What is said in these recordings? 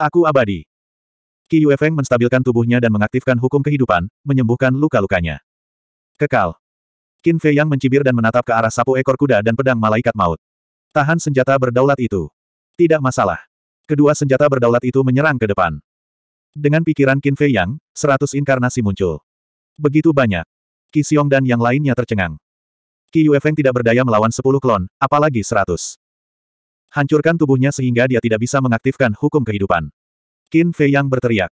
Aku abadi. Qi Yuefeng menstabilkan tubuhnya dan mengaktifkan hukum kehidupan, menyembuhkan luka-lukanya. Kekal. Qin Fei Yang mencibir dan menatap ke arah sapu ekor kuda dan pedang malaikat maut. Tahan senjata berdaulat itu. Tidak masalah. Kedua senjata berdaulat itu menyerang ke depan. Dengan pikiran Qin Fei Yang, seratus inkarnasi muncul. Begitu banyak. Qi Xiong dan yang lainnya tercengang. Qi Yuefeng tidak berdaya melawan sepuluh klon, apalagi seratus. Hancurkan tubuhnya sehingga dia tidak bisa mengaktifkan hukum kehidupan. Qin Fei Yang berteriak.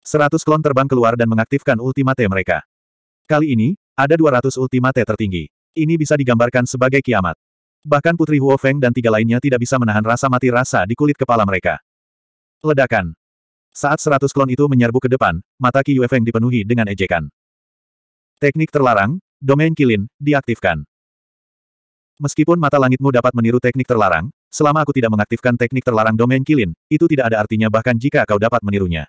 Seratus klon terbang keluar dan mengaktifkan ultimate mereka. Kali ini, ada dua ratus ultimate tertinggi. Ini bisa digambarkan sebagai kiamat. Bahkan Putri Huo Feng dan tiga lainnya tidak bisa menahan rasa mati rasa di kulit kepala mereka. Ledakan. Saat seratus klon itu menyerbu ke depan, mata Qi Yuefeng dipenuhi dengan ejekan. Teknik terlarang, domain kilin, diaktifkan. Meskipun mata langitmu dapat meniru teknik terlarang, selama aku tidak mengaktifkan teknik terlarang domain kilin, itu tidak ada artinya bahkan jika kau dapat menirunya.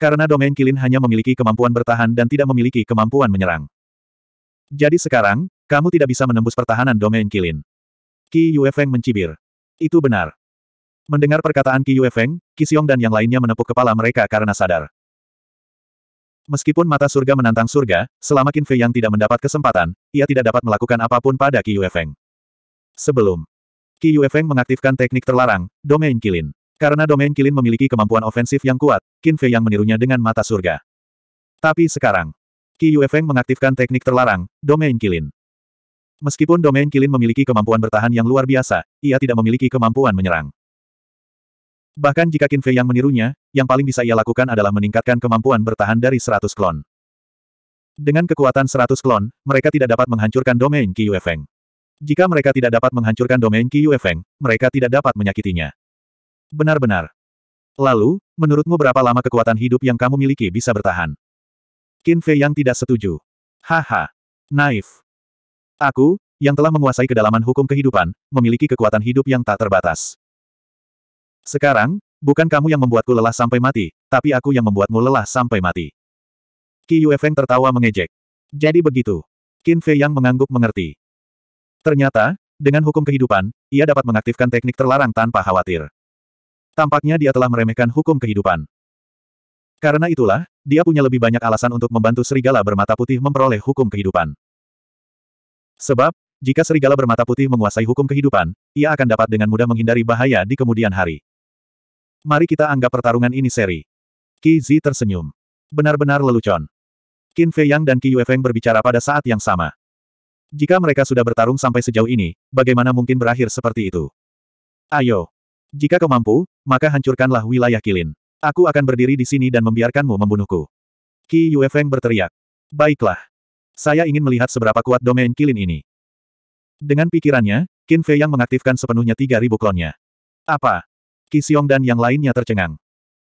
Karena domain kilin hanya memiliki kemampuan bertahan dan tidak memiliki kemampuan menyerang. Jadi sekarang, kamu tidak bisa menembus pertahanan domain kilin. Qi Yuefeng mencibir. Itu benar. Mendengar perkataan Qi Yuefeng, Qi Xiong dan yang lainnya menepuk kepala mereka karena sadar. Meskipun mata surga menantang surga, selama Qin Fei yang tidak mendapat kesempatan, ia tidak dapat melakukan apa pun pada Qi Yuefeng. Sebelum Qi Yuefeng mengaktifkan teknik terlarang, domain kilin. Karena domain kilin memiliki kemampuan ofensif yang kuat, Qin Fei yang menirunya dengan mata surga. Tapi sekarang, Qi Yuefeng mengaktifkan teknik terlarang, domain kilin. Meskipun domain kilin memiliki kemampuan bertahan yang luar biasa, ia tidak memiliki kemampuan menyerang. Bahkan jika Qin Fei yang menirunya, yang paling bisa ia lakukan adalah meningkatkan kemampuan bertahan dari 100 klon. Dengan kekuatan 100 klon, mereka tidak dapat menghancurkan domain Qi Yuefeng. Jika mereka tidak dapat menghancurkan domain Qi Yuefeng, mereka tidak dapat menyakitinya. Benar-benar. Lalu, menurutmu berapa lama kekuatan hidup yang kamu miliki bisa bertahan? Qin Fei yang tidak setuju. Haha. Naif. Aku, yang telah menguasai kedalaman hukum kehidupan, memiliki kekuatan hidup yang tak terbatas. Sekarang, bukan kamu yang membuatku lelah sampai mati, tapi aku yang membuatmu lelah sampai mati. Qi Yuefeng tertawa mengejek. Jadi begitu. Qin Fei yang mengangguk mengerti. Ternyata, dengan hukum kehidupan, ia dapat mengaktifkan teknik terlarang tanpa khawatir. Tampaknya dia telah meremehkan hukum kehidupan. Karena itulah, dia punya lebih banyak alasan untuk membantu serigala bermata putih memperoleh hukum kehidupan. Sebab, jika serigala bermata putih menguasai hukum kehidupan, ia akan dapat dengan mudah menghindari bahaya di kemudian hari. Mari kita anggap pertarungan ini seri. Qi Zi tersenyum. Benar-benar lelucon. Qin Fei Yang dan Qi Yuefeng berbicara pada saat yang sama. Jika mereka sudah bertarung sampai sejauh ini, bagaimana mungkin berakhir seperti itu? Ayo. Jika kau mampu, maka hancurkanlah wilayah Kilin. Aku akan berdiri di sini dan membiarkanmu membunuhku. Qi Yuefeng berteriak. Baiklah. Saya ingin melihat seberapa kuat domain Kilin ini. Dengan pikirannya, Qin Fei Yang mengaktifkan sepenuhnya 3.000 klonnya. Apa? Qi Xiong dan yang lainnya tercengang.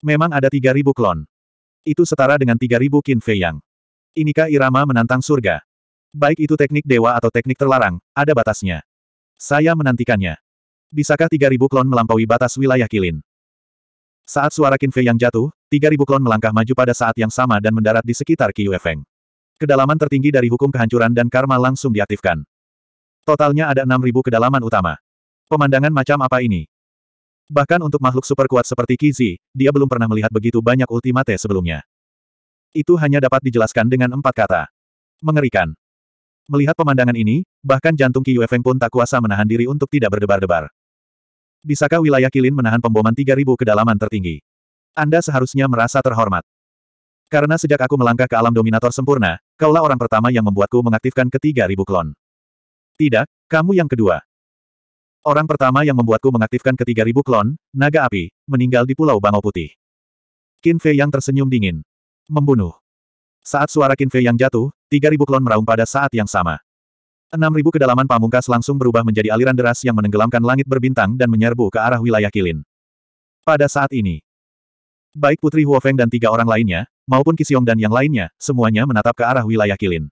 Memang ada 3.000 klon. Itu setara dengan 3.000 Qin Fei Yang. Inikah irama menantang surga? Baik itu teknik dewa atau teknik terlarang, ada batasnya. Saya menantikannya. Bisakah 3.000 klon melampaui batas wilayah kilin? Saat suara Qin Fei yang jatuh, 3.000 klon melangkah maju pada saat yang sama dan mendarat di sekitar Qi Yuefeng. Kedalaman tertinggi dari hukum kehancuran dan karma langsung diaktifkan. Totalnya ada 6.000 kedalaman utama. Pemandangan macam apa ini? Bahkan untuk makhluk super kuat seperti Kizi, dia belum pernah melihat begitu banyak ultimate sebelumnya. Itu hanya dapat dijelaskan dengan empat kata. Mengerikan. Melihat pemandangan ini, bahkan jantung Qi Yuefeng pun tak kuasa menahan diri untuk tidak berdebar-debar. Bisakah wilayah Kilin menahan pemboman 3000 kedalaman tertinggi? Anda seharusnya merasa terhormat. Karena sejak aku melangkah ke alam dominator sempurna, kaulah orang pertama yang membuatku mengaktifkan ketiga ribu klon. Tidak, kamu yang kedua. Orang pertama yang membuatku mengaktifkan ketiga ribu klon, naga api, meninggal di Pulau Bangau Putih. Qin Fei yang tersenyum dingin. Membunuh. Saat suara Qin Fei yang jatuh, tiga ribu klon meraung pada saat yang sama. Enam ribu kedalaman pamungkas langsung berubah menjadi aliran deras yang menenggelamkan langit berbintang dan menyerbu ke arah wilayah Kilin. Pada saat ini, baik Putri Huo Feng dan tiga orang lainnya, maupun Kisiong dan yang lainnya, semuanya menatap ke arah wilayah Kilin.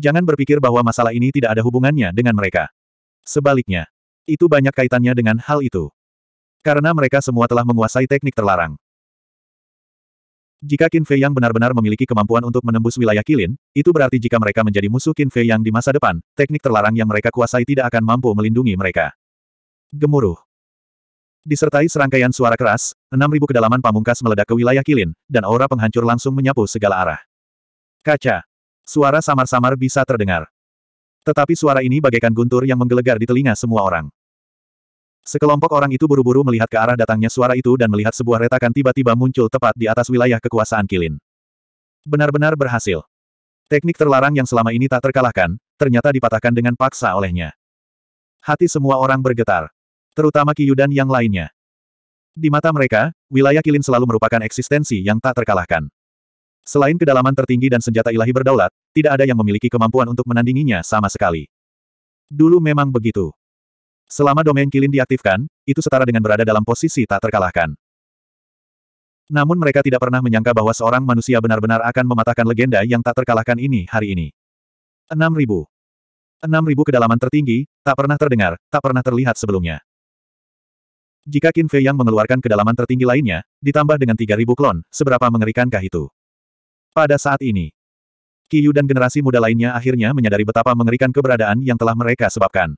Jangan berpikir bahwa masalah ini tidak ada hubungannya dengan mereka. Sebaliknya, itu banyak kaitannya dengan hal itu. Karena mereka semua telah menguasai teknik terlarang. Jika Qin Fei Yang benar-benar memiliki kemampuan untuk menembus wilayah Kilin, itu berarti jika mereka menjadi musuh Qin Fei Yang di masa depan, teknik terlarang yang mereka kuasai tidak akan mampu melindungi mereka. Gemuruh. Disertai serangkaian suara keras, enam ribu kedalaman pamungkas meledak ke wilayah kilin, dan aura penghancur langsung menyapu segala arah. Kaca. Suara samar-samar bisa terdengar. Tetapi suara ini bagaikan guntur yang menggelegar di telinga semua orang. Sekelompok orang itu buru-buru melihat ke arah datangnya suara itu dan melihat sebuah retakan tiba-tiba muncul tepat di atas wilayah kekuasaan kilin. Benar-benar berhasil. Teknik terlarang yang selama ini tak terkalahkan, ternyata dipatahkan dengan paksa olehnya. Hati semua orang bergetar terutama Kiyu dan yang lainnya. Di mata mereka, wilayah Kilin selalu merupakan eksistensi yang tak terkalahkan. Selain kedalaman tertinggi dan senjata ilahi berdaulat, tidak ada yang memiliki kemampuan untuk menandinginya sama sekali. Dulu memang begitu. Selama domain Kilin diaktifkan, itu setara dengan berada dalam posisi tak terkalahkan. Namun mereka tidak pernah menyangka bahwa seorang manusia benar-benar akan mematahkan legenda yang tak terkalahkan ini hari ini. 6000. 6000 kedalaman tertinggi, tak pernah terdengar, tak pernah terlihat sebelumnya. Jika Qin Fei yang mengeluarkan kedalaman tertinggi lainnya, ditambah dengan 3.000 klon, seberapa mengerikankah itu? Pada saat ini, Qiyu dan generasi muda lainnya akhirnya menyadari betapa mengerikan keberadaan yang telah mereka sebabkan.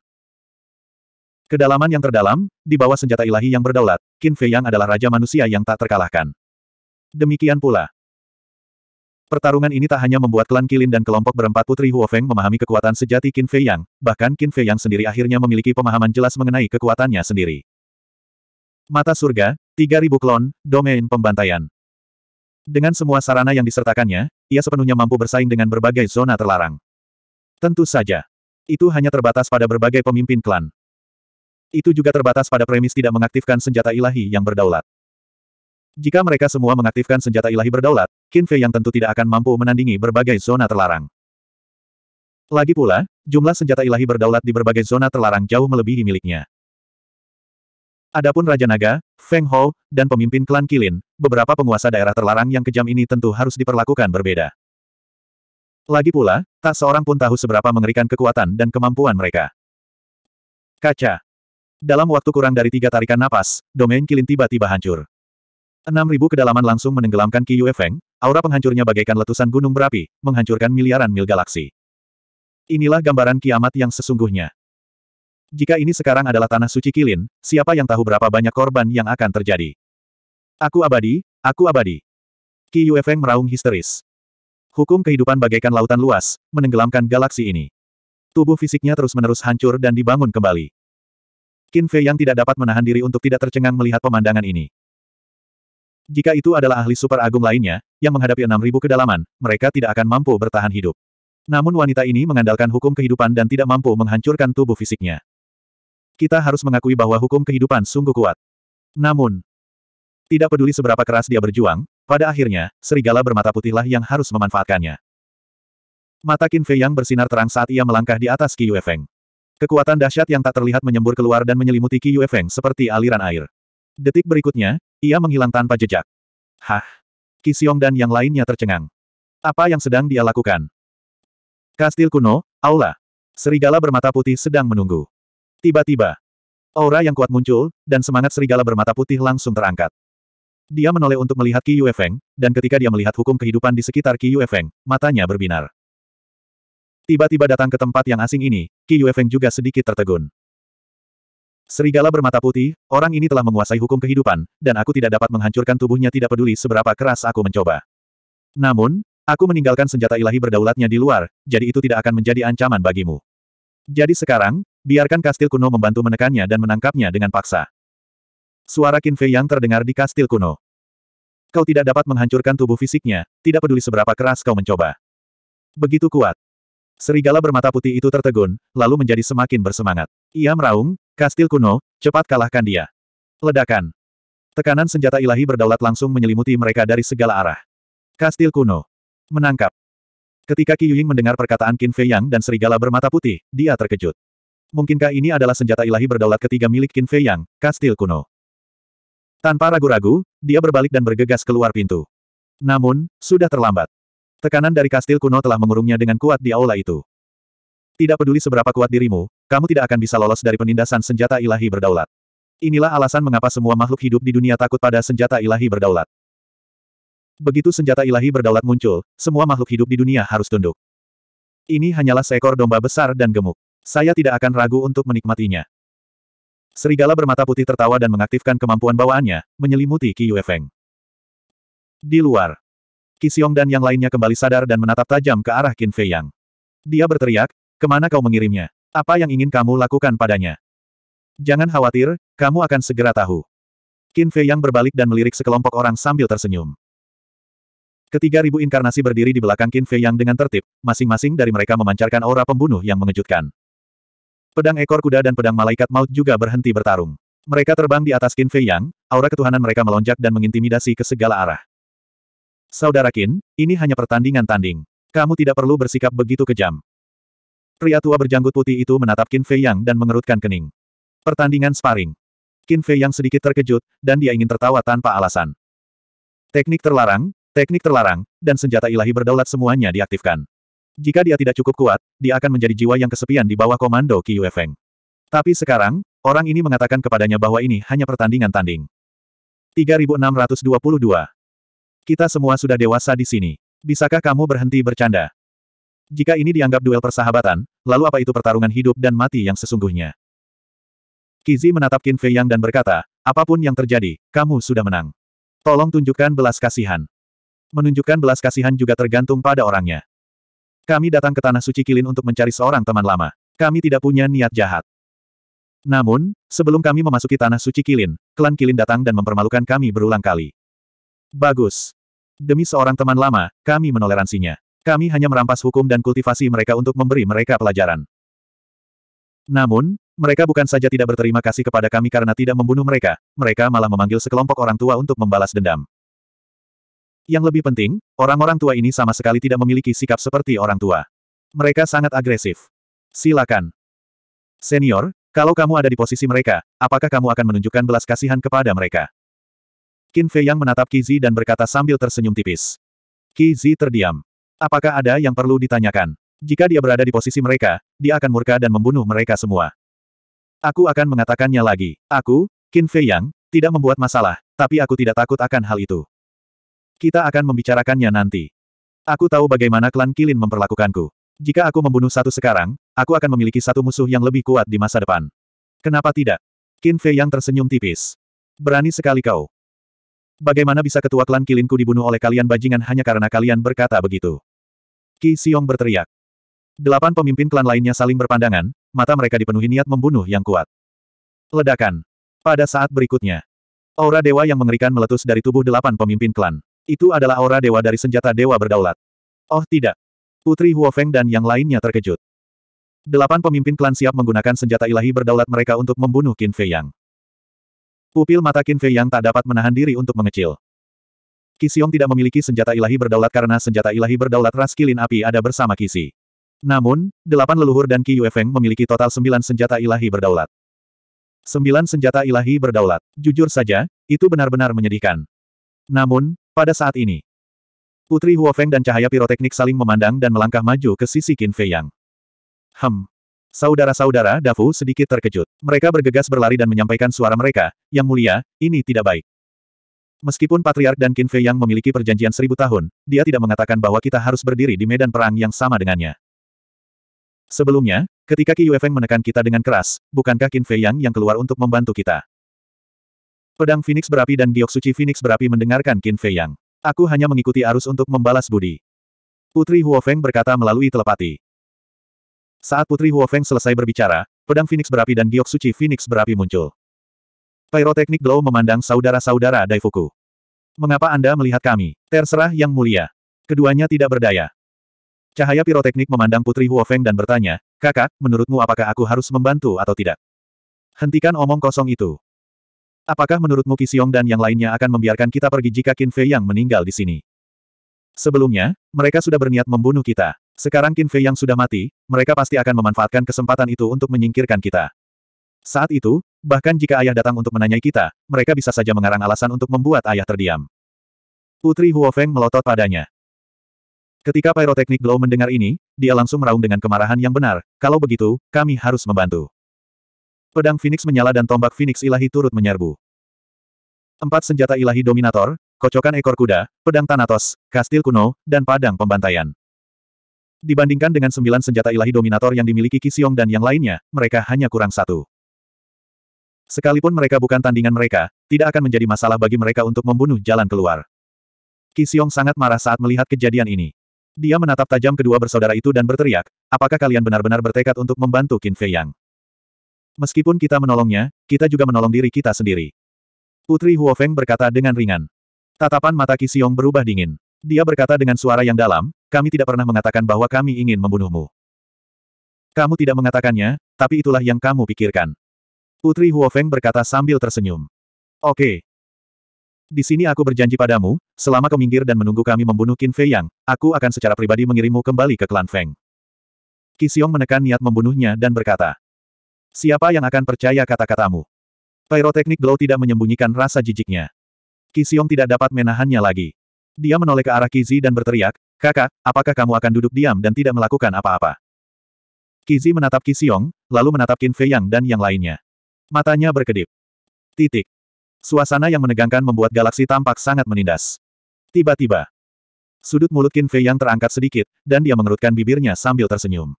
Kedalaman yang terdalam, di bawah senjata ilahi yang berdaulat, Qin Fei Yang adalah raja manusia yang tak terkalahkan. Demikian pula, Pertarungan ini tak hanya membuat klan Kilin dan kelompok berempat putri Huofeng memahami kekuatan sejati Qin Fei Yang, bahkan Qin Fei Yang sendiri akhirnya memiliki pemahaman jelas mengenai kekuatannya sendiri. Mata surga, 3000 klon, domain pembantaian. Dengan semua sarana yang disertakannya, ia sepenuhnya mampu bersaing dengan berbagai zona terlarang. Tentu saja. Itu hanya terbatas pada berbagai pemimpin klan. Itu juga terbatas pada premis tidak mengaktifkan senjata ilahi yang berdaulat. Jika mereka semua mengaktifkan senjata ilahi berdaulat, Qin Fei yang tentu tidak akan mampu menandingi berbagai zona terlarang. Lagi pula, jumlah senjata ilahi berdaulat di berbagai zona terlarang jauh melebihi miliknya. Adapun Raja Naga, Feng Hou, dan pemimpin klan Kilin, beberapa penguasa daerah terlarang yang kejam ini tentu harus diperlakukan berbeda. Lagi pula, tak seorang pun tahu seberapa mengerikan kekuatan dan kemampuan mereka. Kaca. Dalam waktu kurang dari tiga tarikan napas, domain Kilin tiba-tiba hancur. Enam ribu kedalaman langsung menenggelamkan Qi Yue Feng, aura penghancurnya bagaikan letusan gunung berapi, menghancurkan miliaran mil galaksi. Inilah gambaran kiamat yang sesungguhnya. Jika ini sekarang adalah tanah suci kilin, siapa yang tahu berapa banyak korban yang akan terjadi? Aku abadi, aku abadi. Qi Yuefeng meraung histeris. Hukum kehidupan bagaikan lautan luas, menenggelamkan galaksi ini. Tubuh fisiknya terus-menerus hancur dan dibangun kembali. Qin Fei yang tidak dapat menahan diri untuk tidak tercengang melihat pemandangan ini. Jika itu adalah ahli super agung lainnya, yang menghadapi 6.000 kedalaman, mereka tidak akan mampu bertahan hidup. Namun wanita ini mengandalkan hukum kehidupan dan tidak mampu menghancurkan tubuh fisiknya. Kita harus mengakui bahwa hukum kehidupan sungguh kuat. Namun, tidak peduli seberapa keras dia berjuang, pada akhirnya, serigala bermata putihlah yang harus memanfaatkannya. Mata Qin Fei yang bersinar terang saat ia melangkah di atas Qi Yuefeng. Kekuatan dahsyat yang tak terlihat menyembur keluar dan menyelimuti Qi Yuefeng seperti aliran air. Detik berikutnya, ia menghilang tanpa jejak. Hah! Qi Xiong dan yang lainnya tercengang. Apa yang sedang dia lakukan? Kastil kuno, aula. Serigala bermata putih sedang menunggu. Tiba-tiba, aura yang kuat muncul, dan semangat serigala bermata putih langsung terangkat. Dia menoleh untuk melihat Qi Yuefeng, dan ketika dia melihat hukum kehidupan di sekitar Qi Yuefeng, matanya berbinar. Tiba-tiba datang ke tempat yang asing ini, Qi Yuefeng juga sedikit tertegun. Serigala bermata putih, orang ini telah menguasai hukum kehidupan, dan aku tidak dapat menghancurkan tubuhnya tidak peduli seberapa keras aku mencoba. Namun, aku meninggalkan senjata ilahi berdaulatnya di luar, jadi itu tidak akan menjadi ancaman bagimu. Jadi sekarang, Biarkan kastil kuno membantu menekannya dan menangkapnya dengan paksa. Suara Qin Fei yang terdengar di kastil kuno. Kau tidak dapat menghancurkan tubuh fisiknya, tidak peduli seberapa keras kau mencoba. Begitu kuat. Serigala bermata putih itu tertegun, lalu menjadi semakin bersemangat. Ia meraung, kastil kuno, cepat kalahkan dia. Ledakan. Tekanan senjata ilahi berdaulat langsung menyelimuti mereka dari segala arah. Kastil kuno. Menangkap. Ketika Qi Yuying mendengar perkataan Qin Fei Yang dan serigala bermata putih, dia terkejut. Mungkinkah ini adalah senjata ilahi berdaulat ketiga milik Qin Fei Yang, kastil kuno? Tanpa ragu-ragu, dia berbalik dan bergegas keluar pintu. Namun, sudah terlambat. Tekanan dari kastil kuno telah mengurungnya dengan kuat di aula itu. Tidak peduli seberapa kuat dirimu, kamu tidak akan bisa lolos dari penindasan senjata ilahi berdaulat. Inilah alasan mengapa semua makhluk hidup di dunia takut pada senjata ilahi berdaulat. Begitu senjata ilahi berdaulat muncul, semua makhluk hidup di dunia harus tunduk. Ini hanyalah seekor domba besar dan gemuk. Saya tidak akan ragu untuk menikmatinya. Serigala bermata putih tertawa dan mengaktifkan kemampuan bawaannya, menyelimuti Qi Yuefeng. Di luar, Qi Xiong dan yang lainnya kembali sadar dan menatap tajam ke arah Qin Fei Yang. Dia berteriak, ke mana kau mengirimnya? Apa yang ingin kamu lakukan padanya? Jangan khawatir, kamu akan segera tahu. Qin Fei Yang berbalik dan melirik sekelompok orang sambil tersenyum. Ketiga ribu inkarnasi berdiri di belakang Qin Fei Yang dengan tertib, masing-masing dari mereka memancarkan aura pembunuh yang mengejutkan. Pedang ekor kuda dan pedang malaikat maut juga berhenti bertarung. Mereka terbang di atas Qin Fei Yang, aura ketuhanan mereka melonjak dan mengintimidasi ke segala arah. Saudara Qin, ini hanya pertandingan tanding. Kamu tidak perlu bersikap begitu kejam. Pria tua berjanggut putih itu menatap Qin Fei Yang dan mengerutkan kening. Pertandingan sparring. Qin Fei Yang sedikit terkejut, dan dia ingin tertawa tanpa alasan. Teknik terlarang, Teknik terlarang, dan senjata ilahi berdaulat semuanya diaktifkan. Jika dia tidak cukup kuat, dia akan menjadi jiwa yang kesepian di bawah komando Qi Yuefeng. Tapi sekarang, orang ini mengatakan kepadanya bahwa ini hanya pertandingan tanding. 3622. Kita semua sudah dewasa di sini. Bisakah kamu berhenti bercanda? Jika ini dianggap duel persahabatan, lalu apa itu pertarungan hidup dan mati yang sesungguhnya? Kizi menatap Qin Fei Yang dan berkata, apa pun yang terjadi, kamu sudah menang. Tolong tunjukkan belas kasihan. Menunjukkan belas kasihan juga tergantung pada orangnya. Kami datang ke Tanah Suci Kilin untuk mencari seorang teman lama. Kami tidak punya niat jahat. Namun, sebelum kami memasuki Tanah Suci Kilin, klan Kilin datang dan mempermalukan kami berulang kali. Bagus. Demi seorang teman lama, kami menoleransinya. Kami hanya merampas hukum dan kultivasi mereka untuk memberi mereka pelajaran. Namun, mereka bukan saja tidak berterima kasih kepada kami karena tidak membunuh mereka, mereka malah memanggil sekelompok orang tua untuk membalas dendam. Yang lebih penting, orang-orang tua ini sama sekali tidak memiliki sikap seperti orang tua. Mereka sangat agresif. Silakan. Senior, kalau kamu ada di posisi mereka, apakah kamu akan menunjukkan belas kasihan kepada mereka? Qin Fei Yang menatap Qizi dan berkata sambil tersenyum tipis. Qizi terdiam. Apakah ada yang perlu ditanyakan? Jika dia berada di posisi mereka, dia akan murka dan membunuh mereka semua. Aku akan mengatakannya lagi. Aku, Qin Fei Yang, tidak membuat masalah, tapi aku tidak takut akan hal itu. Kita akan membicarakannya nanti. Aku tahu bagaimana klan Kilin memperlakukanku. Jika aku membunuh satu sekarang, aku akan memiliki satu musuh yang lebih kuat di masa depan. Kenapa tidak? Qin Fei yang tersenyum tipis. Berani sekali kau. Bagaimana bisa ketua klan Kilinku dibunuh oleh kalian bajingan hanya karena kalian berkata begitu? Qi Xiong berteriak. Delapan pemimpin klan lainnya saling berpandangan, mata mereka dipenuhi niat membunuh yang kuat. Ledakan. Pada saat berikutnya, aura dewa yang mengerikan meletus dari tubuh delapan pemimpin klan. Itu adalah aura dewa dari senjata dewa berdaulat. Oh tidak. Putri Huofeng dan yang lainnya terkejut. Delapan pemimpin klan siap menggunakan senjata ilahi berdaulat mereka untuk membunuh Qin Fei Yang. Pupil mata Qin Fei Yang tak dapat menahan diri untuk mengecil. Xiong tidak memiliki senjata ilahi berdaulat karena senjata ilahi berdaulat ras kilin api ada bersama Qi Namun, delapan leluhur dan Qi Yuefeng memiliki total sembilan senjata ilahi berdaulat. Sembilan senjata ilahi berdaulat. Jujur saja, itu benar-benar menyedihkan. Namun, pada saat ini, Putri Huofeng dan cahaya piroteknik saling memandang dan melangkah maju ke sisi Qin Fei Yang. Hem. Saudara-saudara Dafu sedikit terkejut. Mereka bergegas berlari dan menyampaikan suara mereka, Yang mulia, ini tidak baik. Meskipun Patriark dan Qin Fei Yang memiliki perjanjian seribu tahun, dia tidak mengatakan bahwa kita harus berdiri di medan perang yang sama dengannya. Sebelumnya, ketika Qi Yuefeng menekan kita dengan keras, bukankah Qin Fei Yang yang keluar untuk membantu kita? Pedang Phoenix berapi dan giok suci Phoenix berapi mendengarkan Qin Fei Yang. Aku hanya mengikuti arus untuk membalas budi. Putri Huofeng berkata melalui telepati. Saat Putri Huofeng selesai berbicara, pedang Phoenix berapi dan giok suci Phoenix berapi muncul. Pyroteknik Glow memandang saudara-saudara Daifuku. Mengapa Anda melihat kami? Terserah yang mulia. Keduanya tidak berdaya. Cahaya piroteknik memandang Putri Huofeng dan bertanya, Kakak, menurutmu apakah aku harus membantu atau tidak? Hentikan omong kosong itu. Apakah menurutmu Xiong dan yang lainnya akan membiarkan kita pergi jika Qin Fei yang meninggal di sini? Sebelumnya, mereka sudah berniat membunuh kita. Sekarang Qin Fei yang sudah mati, mereka pasti akan memanfaatkan kesempatan itu untuk menyingkirkan kita. Saat itu, bahkan jika ayah datang untuk menanyai kita, mereka bisa saja mengarang alasan untuk membuat ayah terdiam. Putri Huofeng melotot padanya. Ketika Pyroteknik Glow mendengar ini, dia langsung meraung dengan kemarahan yang benar, kalau begitu, kami harus membantu. Pedang Phoenix menyala dan tombak Phoenix ilahi turut menyerbu. Empat senjata ilahi dominator, kocokan ekor kuda, pedang Thanatos, kastil kuno, dan padang pembantaian. Dibandingkan dengan sembilan senjata ilahi dominator yang dimiliki Xiong dan yang lainnya, mereka hanya kurang satu. Sekalipun mereka bukan tandingan mereka, tidak akan menjadi masalah bagi mereka untuk membunuh jalan keluar. Qi Xiong sangat marah saat melihat kejadian ini. Dia menatap tajam kedua bersaudara itu dan berteriak, apakah kalian benar-benar bertekad untuk membantu Qin Fei Yang? Meskipun kita menolongnya, kita juga menolong diri kita sendiri. Putri Huofeng berkata dengan ringan. Tatapan mata Qi berubah dingin. Dia berkata dengan suara yang dalam, kami tidak pernah mengatakan bahwa kami ingin membunuhmu. Kamu tidak mengatakannya, tapi itulah yang kamu pikirkan. Putri Huofeng berkata sambil tersenyum. Oke. Di sini aku berjanji padamu, selama kau minggir dan menunggu kami membunuh Qin Fei Yang, aku akan secara pribadi mengirimmu kembali ke klan Feng. Qi Xiong menekan niat membunuhnya dan berkata, Siapa yang akan percaya kata-katamu? Pyroteknik Glow tidak menyembunyikan rasa jijiknya. Qi Xiong tidak dapat menahannya lagi. Dia menoleh ke arah Zi dan berteriak, Kakak, apakah kamu akan duduk diam dan tidak melakukan apa-apa? Zi menatap Qi Xiong, lalu menatap Qin Fei Yang dan yang lainnya. Matanya berkedip. Titik. Suasana yang menegangkan membuat galaksi tampak sangat menindas. Tiba-tiba, sudut mulut Qin Fei yang terangkat sedikit, dan dia mengerutkan bibirnya sambil tersenyum.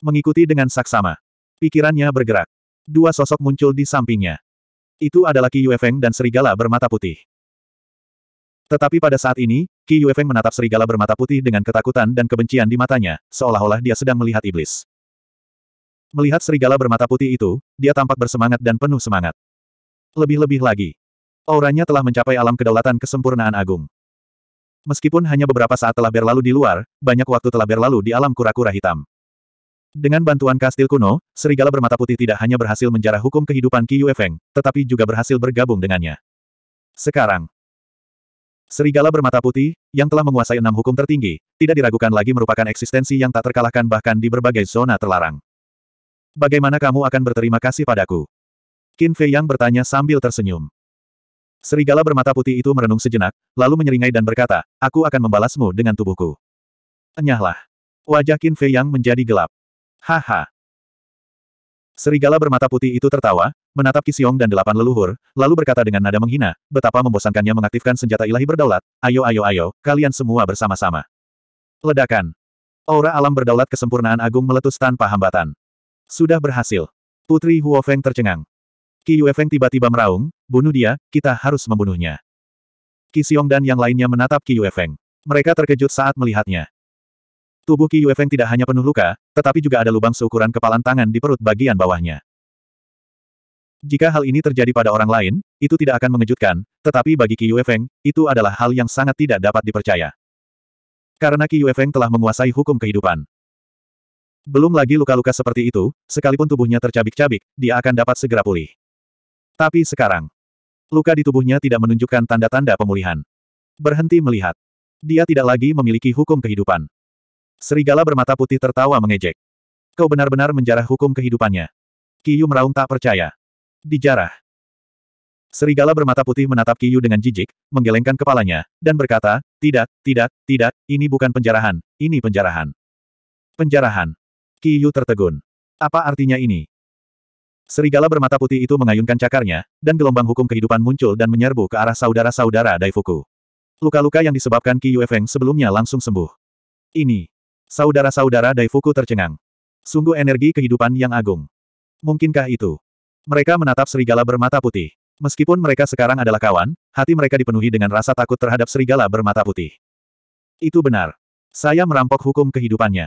Mengikuti dengan saksama. Pikirannya bergerak. Dua sosok muncul di sampingnya. Itu adalah Qi Yuefeng dan serigala bermata putih. Tetapi pada saat ini, Qi Yuefeng menatap serigala bermata putih dengan ketakutan dan kebencian di matanya, seolah-olah dia sedang melihat iblis. Melihat serigala bermata putih itu, dia tampak bersemangat dan penuh semangat. Lebih-lebih lagi. Auranya telah mencapai alam kedaulatan kesempurnaan agung. Meskipun hanya beberapa saat telah berlalu di luar, banyak waktu telah berlalu di alam kura-kura hitam. Dengan bantuan kastil kuno, serigala bermata putih tidak hanya berhasil menjarah hukum kehidupan Qi Yuefeng, tetapi juga berhasil bergabung dengannya. Sekarang, serigala bermata putih, yang telah menguasai enam hukum tertinggi, tidak diragukan lagi merupakan eksistensi yang tak terkalahkan bahkan di berbagai zona terlarang. Bagaimana kamu akan berterima kasih padaku? Qin Fei Yang bertanya sambil tersenyum. Serigala bermata putih itu merenung sejenak, lalu menyeringai dan berkata, aku akan membalasmu dengan tubuhku. Enyahlah. Wajah Qin Fei Yang menjadi gelap. Haha. Serigala bermata putih itu tertawa, menatap Xiong dan delapan leluhur, lalu berkata dengan nada menghina, betapa membosankannya mengaktifkan senjata ilahi berdaulat, ayo ayo ayo, kalian semua bersama-sama. Ledakan. Aura alam berdaulat kesempurnaan agung meletus tanpa hambatan. Sudah berhasil. Putri Huo Feng tercengang. Qi Yue Feng tiba-tiba meraung, bunuh dia, kita harus membunuhnya. Qi dan yang lainnya menatap Qi Yue Feng. Mereka terkejut saat melihatnya. Tubuh Qi Yue Feng tidak hanya penuh luka, tetapi juga ada lubang seukuran kepalan tangan di perut bagian bawahnya. Jika hal ini terjadi pada orang lain, itu tidak akan mengejutkan, tetapi bagi Qi Yue Feng, itu adalah hal yang sangat tidak dapat dipercaya. Karena Qi Yue Feng telah menguasai hukum kehidupan. Belum lagi luka-luka seperti itu, sekalipun tubuhnya tercabik-cabik, dia akan dapat segera pulih. Tapi sekarang, luka di tubuhnya tidak menunjukkan tanda-tanda pemulihan. Berhenti melihat. Dia tidak lagi memiliki hukum kehidupan. Serigala bermata putih tertawa mengejek. Kau benar-benar menjarah hukum kehidupannya. Kiyu meraung tak percaya. Dijarah. Serigala bermata putih menatap Kiyu dengan jijik, menggelengkan kepalanya, dan berkata, tidak, tidak, tidak, ini bukan penjarahan, ini penjarahan. Penjarahan. Qi Yu tertegun. Apa artinya ini? Serigala bermata putih itu mengayunkan cakarnya, dan gelombang hukum kehidupan muncul dan menyerbu ke arah saudara-saudara Daifuku. Luka-luka yang disebabkan Qi Yuefeng sebelumnya langsung sembuh. Ini. Saudara-saudara Daifuku tercengang. Sungguh energi kehidupan yang agung. Mungkinkah itu? Mereka menatap serigala bermata putih. Meskipun mereka sekarang adalah kawan, hati mereka dipenuhi dengan rasa takut terhadap serigala bermata putih. Itu benar. Saya merampok hukum kehidupannya.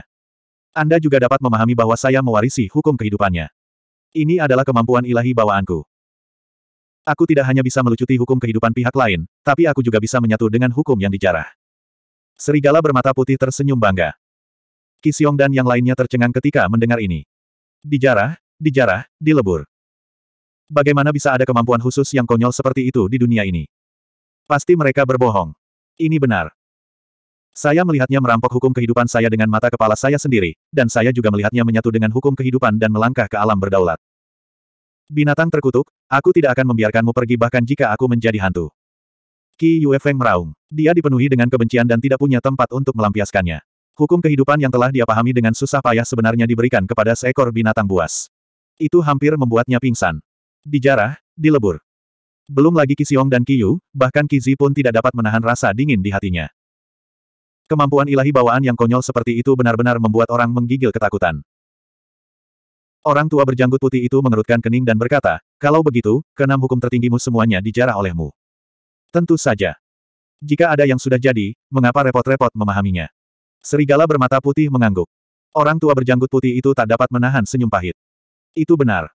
Anda juga dapat memahami bahwa saya mewarisi hukum kehidupannya. Ini adalah kemampuan ilahi bawaanku. Aku tidak hanya bisa melucuti hukum kehidupan pihak lain, tapi aku juga bisa menyatu dengan hukum yang dijarah. Serigala bermata putih tersenyum bangga. Kisyong dan yang lainnya tercengang ketika mendengar ini. Dijarah, dijarah, dilebur. Bagaimana bisa ada kemampuan khusus yang konyol seperti itu di dunia ini? Pasti mereka berbohong. Ini benar. Saya melihatnya merampok hukum kehidupan saya dengan mata kepala saya sendiri, dan saya juga melihatnya menyatu dengan hukum kehidupan dan melangkah ke alam berdaulat. Binatang terkutuk, aku tidak akan membiarkanmu pergi bahkan jika aku menjadi hantu. Qi Yuefeng meraung. Dia dipenuhi dengan kebencian dan tidak punya tempat untuk melampiaskannya. Hukum kehidupan yang telah dia pahami dengan susah payah sebenarnya diberikan kepada seekor binatang buas. Itu hampir membuatnya pingsan. Dijarah, dilebur. Belum lagi Xiong dan Yu, bahkan Zi pun tidak dapat menahan rasa dingin di hatinya. Kemampuan ilahi bawaan yang konyol seperti itu benar-benar membuat orang menggigil ketakutan. Orang tua berjanggut putih itu mengerutkan kening dan berkata, kalau begitu, keenam hukum tertinggimu semuanya dijarah olehmu. Tentu saja. Jika ada yang sudah jadi, mengapa repot-repot memahaminya? Serigala bermata putih mengangguk. Orang tua berjanggut putih itu tak dapat menahan senyum pahit. Itu benar.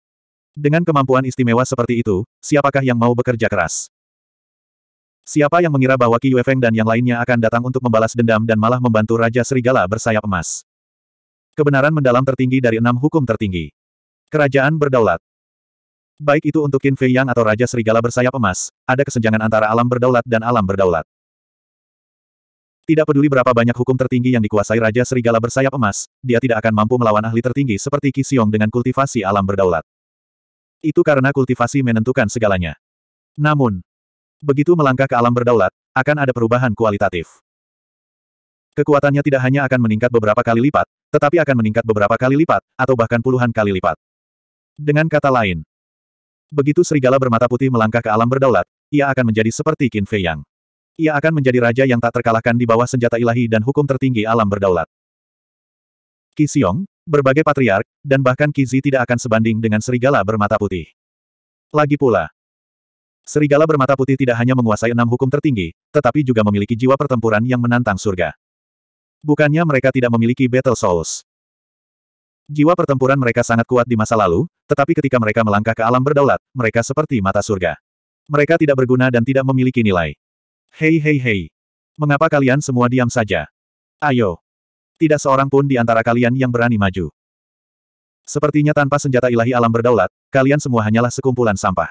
Dengan kemampuan istimewa seperti itu, siapakah yang mau bekerja keras? Siapa yang mengira bahwa Qi Yuefeng dan yang lainnya akan datang untuk membalas dendam dan malah membantu Raja Serigala bersayap emas? Kebenaran mendalam tertinggi dari enam hukum tertinggi. Kerajaan berdaulat. Baik itu untuk Qin Fei Yang atau Raja Serigala bersayap emas, ada kesenjangan antara alam berdaulat dan alam berdaulat. Tidak peduli berapa banyak hukum tertinggi yang dikuasai Raja Serigala bersayap emas, dia tidak akan mampu melawan ahli tertinggi seperti Qi dengan kultivasi alam berdaulat. Itu karena kultivasi menentukan segalanya. Namun, begitu melangkah ke alam berdaulat, akan ada perubahan kualitatif. Kekuatannya tidak hanya akan meningkat beberapa kali lipat, tetapi akan meningkat beberapa kali lipat, atau bahkan puluhan kali lipat. Dengan kata lain, begitu serigala bermata putih melangkah ke alam berdaulat, ia akan menjadi seperti Qin Fei Yang. Ia akan menjadi raja yang tak terkalahkan di bawah senjata ilahi dan hukum tertinggi alam berdaulat. Qi berbagai patriark, dan bahkan Qi Zi tidak akan sebanding dengan serigala bermata putih. Lagi pula, serigala bermata putih tidak hanya menguasai enam hukum tertinggi, tetapi juga memiliki jiwa pertempuran yang menantang surga. Bukannya mereka tidak memiliki Battle Souls. Jiwa pertempuran mereka sangat kuat di masa lalu, tetapi ketika mereka melangkah ke alam berdaulat, mereka seperti mata surga. Mereka tidak berguna dan tidak memiliki nilai. Hei hei hei. Mengapa kalian semua diam saja? Ayo. Tidak seorang pun di antara kalian yang berani maju. Sepertinya tanpa senjata ilahi alam berdaulat, kalian semua hanyalah sekumpulan sampah.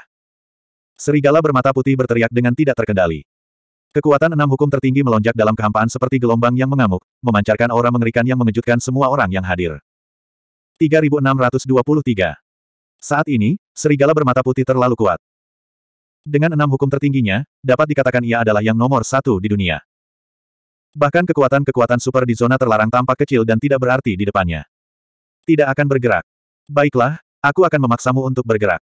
Serigala bermata putih berteriak dengan tidak terkendali. Kekuatan enam hukum tertinggi melonjak dalam kehampaan seperti gelombang yang mengamuk, memancarkan aura mengerikan yang mengejutkan semua orang yang hadir. 3623. Saat ini, serigala bermata putih terlalu kuat. Dengan enam hukum tertingginya, dapat dikatakan ia adalah yang nomor satu di dunia. Bahkan kekuatan-kekuatan super di zona terlarang tampak kecil dan tidak berarti di depannya. Tidak akan bergerak. Baiklah, aku akan memaksamu untuk bergerak.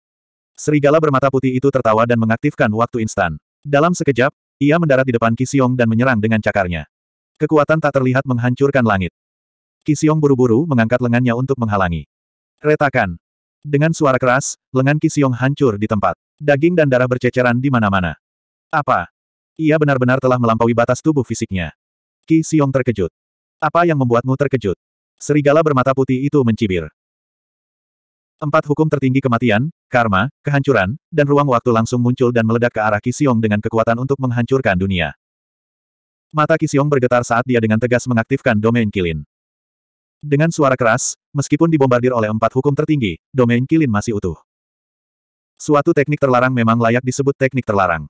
Serigala bermata putih itu tertawa dan mengaktifkan waktu instan. Dalam sekejap, ia mendarat di depan Kisiong dan menyerang dengan cakarnya. Kekuatan tak terlihat menghancurkan langit. Kisiong buru-buru mengangkat lengannya untuk menghalangi. Retakan. Dengan suara keras, lengan Kisiong hancur di tempat. Daging dan darah berceceran di mana-mana. Apa? Ia benar-benar telah melampaui batas tubuh fisiknya. Ki Xiong terkejut. Apa yang membuatmu terkejut? Serigala bermata putih itu mencibir. Empat hukum tertinggi kematian, karma, kehancuran, dan ruang waktu langsung muncul dan meledak ke arah Ki Xiong dengan kekuatan untuk menghancurkan dunia. Mata Ki Xiong bergetar saat dia dengan tegas mengaktifkan domain kilin. Dengan suara keras, meskipun dibombardir oleh empat hukum tertinggi, domain kilin masih utuh. Suatu teknik terlarang memang layak disebut teknik terlarang.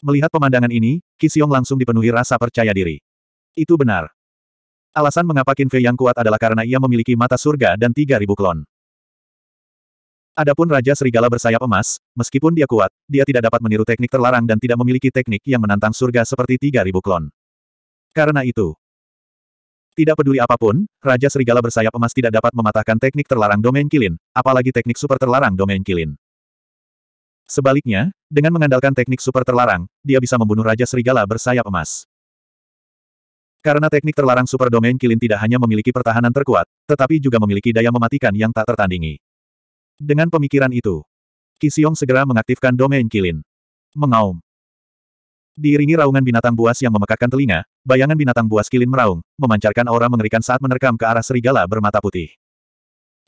Melihat pemandangan ini, Xiong langsung dipenuhi rasa percaya diri. Itu benar. Alasan mengapa Qin Fei yang kuat adalah karena ia memiliki mata surga dan 3000 klon. Adapun Raja Serigala bersayap emas, meskipun dia kuat, dia tidak dapat meniru teknik terlarang dan tidak memiliki teknik yang menantang surga seperti 3000 klon. Karena itu, tidak peduli apa pun, Raja Serigala bersayap emas tidak dapat mematahkan teknik terlarang domain kilin, apalagi teknik super terlarang domain kilin. Sebaliknya, dengan mengandalkan teknik super terlarang, dia bisa membunuh Raja Serigala bersayap emas. Karena teknik terlarang super domain kilin tidak hanya memiliki pertahanan terkuat, tetapi juga memiliki daya mematikan yang tak tertandingi. Dengan pemikiran itu, Kisiong segera mengaktifkan domain kilin. Mengaum. Diiringi raungan binatang buas yang memekakkan telinga, bayangan binatang buas kilin meraung, memancarkan aura mengerikan saat menerkam ke arah serigala bermata putih.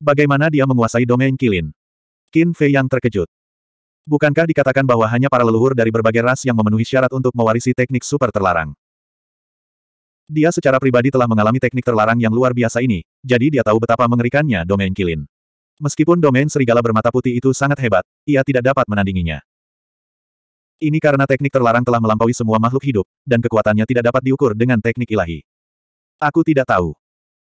Bagaimana dia menguasai domain kilin? Qin Fei yang terkejut. Bukankah dikatakan bahwa hanya para leluhur dari berbagai ras yang memenuhi syarat untuk mewarisi teknik super terlarang? Dia secara pribadi telah mengalami teknik terlarang yang luar biasa ini, jadi dia tahu betapa mengerikannya domain kilin. Meskipun domain serigala bermata putih itu sangat hebat, ia tidak dapat menandinginya. Ini karena teknik terlarang telah melampaui semua makhluk hidup, dan kekuatannya tidak dapat diukur dengan teknik ilahi. Aku tidak tahu.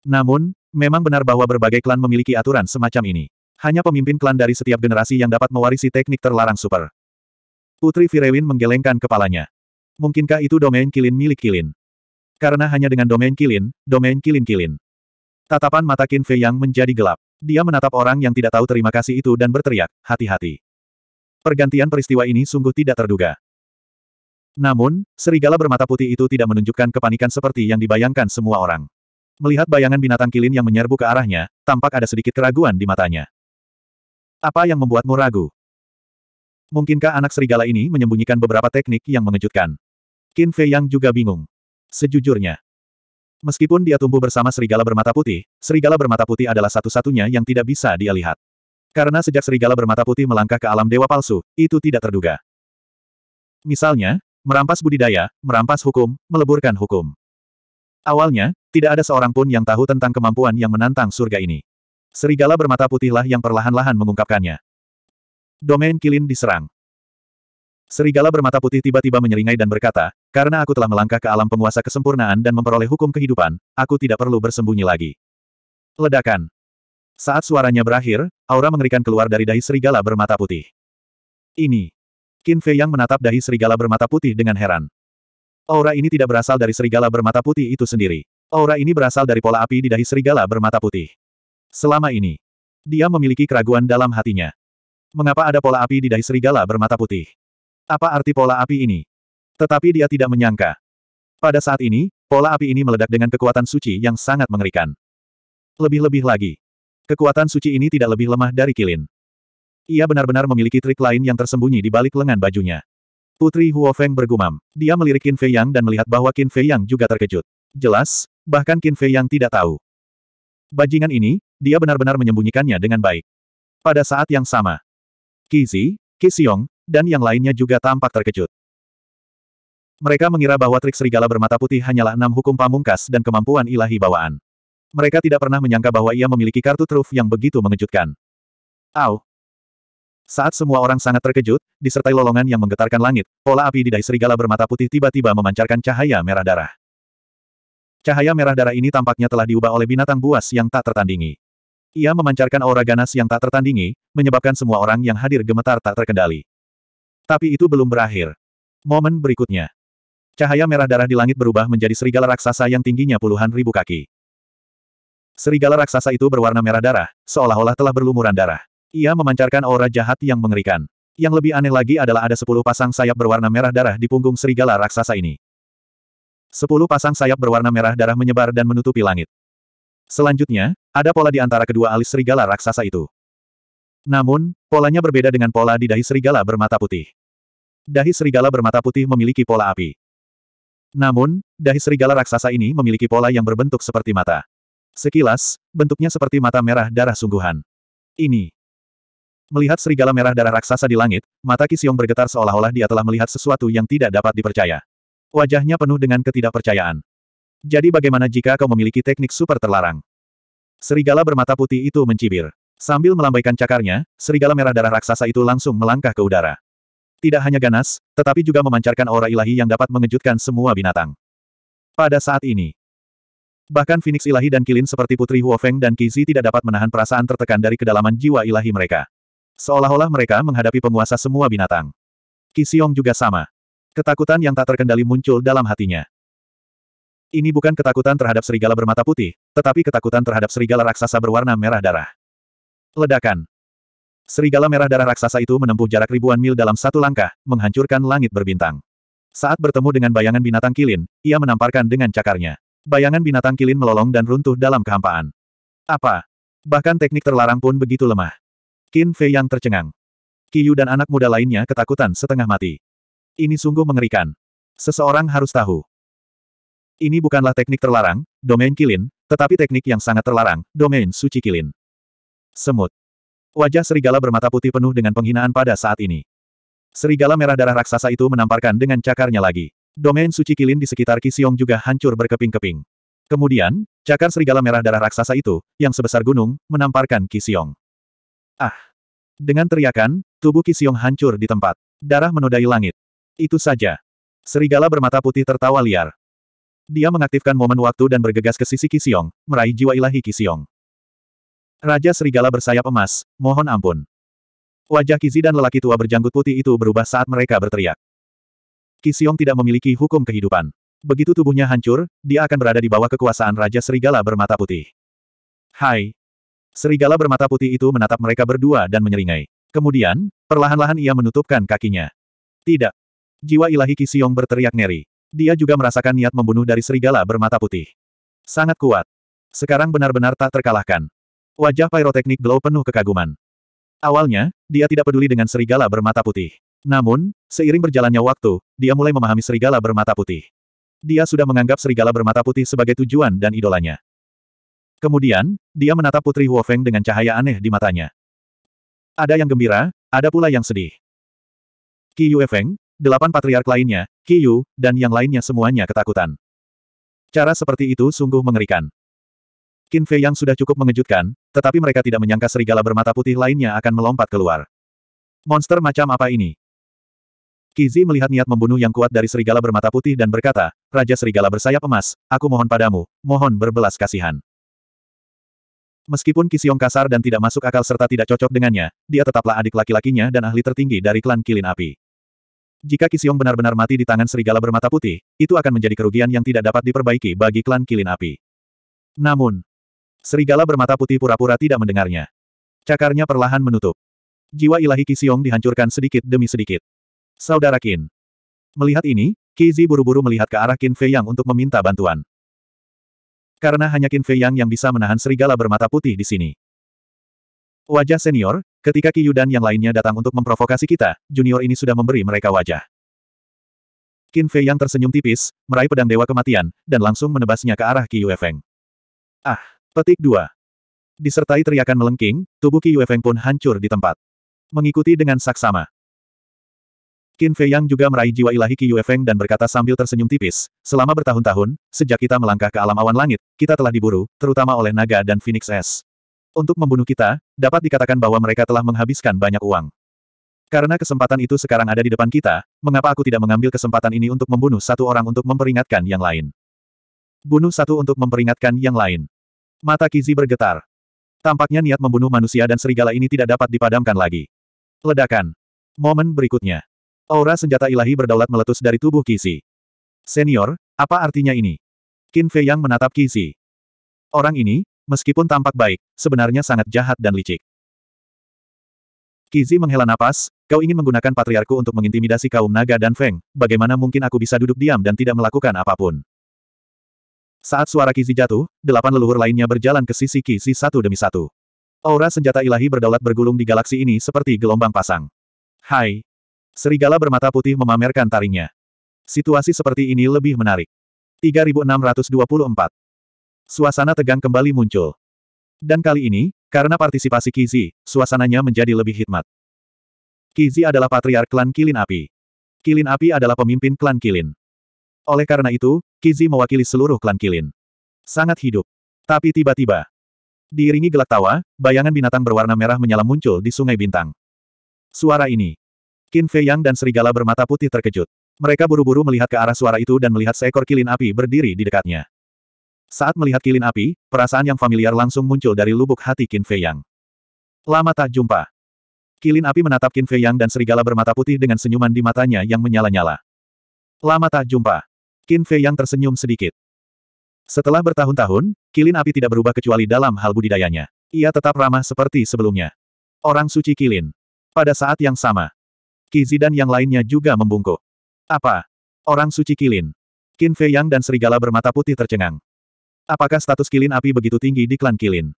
Namun, memang benar bahwa berbagai klan memiliki aturan semacam ini. Hanya pemimpin klan dari setiap generasi yang dapat mewarisi teknik terlarang super. Putri Firewin menggelengkan kepalanya. Mungkinkah itu domain kilin milik kilin? Karena hanya dengan domain kilin, domain kilin-kilin. Tatapan mata Qin Fei yang menjadi gelap. Dia menatap orang yang tidak tahu terima kasih itu dan berteriak, hati-hati. Pergantian peristiwa ini sungguh tidak terduga. Namun, serigala bermata putih itu tidak menunjukkan kepanikan seperti yang dibayangkan semua orang. Melihat bayangan binatang kilin yang menyerbu ke arahnya, tampak ada sedikit keraguan di matanya. Apa yang membuatmu ragu? Mungkinkah anak serigala ini menyembunyikan beberapa teknik yang mengejutkan? Qin Fei Yang juga bingung. Sejujurnya, meskipun dia tumbuh bersama serigala bermata putih, serigala bermata putih adalah satu-satunya yang tidak bisa dia lihat. Karena sejak serigala bermata putih melangkah ke alam dewa palsu, itu tidak terduga. Misalnya, merampas budidaya, merampas hukum, meleburkan hukum. Awalnya, tidak ada seorang pun yang tahu tentang kemampuan yang menantang surga ini. Serigala bermata putihlah yang perlahan-lahan mengungkapkannya. Domain Kilin diserang. Serigala bermata putih tiba-tiba menyeringai dan berkata, karena aku telah melangkah ke alam penguasa kesempurnaan dan memperoleh hukum kehidupan, aku tidak perlu bersembunyi lagi. Ledakan. Saat suaranya berakhir, aura mengerikan keluar dari dahi serigala bermata putih. Ini. Qin Fei yang menatap dahi serigala bermata putih dengan heran. Aura ini tidak berasal dari serigala bermata putih itu sendiri. Aura ini berasal dari pola api di dahi serigala bermata putih. Selama ini, dia memiliki keraguan dalam hatinya. Mengapa ada pola api di dahi serigala bermata putih? Apa arti pola api ini? Tetapi dia tidak menyangka. Pada saat ini, pola api ini meledak dengan kekuatan suci yang sangat mengerikan. Lebih-lebih lagi, kekuatan suci ini tidak lebih lemah dari kilin. Ia benar-benar memiliki trik lain yang tersembunyi di balik lengan bajunya. Putri Huo Feng bergumam. Dia melirik Qin Fei Yang dan melihat bahwa Qin Fei Yang juga terkejut. Jelas, bahkan Qin Fei Yang tidak tahu. Bajingan ini, dia benar-benar menyembunyikannya dengan baik. Pada saat yang sama, Zi, Qi Xiong, dan yang lainnya juga tampak terkejut. Mereka mengira bahwa trik serigala bermata putih hanyalah enam hukum pamungkas dan kemampuan ilahi bawaan. Mereka tidak pernah menyangka bahwa ia memiliki kartu truf yang begitu mengejutkan. Au, saat semua orang sangat terkejut, disertai lolongan yang menggetarkan langit, pola api di dahi serigala bermata putih tiba-tiba memancarkan cahaya merah darah. Cahaya merah darah ini tampaknya telah diubah oleh binatang buas yang tak tertandingi. Ia memancarkan aura ganas yang tak tertandingi, menyebabkan semua orang yang hadir gemetar tak terkendali. Tapi itu belum berakhir. Momen berikutnya. Cahaya merah darah di langit berubah menjadi serigala raksasa yang tingginya puluhan ribu kaki. Serigala raksasa itu berwarna merah darah, seolah-olah telah berlumuran darah. Ia memancarkan aura jahat yang mengerikan. Yang lebih aneh lagi adalah ada sepuluh pasang sayap berwarna merah darah di punggung serigala raksasa ini. Sepuluh pasang sayap berwarna merah darah menyebar dan menutupi langit. Selanjutnya, ada pola di antara kedua alis serigala raksasa itu. Namun, polanya berbeda dengan pola di dahi serigala bermata putih. Dahi serigala bermata putih memiliki pola api. Namun, dahi serigala raksasa ini memiliki pola yang berbentuk seperti mata. Sekilas, bentuknya seperti mata merah darah sungguhan. Ini Melihat serigala merah darah raksasa di langit, mata Kisiong bergetar seolah-olah dia telah melihat sesuatu yang tidak dapat dipercaya. Wajahnya penuh dengan ketidakpercayaan. Jadi bagaimana jika kau memiliki teknik super terlarang? Serigala bermata putih itu mencibir. Sambil melambaikan cakarnya, serigala merah darah raksasa itu langsung melangkah ke udara. Tidak hanya ganas, tetapi juga memancarkan aura ilahi yang dapat mengejutkan semua binatang. Pada saat ini, bahkan Phoenix ilahi dan kilin seperti Putri Huo Feng dan Kizi tidak dapat menahan perasaan tertekan dari kedalaman jiwa ilahi mereka. Seolah-olah mereka menghadapi penguasa semua binatang. Kisiong juga sama. Ketakutan yang tak terkendali muncul dalam hatinya. Ini bukan ketakutan terhadap serigala bermata putih, tetapi ketakutan terhadap serigala raksasa berwarna merah darah. Ledakan. Serigala merah darah raksasa itu menempuh jarak ribuan mil dalam satu langkah, menghancurkan langit berbintang. Saat bertemu dengan bayangan binatang kilin, ia menamparkan dengan cakarnya. Bayangan binatang kilin melolong dan runtuh dalam kehampaan. Apa? Bahkan teknik terlarang pun begitu lemah. Qin Fei yang tercengang. Qiyu dan anak muda lainnya ketakutan setengah mati. Ini sungguh mengerikan. Seseorang harus tahu. Ini bukanlah teknik terlarang, domain kilin, tetapi teknik yang sangat terlarang, domain suci kilin. Semut. Wajah serigala bermata putih penuh dengan penghinaan pada saat ini. Serigala merah darah raksasa itu menamparkan dengan cakarnya lagi. Domain suci kilin di sekitar Kisiong juga hancur berkeping-keping. Kemudian, cakar serigala merah darah raksasa itu, yang sebesar gunung, menamparkan Kisiong. Ah! Dengan teriakan, tubuh Kisiong hancur di tempat. Darah menodai langit. Itu saja. Serigala bermata putih tertawa liar. Dia mengaktifkan momen waktu dan bergegas ke sisi Kisiong, meraih jiwa ilahi Kisiong. Raja Serigala bersayap emas, mohon ampun. Wajah Kizi dan lelaki tua berjanggut putih itu berubah saat mereka berteriak. Kisiong tidak memiliki hukum kehidupan. Begitu tubuhnya hancur, dia akan berada di bawah kekuasaan Raja Serigala bermata putih. Hai, Serigala bermata putih itu menatap mereka berdua dan menyeringai. Kemudian, perlahan-lahan ia menutupkan kakinya. Tidak. Jiwa ilahi Kisiong berteriak ngeri. Dia juga merasakan niat membunuh dari serigala bermata putih. Sangat kuat. Sekarang benar-benar tak terkalahkan. Wajah pyroteknik glow penuh kekaguman. Awalnya, dia tidak peduli dengan serigala bermata putih. Namun, seiring berjalannya waktu, dia mulai memahami serigala bermata putih. Dia sudah menganggap serigala bermata putih sebagai tujuan dan idolanya. Kemudian, dia menatap Putri Huofeng dengan cahaya aneh di matanya. Ada yang gembira, ada pula yang sedih. Qi Yuefeng, delapan patriark lainnya, Qi Yu, dan yang lainnya semuanya ketakutan. Cara seperti itu sungguh mengerikan. Qin Fei yang sudah cukup mengejutkan, tetapi mereka tidak menyangka serigala bermata putih lainnya akan melompat keluar. Monster macam apa ini? Kizi melihat niat membunuh yang kuat dari serigala bermata putih dan berkata, Raja Serigala bersayap emas, aku mohon padamu, mohon berbelas kasihan. Meskipun Kisiong kasar dan tidak masuk akal serta tidak cocok dengannya, dia tetaplah adik laki-lakinya dan ahli tertinggi dari klan Kilin Api. Jika Kisiong benar-benar mati di tangan serigala bermata putih, itu akan menjadi kerugian yang tidak dapat diperbaiki bagi klan Kilin Api. Namun, Serigala bermata putih pura-pura tidak mendengarnya. Cakarnya perlahan menutup. Jiwa ilahi Kisiong dihancurkan sedikit demi sedikit. Saudara Qin. Melihat ini, Kizi buru-buru melihat ke arah Qin Fei Yang untuk meminta bantuan. Karena hanya Qin Fei Yang yang bisa menahan serigala bermata putih di sini. Wajah senior, ketika Yu dan yang lainnya datang untuk memprovokasi kita, junior ini sudah memberi mereka wajah. Qin Fei Yang tersenyum tipis, meraih pedang dewa kematian, dan langsung menebasnya ke arah Qi Feng. Ah! Petik 2. Disertai teriakan melengking, tubuh Qi Yuefeng pun hancur di tempat. Mengikuti dengan saksama. Qin Fei Yang juga meraih jiwa ilahi Qi Yuefeng dan berkata sambil tersenyum tipis, selama bertahun-tahun, sejak kita melangkah ke alam awan langit, kita telah diburu, terutama oleh naga dan Phoenix S. Untuk membunuh kita, dapat dikatakan bahwa mereka telah menghabiskan banyak uang. Karena kesempatan itu sekarang ada di depan kita, mengapa aku tidak mengambil kesempatan ini untuk membunuh satu orang untuk memperingatkan yang lain? Bunuh satu untuk memperingatkan yang lain. Mata Kizi bergetar. Tampaknya niat membunuh manusia dan serigala ini tidak dapat dipadamkan lagi. Ledakan. Momen berikutnya. Aura senjata ilahi berdaulat meletus dari tubuh Kizi. Senior, apa artinya ini? Qin Fei Yang menatap Kizi. Orang ini, meskipun tampak baik, sebenarnya sangat jahat dan licik. Kizi menghela napas, kau ingin menggunakan patriarku untuk mengintimidasi kaum naga dan Feng, bagaimana mungkin aku bisa duduk diam dan tidak melakukan apa pun? Saat suara Kizi jatuh, delapan leluhur lainnya berjalan ke sisi Kizi satu demi satu. Aura senjata ilahi berdaulat bergulung di galaksi ini seperti gelombang pasang. Hai! Serigala bermata putih memamerkan taringnya. Situasi seperti ini lebih menarik. 3624. Suasana tegang kembali muncul. Dan kali ini, karena partisipasi Kizi, suasananya menjadi lebih hikmat. Kizi adalah patriark klan Kilin Api. Kilin Api adalah pemimpin klan Kilin. Oleh karena itu, Kizi mewakili seluruh klan Kilin. Sangat hidup. Tapi tiba-tiba, diiringi gelak tawa, bayangan binatang berwarna merah menyala muncul di sungai bintang. Suara ini. Qin Fei Yang dan serigala bermata putih terkejut. Mereka buru-buru melihat ke arah suara itu dan melihat seekor kilin api berdiri di dekatnya. Saat melihat kilin api, perasaan yang familiar langsung muncul dari lubuk hati Qin Fei Yang. Lama tak jumpa. Kilin api menatap Qin Fei Yang dan serigala bermata putih dengan senyuman di matanya yang menyala-nyala. Lama tak jumpa. Qin Fei yang tersenyum sedikit. Setelah bertahun-tahun, Kilin Api tidak berubah kecuali dalam hal budidayanya. Ia tetap ramah seperti sebelumnya. Orang suci Kilin. Pada saat yang sama, Kizi dan yang lainnya juga membungkuk. Apa? Orang suci Kilin. Qin Fei Yang dan serigala bermata putih tercengang. Apakah status Kilin Api begitu tinggi di klan Kilin?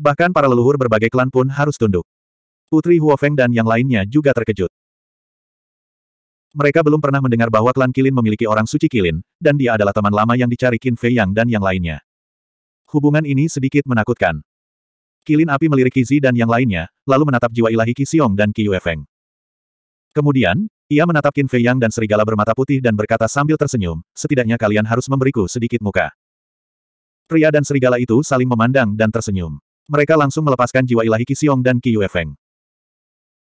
Bahkan para leluhur berbagai klan pun harus tunduk. Putri Huo Feng dan yang lainnya juga terkejut. Mereka belum pernah mendengar bahwa klan Kilin memiliki orang suci Kilin, dan dia adalah teman lama yang dicari Qin Fei Yang dan yang lainnya. Hubungan ini sedikit menakutkan. Kilin api melirik Kizi dan yang lainnya, lalu menatap jiwa ilahi Xiong dan Qi Yuefeng. Kemudian, ia menatap Qin Fei Yang dan serigala bermata putih dan berkata sambil tersenyum, setidaknya kalian harus memberiku sedikit muka. Pria dan serigala itu saling memandang dan tersenyum. Mereka langsung melepaskan jiwa ilahi Xiong dan Qi Yuefeng.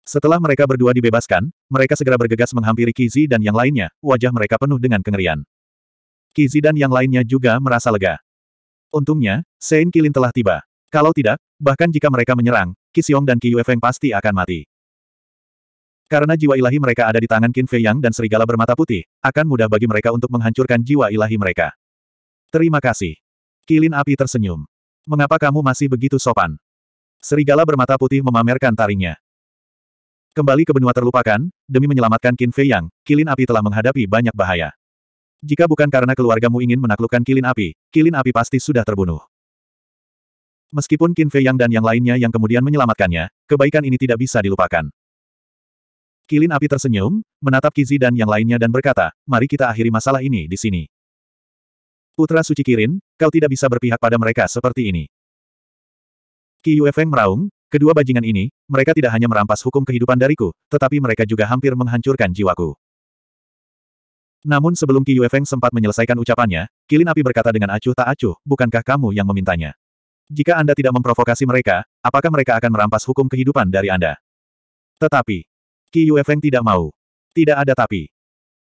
Setelah mereka berdua dibebaskan, mereka segera bergegas menghampiri Kizi dan yang lainnya, wajah mereka penuh dengan kengerian. Kizi dan yang lainnya juga merasa lega. Untungnya, Sein Kilin telah tiba. Kalau tidak, bahkan jika mereka menyerang, Kisiong dan Ki Yuefeng pasti akan mati. Karena jiwa ilahi mereka ada di tangan Qin Fei Yang dan serigala bermata putih, akan mudah bagi mereka untuk menghancurkan jiwa ilahi mereka. Terima kasih. Kilin api tersenyum. Mengapa kamu masih begitu sopan? Serigala bermata putih memamerkan taringnya. Kembali ke benua terlupakan, demi menyelamatkan Qin Fei Yang, kilin api telah menghadapi banyak bahaya. Jika bukan karena keluargamu ingin menaklukkan kilin api, kilin api pasti sudah terbunuh. Meskipun Qin Fei Yang dan yang lainnya yang kemudian menyelamatkannya, kebaikan ini tidak bisa dilupakan. Kilin api tersenyum, menatap Kizi dan yang lainnya dan berkata, mari kita akhiri masalah ini di sini. Putra suci Kirin, kau tidak bisa berpihak pada mereka seperti ini. Qi Yuefeng meraung, kedua bajingan ini, mereka tidak hanya merampas hukum kehidupan dariku, tetapi mereka juga hampir menghancurkan jiwaku. Namun sebelum Qi Yuefeng sempat menyelesaikan ucapannya, Kilin api berkata dengan acuh tak acuh, bukankah kamu yang memintanya? Jika Anda tidak memprovokasi mereka, apakah mereka akan merampas hukum kehidupan dari Anda? Tetapi, Qi Yuefeng tidak mau. Tidak ada tapi.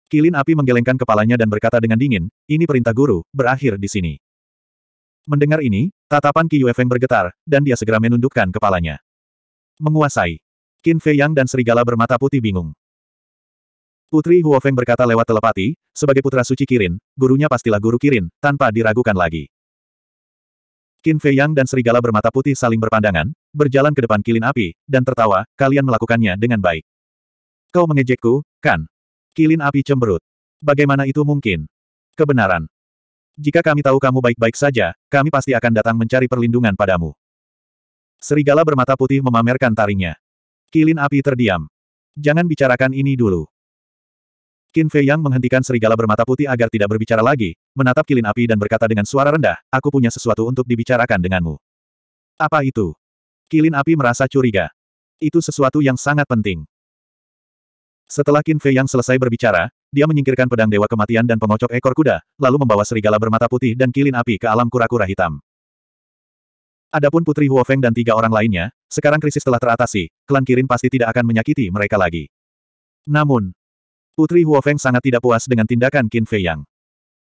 Kilin api menggelengkan kepalanya dan berkata dengan dingin, ini perintah guru, berakhir di sini. Mendengar ini, tatapan Qi Yuefeng bergetar, dan dia segera menundukkan kepalanya. Menguasai. Qin Fei Yang dan serigala bermata putih bingung. Putri Huofeng berkata lewat telepati, sebagai putra suci Kirin, gurunya pastilah guru Kirin, tanpa diragukan lagi. Qin Fei Yang dan serigala bermata putih saling berpandangan, berjalan ke depan kilin api, dan tertawa, kalian melakukannya dengan baik. Kau mengejekku, kan? Kilin api cemberut. Bagaimana itu mungkin? Kebenaran. Jika kami tahu kamu baik-baik saja, kami pasti akan datang mencari perlindungan padamu. Serigala bermata putih memamerkan taringnya. Kilin api terdiam. Jangan bicarakan ini dulu. Qin Fei Yang menghentikan serigala bermata putih agar tidak berbicara lagi, menatap kilin api dan berkata dengan suara rendah, aku punya sesuatu untuk dibicarakan denganmu. Apa itu? Kilin api merasa curiga. Itu sesuatu yang sangat penting. Setelah Qin Fei Yang selesai berbicara, dia menyingkirkan pedang Dewa Kematian dan pengocok ekor kuda, lalu membawa serigala bermata putih dan kilin api ke alam kura-kura hitam. Adapun Putri Huo Feng dan tiga orang lainnya, sekarang krisis telah teratasi, klan Kirin pasti tidak akan menyakiti mereka lagi. Namun, Putri Huofeng sangat tidak puas dengan tindakan Qin Fei Yang.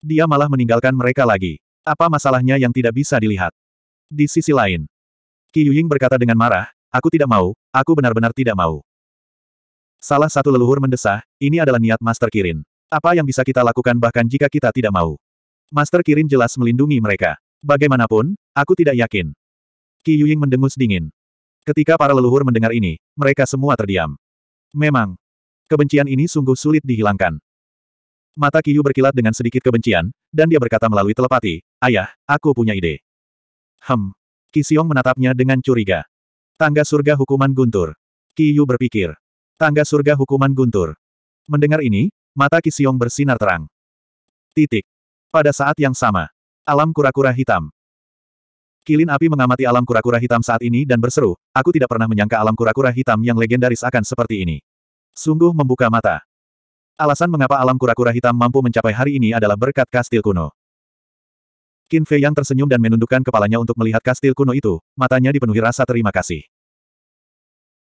Dia malah meninggalkan mereka lagi. Apa masalahnya yang tidak bisa dilihat? Di sisi lain, Qi Yuying berkata dengan marah, aku tidak mau, aku benar-benar tidak mau. Salah satu leluhur mendesah, ini adalah niat Master Kirin. Apa yang bisa kita lakukan bahkan jika kita tidak mau? Master Kirin jelas melindungi mereka. Bagaimanapun, aku tidak yakin. Qi Yuying mendengus dingin. Ketika para leluhur mendengar ini, mereka semua terdiam. Memang, Kebencian ini sungguh sulit dihilangkan. Mata Kiyu berkilat dengan sedikit kebencian, dan dia berkata melalui telepati, Ayah, aku punya ide. Hem. Kisiong menatapnya dengan curiga. Tangga surga hukuman guntur. Kiyu berpikir. Tangga surga hukuman guntur. Mendengar ini, mata Kisiong bersinar terang. Titik. Pada saat yang sama, alam kura-kura hitam. Kilin api mengamati alam kura-kura hitam saat ini dan berseru, aku tidak pernah menyangka alam kura-kura hitam yang legendaris akan seperti ini. Sungguh membuka mata. Alasan mengapa alam kura-kura hitam mampu mencapai hari ini adalah berkat kastil kuno. Qin Fei yang tersenyum dan menundukkan kepalanya untuk melihat kastil kuno itu, matanya dipenuhi rasa terima kasih.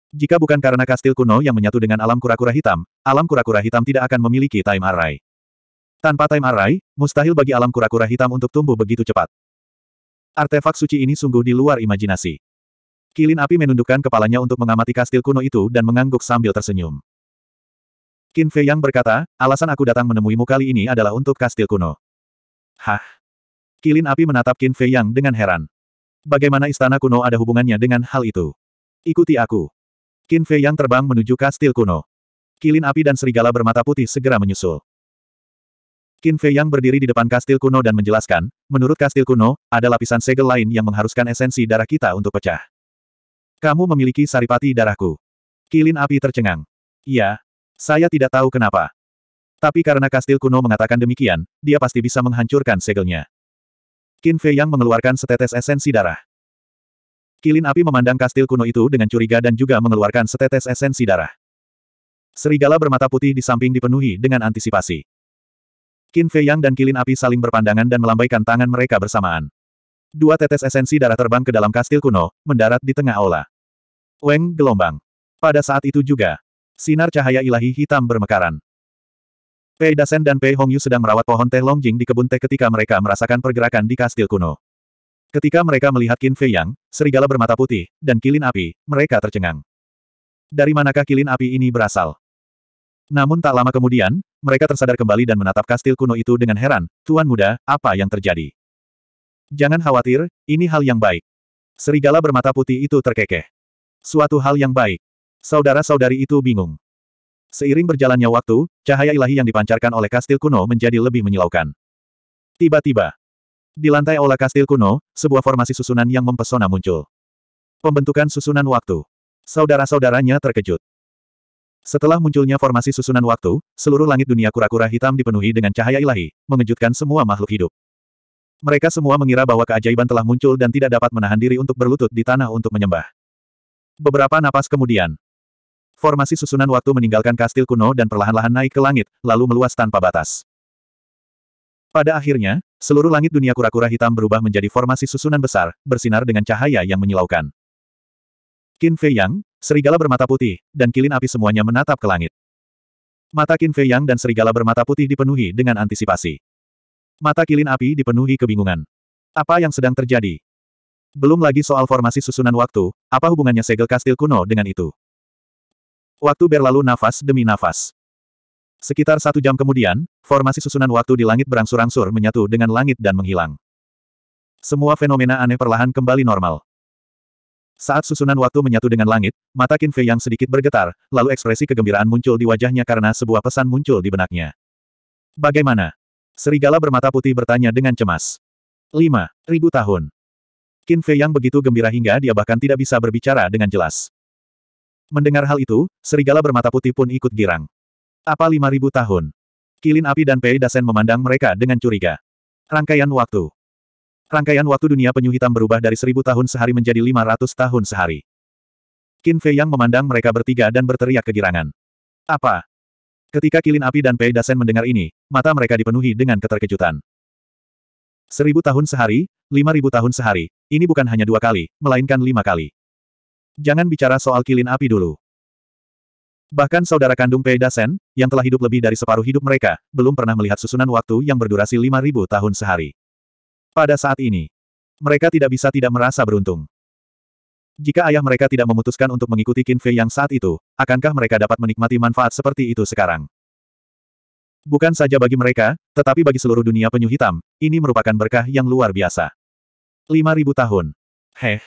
Jika bukan karena kastil kuno yang menyatu dengan alam kura-kura hitam, alam kura-kura hitam tidak akan memiliki time array. Tanpa time array, mustahil bagi alam kura-kura hitam untuk tumbuh begitu cepat. Artefak suci ini sungguh di luar imajinasi. Kilin api menundukkan kepalanya untuk mengamati kastil kuno itu dan mengangguk sambil tersenyum. Qin Fei Yang berkata, alasan aku datang menemuimu kali ini adalah untuk kastil kuno. Hah? Kilin api menatap Qin Fei Yang dengan heran. Bagaimana istana kuno ada hubungannya dengan hal itu? Ikuti aku. Qin Fei Yang terbang menuju kastil kuno. Kilin api dan serigala bermata putih segera menyusul. Qin Fei Yang berdiri di depan kastil kuno dan menjelaskan, menurut kastil kuno, ada lapisan segel lain yang mengharuskan esensi darah kita untuk pecah. Kamu memiliki saripati darahku. Kilin api tercengang. Iya, saya tidak tahu kenapa. Tapi karena kastil kuno mengatakan demikian, dia pasti bisa menghancurkan segelnya. Qin Fei Yang mengeluarkan setetes esensi darah. Kilin api memandang kastil kuno itu dengan curiga dan juga mengeluarkan setetes esensi darah. Serigala bermata putih di samping dipenuhi dengan antisipasi. Qin Fei Yang dan Kilin api saling berpandangan dan melambaikan tangan mereka bersamaan. Dua tetes esensi darah terbang ke dalam kastil kuno, mendarat di tengah aula. Weng gelombang. Pada saat itu juga, Sinar cahaya ilahi hitam bermekaran. Pei Dasen dan Pei Hongyu sedang merawat pohon teh Longjing di kebun teh ketika mereka merasakan pergerakan di kastil kuno. Ketika mereka melihat Qin Fei Yang, serigala bermata putih, dan kilin api, mereka tercengang. Dari manakah kilin api ini berasal? Namun tak lama kemudian, mereka tersadar kembali dan menatap kastil kuno itu dengan heran, Tuan Muda, apa yang terjadi? Jangan khawatir, ini hal yang baik. Serigala bermata putih itu terkekeh. Suatu hal yang baik. Saudara-saudari itu bingung. Seiring berjalannya waktu, cahaya ilahi yang dipancarkan oleh kastil kuno menjadi lebih menyilaukan. Tiba-tiba, Di lantai aula kastil kuno, sebuah formasi susunan yang mempesona muncul. Pembentukan susunan waktu. Saudara-saudaranya terkejut. Setelah munculnya formasi susunan waktu, seluruh langit dunia kura-kura hitam dipenuhi dengan cahaya ilahi, mengejutkan semua makhluk hidup. Mereka semua mengira bahwa keajaiban telah muncul dan tidak dapat menahan diri untuk berlutut di tanah untuk menyembah. Beberapa napas kemudian, formasi susunan waktu meninggalkan kastil kuno dan perlahan-lahan naik ke langit, lalu meluas tanpa batas. Pada akhirnya, seluruh langit dunia kura-kura hitam berubah menjadi formasi susunan besar, bersinar dengan cahaya yang menyilaukan. Qin Fei Yang, serigala bermata putih, dan kilin api semuanya menatap ke langit. Mata Qin Fei Yang dan serigala bermata putih dipenuhi dengan antisipasi. Mata kilin api dipenuhi kebingungan. Apa yang sedang terjadi? Belum lagi soal formasi susunan waktu, apa hubungannya segel kastil kuno dengan itu? Waktu berlalu nafas demi nafas. Sekitar satu jam kemudian, formasi susunan waktu di langit berangsur-angsur menyatu dengan langit dan menghilang. Semua fenomena aneh perlahan kembali normal. Saat susunan waktu menyatu dengan langit, mata Qin Fei yang sedikit bergetar, lalu ekspresi kegembiraan muncul di wajahnya karena sebuah pesan muncul di benaknya. Bagaimana? Serigala bermata putih bertanya dengan cemas. Lima ribu tahun. Qin Fei yang begitu gembira hingga dia bahkan tidak bisa berbicara dengan jelas. Mendengar hal itu, serigala bermata putih pun ikut girang. Apa lima ribu tahun? Kilin api dan Pei Dasen memandang mereka dengan curiga. Rangkaian waktu. Rangkaian waktu dunia penyu hitam berubah dari seribu tahun sehari menjadi lima ratus tahun sehari. Qin Fei yang memandang mereka bertiga dan berteriak kegirangan. Apa? Ketika Kilin Api dan Pei Dasen mendengar ini, mata mereka dipenuhi dengan keterkejutan. Seribu tahun sehari, lima ribu tahun sehari, ini bukan hanya dua kali, melainkan lima kali. Jangan bicara soal Kilin Api dulu. Bahkan saudara kandung Pei Dasen, yang telah hidup lebih dari separuh hidup mereka, belum pernah melihat susunan waktu yang berdurasi lima ribu tahun sehari. Pada saat ini, mereka tidak bisa tidak merasa beruntung. Jika ayah mereka tidak memutuskan untuk mengikuti Qin Fei yang saat itu, akankah mereka dapat menikmati manfaat seperti itu sekarang? Bukan saja bagi mereka, tetapi bagi seluruh dunia penyu hitam, ini merupakan berkah yang luar biasa. 5000 tahun. Heh.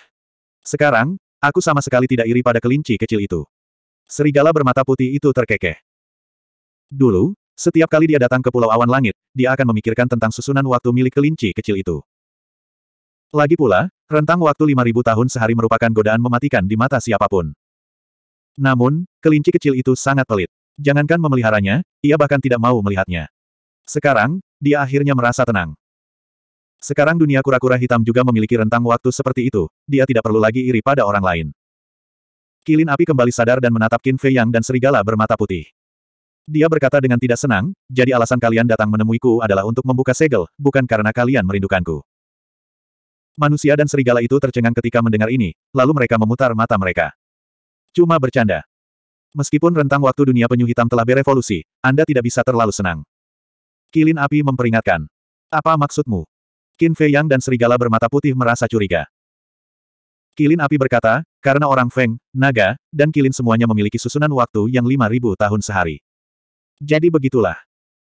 Sekarang, aku sama sekali tidak iri pada kelinci kecil itu. Serigala bermata putih itu terkekeh. Dulu, setiap kali dia datang ke Pulau Awan Langit, dia akan memikirkan tentang susunan waktu milik kelinci kecil itu. Lagi pula, rentang waktu 5000 tahun sehari merupakan godaan mematikan di mata siapa pun. Namun, kelinci kecil itu sangat pelit. Jangankan memeliharanya, ia bahkan tidak mau melihatnya. Sekarang, dia akhirnya merasa tenang. Sekarang dunia kura-kura hitam juga memiliki rentang waktu seperti itu, dia tidak perlu lagi iri pada orang lain. Kilin api kembali sadar dan menatap Qin Fei Yang dan serigala bermata putih. Dia berkata dengan tidak senang, jadi alasan kalian datang menemuiku adalah untuk membuka segel, bukan karena kalian merindukanku. Manusia dan serigala itu tercengang ketika mendengar ini, lalu mereka memutar mata mereka. Cuma bercanda. Meskipun rentang waktu dunia penyu hitam telah berevolusi, Anda tidak bisa terlalu senang. Kilin api memperingatkan. Apa maksudmu? Qin Fei Yang dan serigala bermata putih merasa curiga. Kilin api berkata, karena orang Feng, naga, dan kilin semuanya memiliki susunan waktu yang 5000 tahun sehari. Jadi begitulah.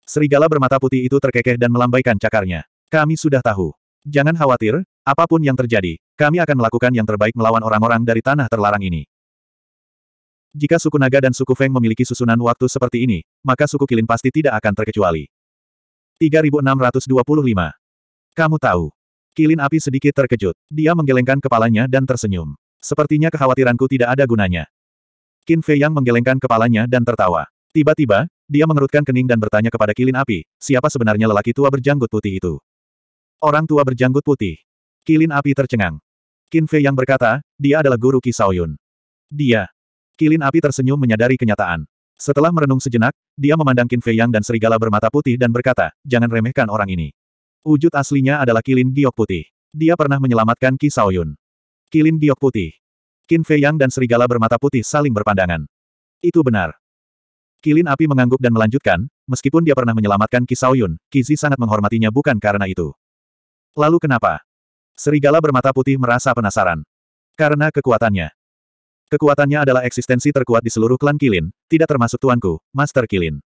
Serigala bermata putih itu terkekeh dan melambaikan cakarnya. Kami sudah tahu. Jangan khawatir, apa pun yang terjadi, kami akan melakukan yang terbaik melawan orang-orang dari tanah terlarang ini. Jika suku Naga dan suku Feng memiliki susunan waktu seperti ini, maka suku Kilin pasti tidak akan terkecuali. 3625. Kamu tahu. Kilin api sedikit terkejut. Dia menggelengkan kepalanya dan tersenyum. Sepertinya kekhawatiranku tidak ada gunanya. Qin Fei yang menggelengkan kepalanya dan tertawa. Tiba-tiba, dia mengerutkan kening dan bertanya kepada Kilin api, siapa sebenarnya lelaki tua berjanggut putih itu? Orang tua berjanggut putih. Kilin api tercengang. Qin Fei yang berkata, dia adalah guru Shaoyun. Dia. Kilin api tersenyum menyadari kenyataan. Setelah merenung sejenak, dia memandang Qin Fei Yang dan serigala bermata putih dan berkata, jangan remehkan orang ini. Wujud aslinya adalah Kilin Giok Putih. Dia pernah menyelamatkan Ki Shaoyun. Kilin Giok Putih. Qin Fei Yang dan serigala bermata putih saling berpandangan. Itu benar. Kilin api mengangguk dan melanjutkan, meskipun dia pernah menyelamatkan Ki Shaoyun, Kizi sangat menghormatinya bukan karena itu. Lalu kenapa? Serigala bermata putih merasa penasaran. Karena kekuatannya. Kekuatannya adalah eksistensi terkuat di seluruh klan Kilin, tidak termasuk tuanku, Master Kilin.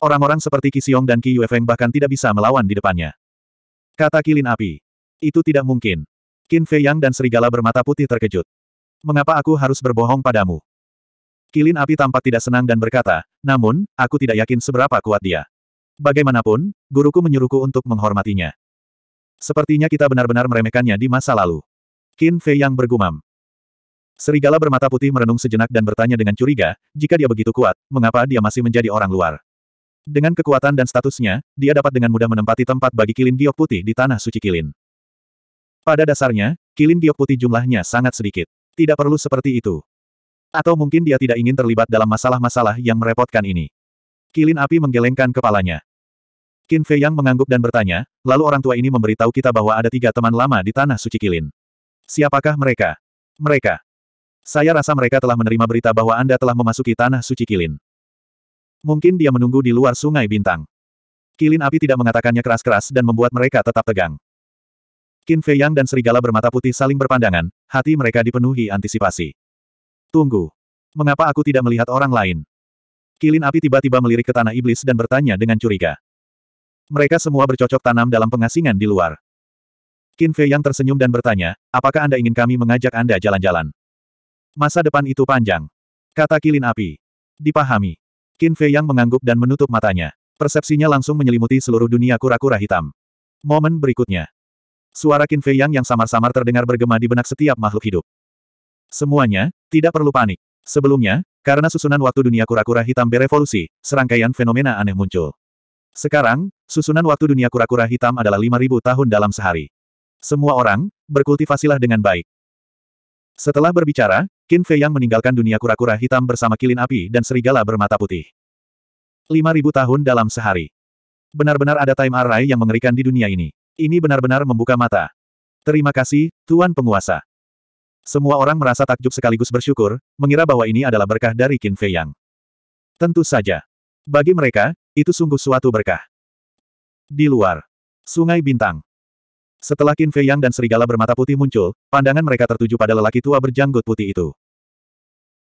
Orang-orang seperti Ki Xiong dan Ki Yuefeng bahkan tidak bisa melawan di depannya. Kata Kilin Api. Itu tidak mungkin. Qin Fei Yang dan serigala bermata putih terkejut. Mengapa aku harus berbohong padamu? Kilin Api tampak tidak senang dan berkata, namun, aku tidak yakin seberapa kuat dia. Bagaimanapun, guruku menyuruhku untuk menghormatinya. Sepertinya kita benar-benar meremehkannya di masa lalu. Qin Fei yang bergumam. Serigala bermata putih merenung sejenak dan bertanya dengan curiga, jika dia begitu kuat, mengapa dia masih menjadi orang luar? Dengan kekuatan dan statusnya, dia dapat dengan mudah menempati tempat bagi kilin giok putih di tanah suci kilin. Pada dasarnya, kilin giok putih jumlahnya sangat sedikit. Tidak perlu seperti itu. Atau mungkin dia tidak ingin terlibat dalam masalah-masalah yang merepotkan ini. Kilin api menggelengkan kepalanya. Qin Fei Yang mengangguk dan bertanya, lalu orang tua ini memberitahu kita bahwa ada tiga teman lama di tanah suci kilin. Siapakah mereka? Mereka. Saya rasa mereka telah menerima berita bahwa Anda telah memasuki tanah suci kilin. Mungkin dia menunggu di luar sungai bintang. Kilin api tidak mengatakannya keras-keras dan membuat mereka tetap tegang. Qin Fei Yang dan serigala bermata putih saling berpandangan, hati mereka dipenuhi antisipasi. Tunggu. Mengapa aku tidak melihat orang lain? Kilin api tiba-tiba melirik ke tanah iblis dan bertanya dengan curiga. Mereka semua bercocok tanam dalam pengasingan di luar. Qin Fei Yang tersenyum dan bertanya, apakah Anda ingin kami mengajak Anda jalan-jalan? Masa depan itu panjang. Kata Kilin Api. Dipahami. Qin Fei Yang mengangguk dan menutup matanya. Persepsinya langsung menyelimuti seluruh dunia kura-kura hitam. Momen berikutnya. Suara Qin Fei Yang yang samar-samar terdengar bergema di benak setiap makhluk hidup. Semuanya, tidak perlu panik. Sebelumnya, karena susunan waktu dunia kura-kura hitam berevolusi, serangkaian fenomena aneh muncul. Sekarang, susunan waktu dunia kura-kura hitam adalah 5000 tahun dalam sehari. Semua orang, berkultivasilah dengan baik. Setelah berbicara, Qin Fei Yang meninggalkan dunia kura-kura hitam bersama kilin api dan serigala bermata putih. 5000 tahun dalam sehari. Benar-benar ada time array yang mengerikan di dunia ini. Ini benar-benar membuka mata. Terima kasih, Tuan Penguasa. Semua orang merasa takjub sekaligus bersyukur, mengira bahwa ini adalah berkah dari Qin Fei Yang. Tentu saja. Bagi mereka, itu sungguh suatu berkah. Di luar. Sungai Bintang. Setelah Qin Fei Yang dan serigala bermata putih muncul, pandangan mereka tertuju pada lelaki tua berjanggut putih itu.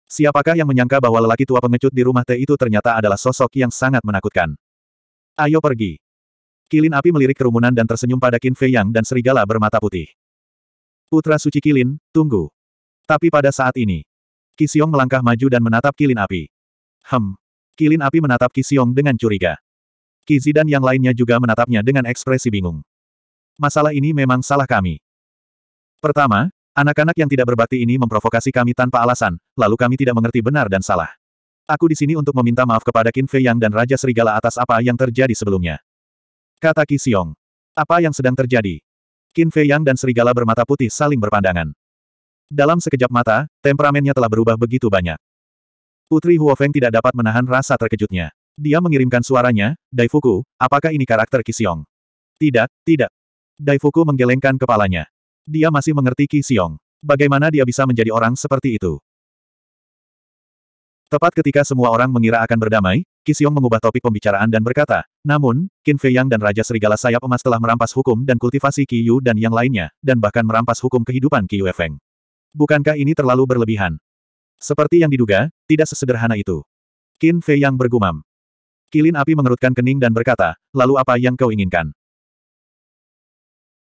Siapakah yang menyangka bahwa lelaki tua pengecut di rumah teh itu ternyata adalah sosok yang sangat menakutkan? Ayo pergi. Kilin api melirik kerumunan dan tersenyum pada Qin Fei Yang dan serigala bermata putih. Putra suci Kilin, tunggu. Tapi pada saat ini, Kisiong melangkah maju dan menatap Kilin api. Hem. Kilin api menatap Kisiong dengan curiga. Kizi dan yang lainnya juga menatapnya dengan ekspresi bingung. Masalah ini memang salah kami. Pertama, anak-anak yang tidak berbakti ini memprovokasi kami tanpa alasan, lalu kami tidak mengerti benar dan salah. Aku di sini untuk meminta maaf kepada Qin Fei Yang dan Raja Serigala atas apa yang terjadi sebelumnya. Kata Qi Xiong. Apa yang sedang terjadi? Qin Fei Yang dan serigala bermata putih saling berpandangan. Dalam sekejap mata, temperamennya telah berubah begitu banyak. Putri Huo Feng tidak dapat menahan rasa terkejutnya. Dia mengirimkan suaranya, Daifuku, apakah ini karakter Qi Xiong? Tidak, tidak. Daifuku menggelengkan kepalanya. Dia masih mengerti Qi Xiong. Bagaimana dia bisa menjadi orang seperti itu? Tepat ketika semua orang mengira akan berdamai, Kisiong mengubah topik pembicaraan dan berkata, namun, Qin Fei Yang dan Raja Serigala Sayap Emas telah merampas hukum dan kultivasi Qi Yu dan yang lainnya, dan bahkan merampas hukum kehidupan Qi Yu Feng. Bukankah ini terlalu berlebihan? Seperti yang diduga, tidak sesederhana itu. Qin Fei Yang bergumam. Kilin api mengerutkan kening dan berkata, lalu apa yang kau inginkan?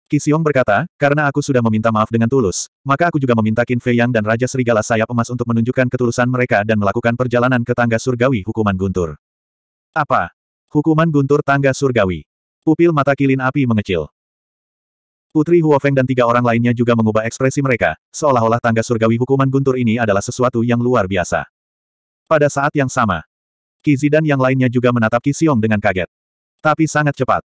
Kisiong berkata, karena aku sudah meminta maaf dengan tulus, maka aku juga meminta Qin Fei Yang dan Raja Serigala Sayap Emas untuk menunjukkan ketulusan mereka dan melakukan perjalanan ke tangga surgawi hukuman guntur. Apa? Hukuman guntur tangga surgawi. Pupil mata kilin api mengecil. Putri Huo Feng dan tiga orang lainnya juga mengubah ekspresi mereka, seolah-olah tangga surgawi hukuman guntur ini adalah sesuatu yang luar biasa. Pada saat yang sama, Kizi dan yang lainnya juga menatap Kisiong dengan kaget. Tapi sangat cepat.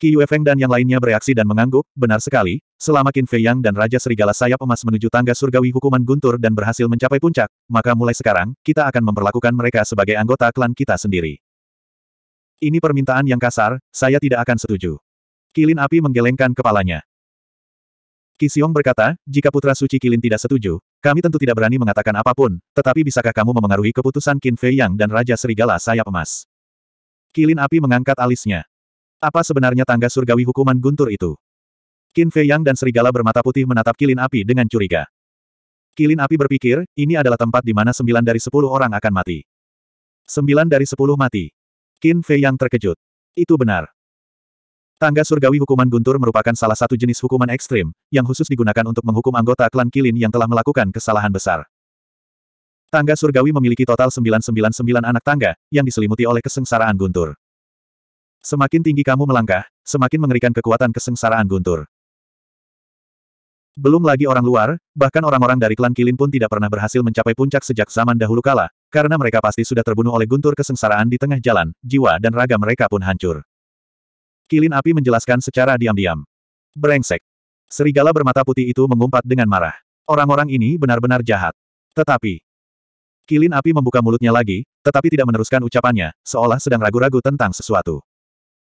Qi Yuefeng dan yang lainnya bereaksi dan mengangguk, benar sekali, selama Qin Fei Yang dan Raja Serigala Sayap Emas menuju tangga surgawi hukuman guntur dan berhasil mencapai puncak, maka mulai sekarang, kita akan memperlakukan mereka sebagai anggota klan kita sendiri. Ini permintaan yang kasar, saya tidak akan setuju. Kilin api menggelengkan kepalanya. Xiong berkata, jika Putra Suci Kilin tidak setuju, kami tentu tidak berani mengatakan apa pun, tetapi bisakah kamu memengaruhi keputusan Qin Fei Yang dan Raja Serigala Sayap Emas? Kilin api mengangkat alisnya. Apa sebenarnya tangga surgawi hukuman guntur itu? Qin Fei Yang dan serigala bermata putih menatap kilin api dengan curiga. Kilin api berpikir, ini adalah tempat di mana sembilan dari sepuluh orang akan mati. Sembilan dari sepuluh mati. Qin Fei Yang terkejut. Itu benar. Tangga surgawi hukuman guntur merupakan salah satu jenis hukuman ekstrim, yang khusus digunakan untuk menghukum anggota klan Kilin yang telah melakukan kesalahan besar. Tangga surgawi memiliki total 999 anak tangga, yang diselimuti oleh kesengsaraan guntur. Semakin tinggi kamu melangkah, semakin mengerikan kekuatan kesengsaraan guntur. Belum lagi orang luar, bahkan orang-orang dari klan Kilin pun tidak pernah berhasil mencapai puncak sejak zaman dahulu kala, karena mereka pasti sudah terbunuh oleh guntur kesengsaraan di tengah jalan, jiwa dan raga mereka pun hancur. Kilin api menjelaskan secara diam-diam. Brengsek. Serigala bermata putih itu mengumpat dengan marah. Orang-orang ini benar-benar jahat. Tetapi, Kilin api membuka mulutnya lagi, tetapi tidak meneruskan ucapannya, seolah sedang ragu-ragu tentang sesuatu.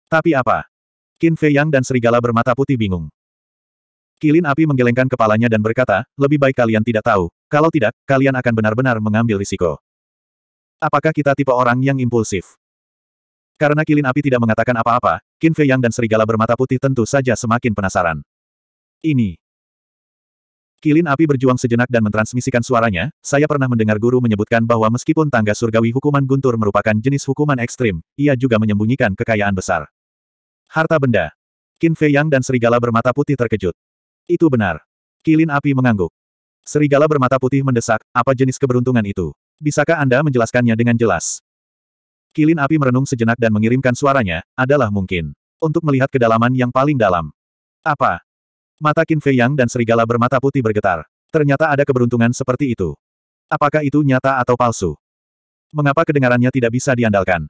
Tapi apa? Qin Fei Yang dan serigala bermata putih bingung. Kilin api menggelengkan kepalanya dan berkata, lebih baik kalian tidak tahu, kalau tidak, kalian akan benar-benar mengambil risiko. Apakah kita tipe orang yang impulsif? Karena kilin api tidak mengatakan apa-apa, Qin Fei Yang dan serigala bermata putih tentu saja semakin penasaran. Ini. Kilin api berjuang sejenak dan mentransmisikan suaranya, saya pernah mendengar guru menyebutkan bahwa meskipun tangga surgawi hukuman guntur merupakan jenis hukuman ekstrim, ia juga menyembunyikan kekayaan besar. Harta benda. Qin Fei Yang dan serigala bermata putih terkejut. Itu benar. Kilin api mengangguk. Serigala bermata putih mendesak, apa jenis keberuntungan itu? Bisakah Anda menjelaskannya dengan jelas? Kilin api merenung sejenak dan mengirimkan suaranya, adalah mungkin. Untuk melihat kedalaman yang paling dalam. Apa? Mata Qin Fei Yang dan serigala bermata putih bergetar. Ternyata ada keberuntungan seperti itu. Apakah itu nyata atau palsu? Mengapa kedengarannya tidak bisa diandalkan?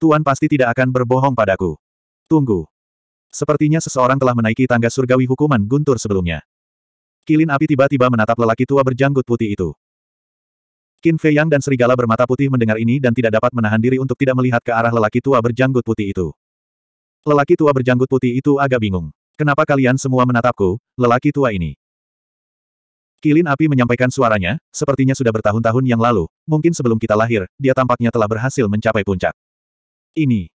Tuan pasti tidak akan berbohong padaku. Tunggu. Sepertinya seseorang telah menaiki tangga surgawi hukuman guntur sebelumnya. Kilin api tiba-tiba menatap lelaki tua berjanggut putih itu. Qin Fei Yang dan serigala bermata putih mendengar ini dan tidak dapat menahan diri untuk tidak melihat ke arah lelaki tua berjanggut putih itu. Lelaki tua berjanggut putih itu agak bingung. Kenapa kalian semua menatapku, lelaki tua ini? Kilin api menyampaikan suaranya, sepertinya sudah bertahun-tahun yang lalu, mungkin sebelum kita lahir, dia tampaknya telah berhasil mencapai puncak. Ini.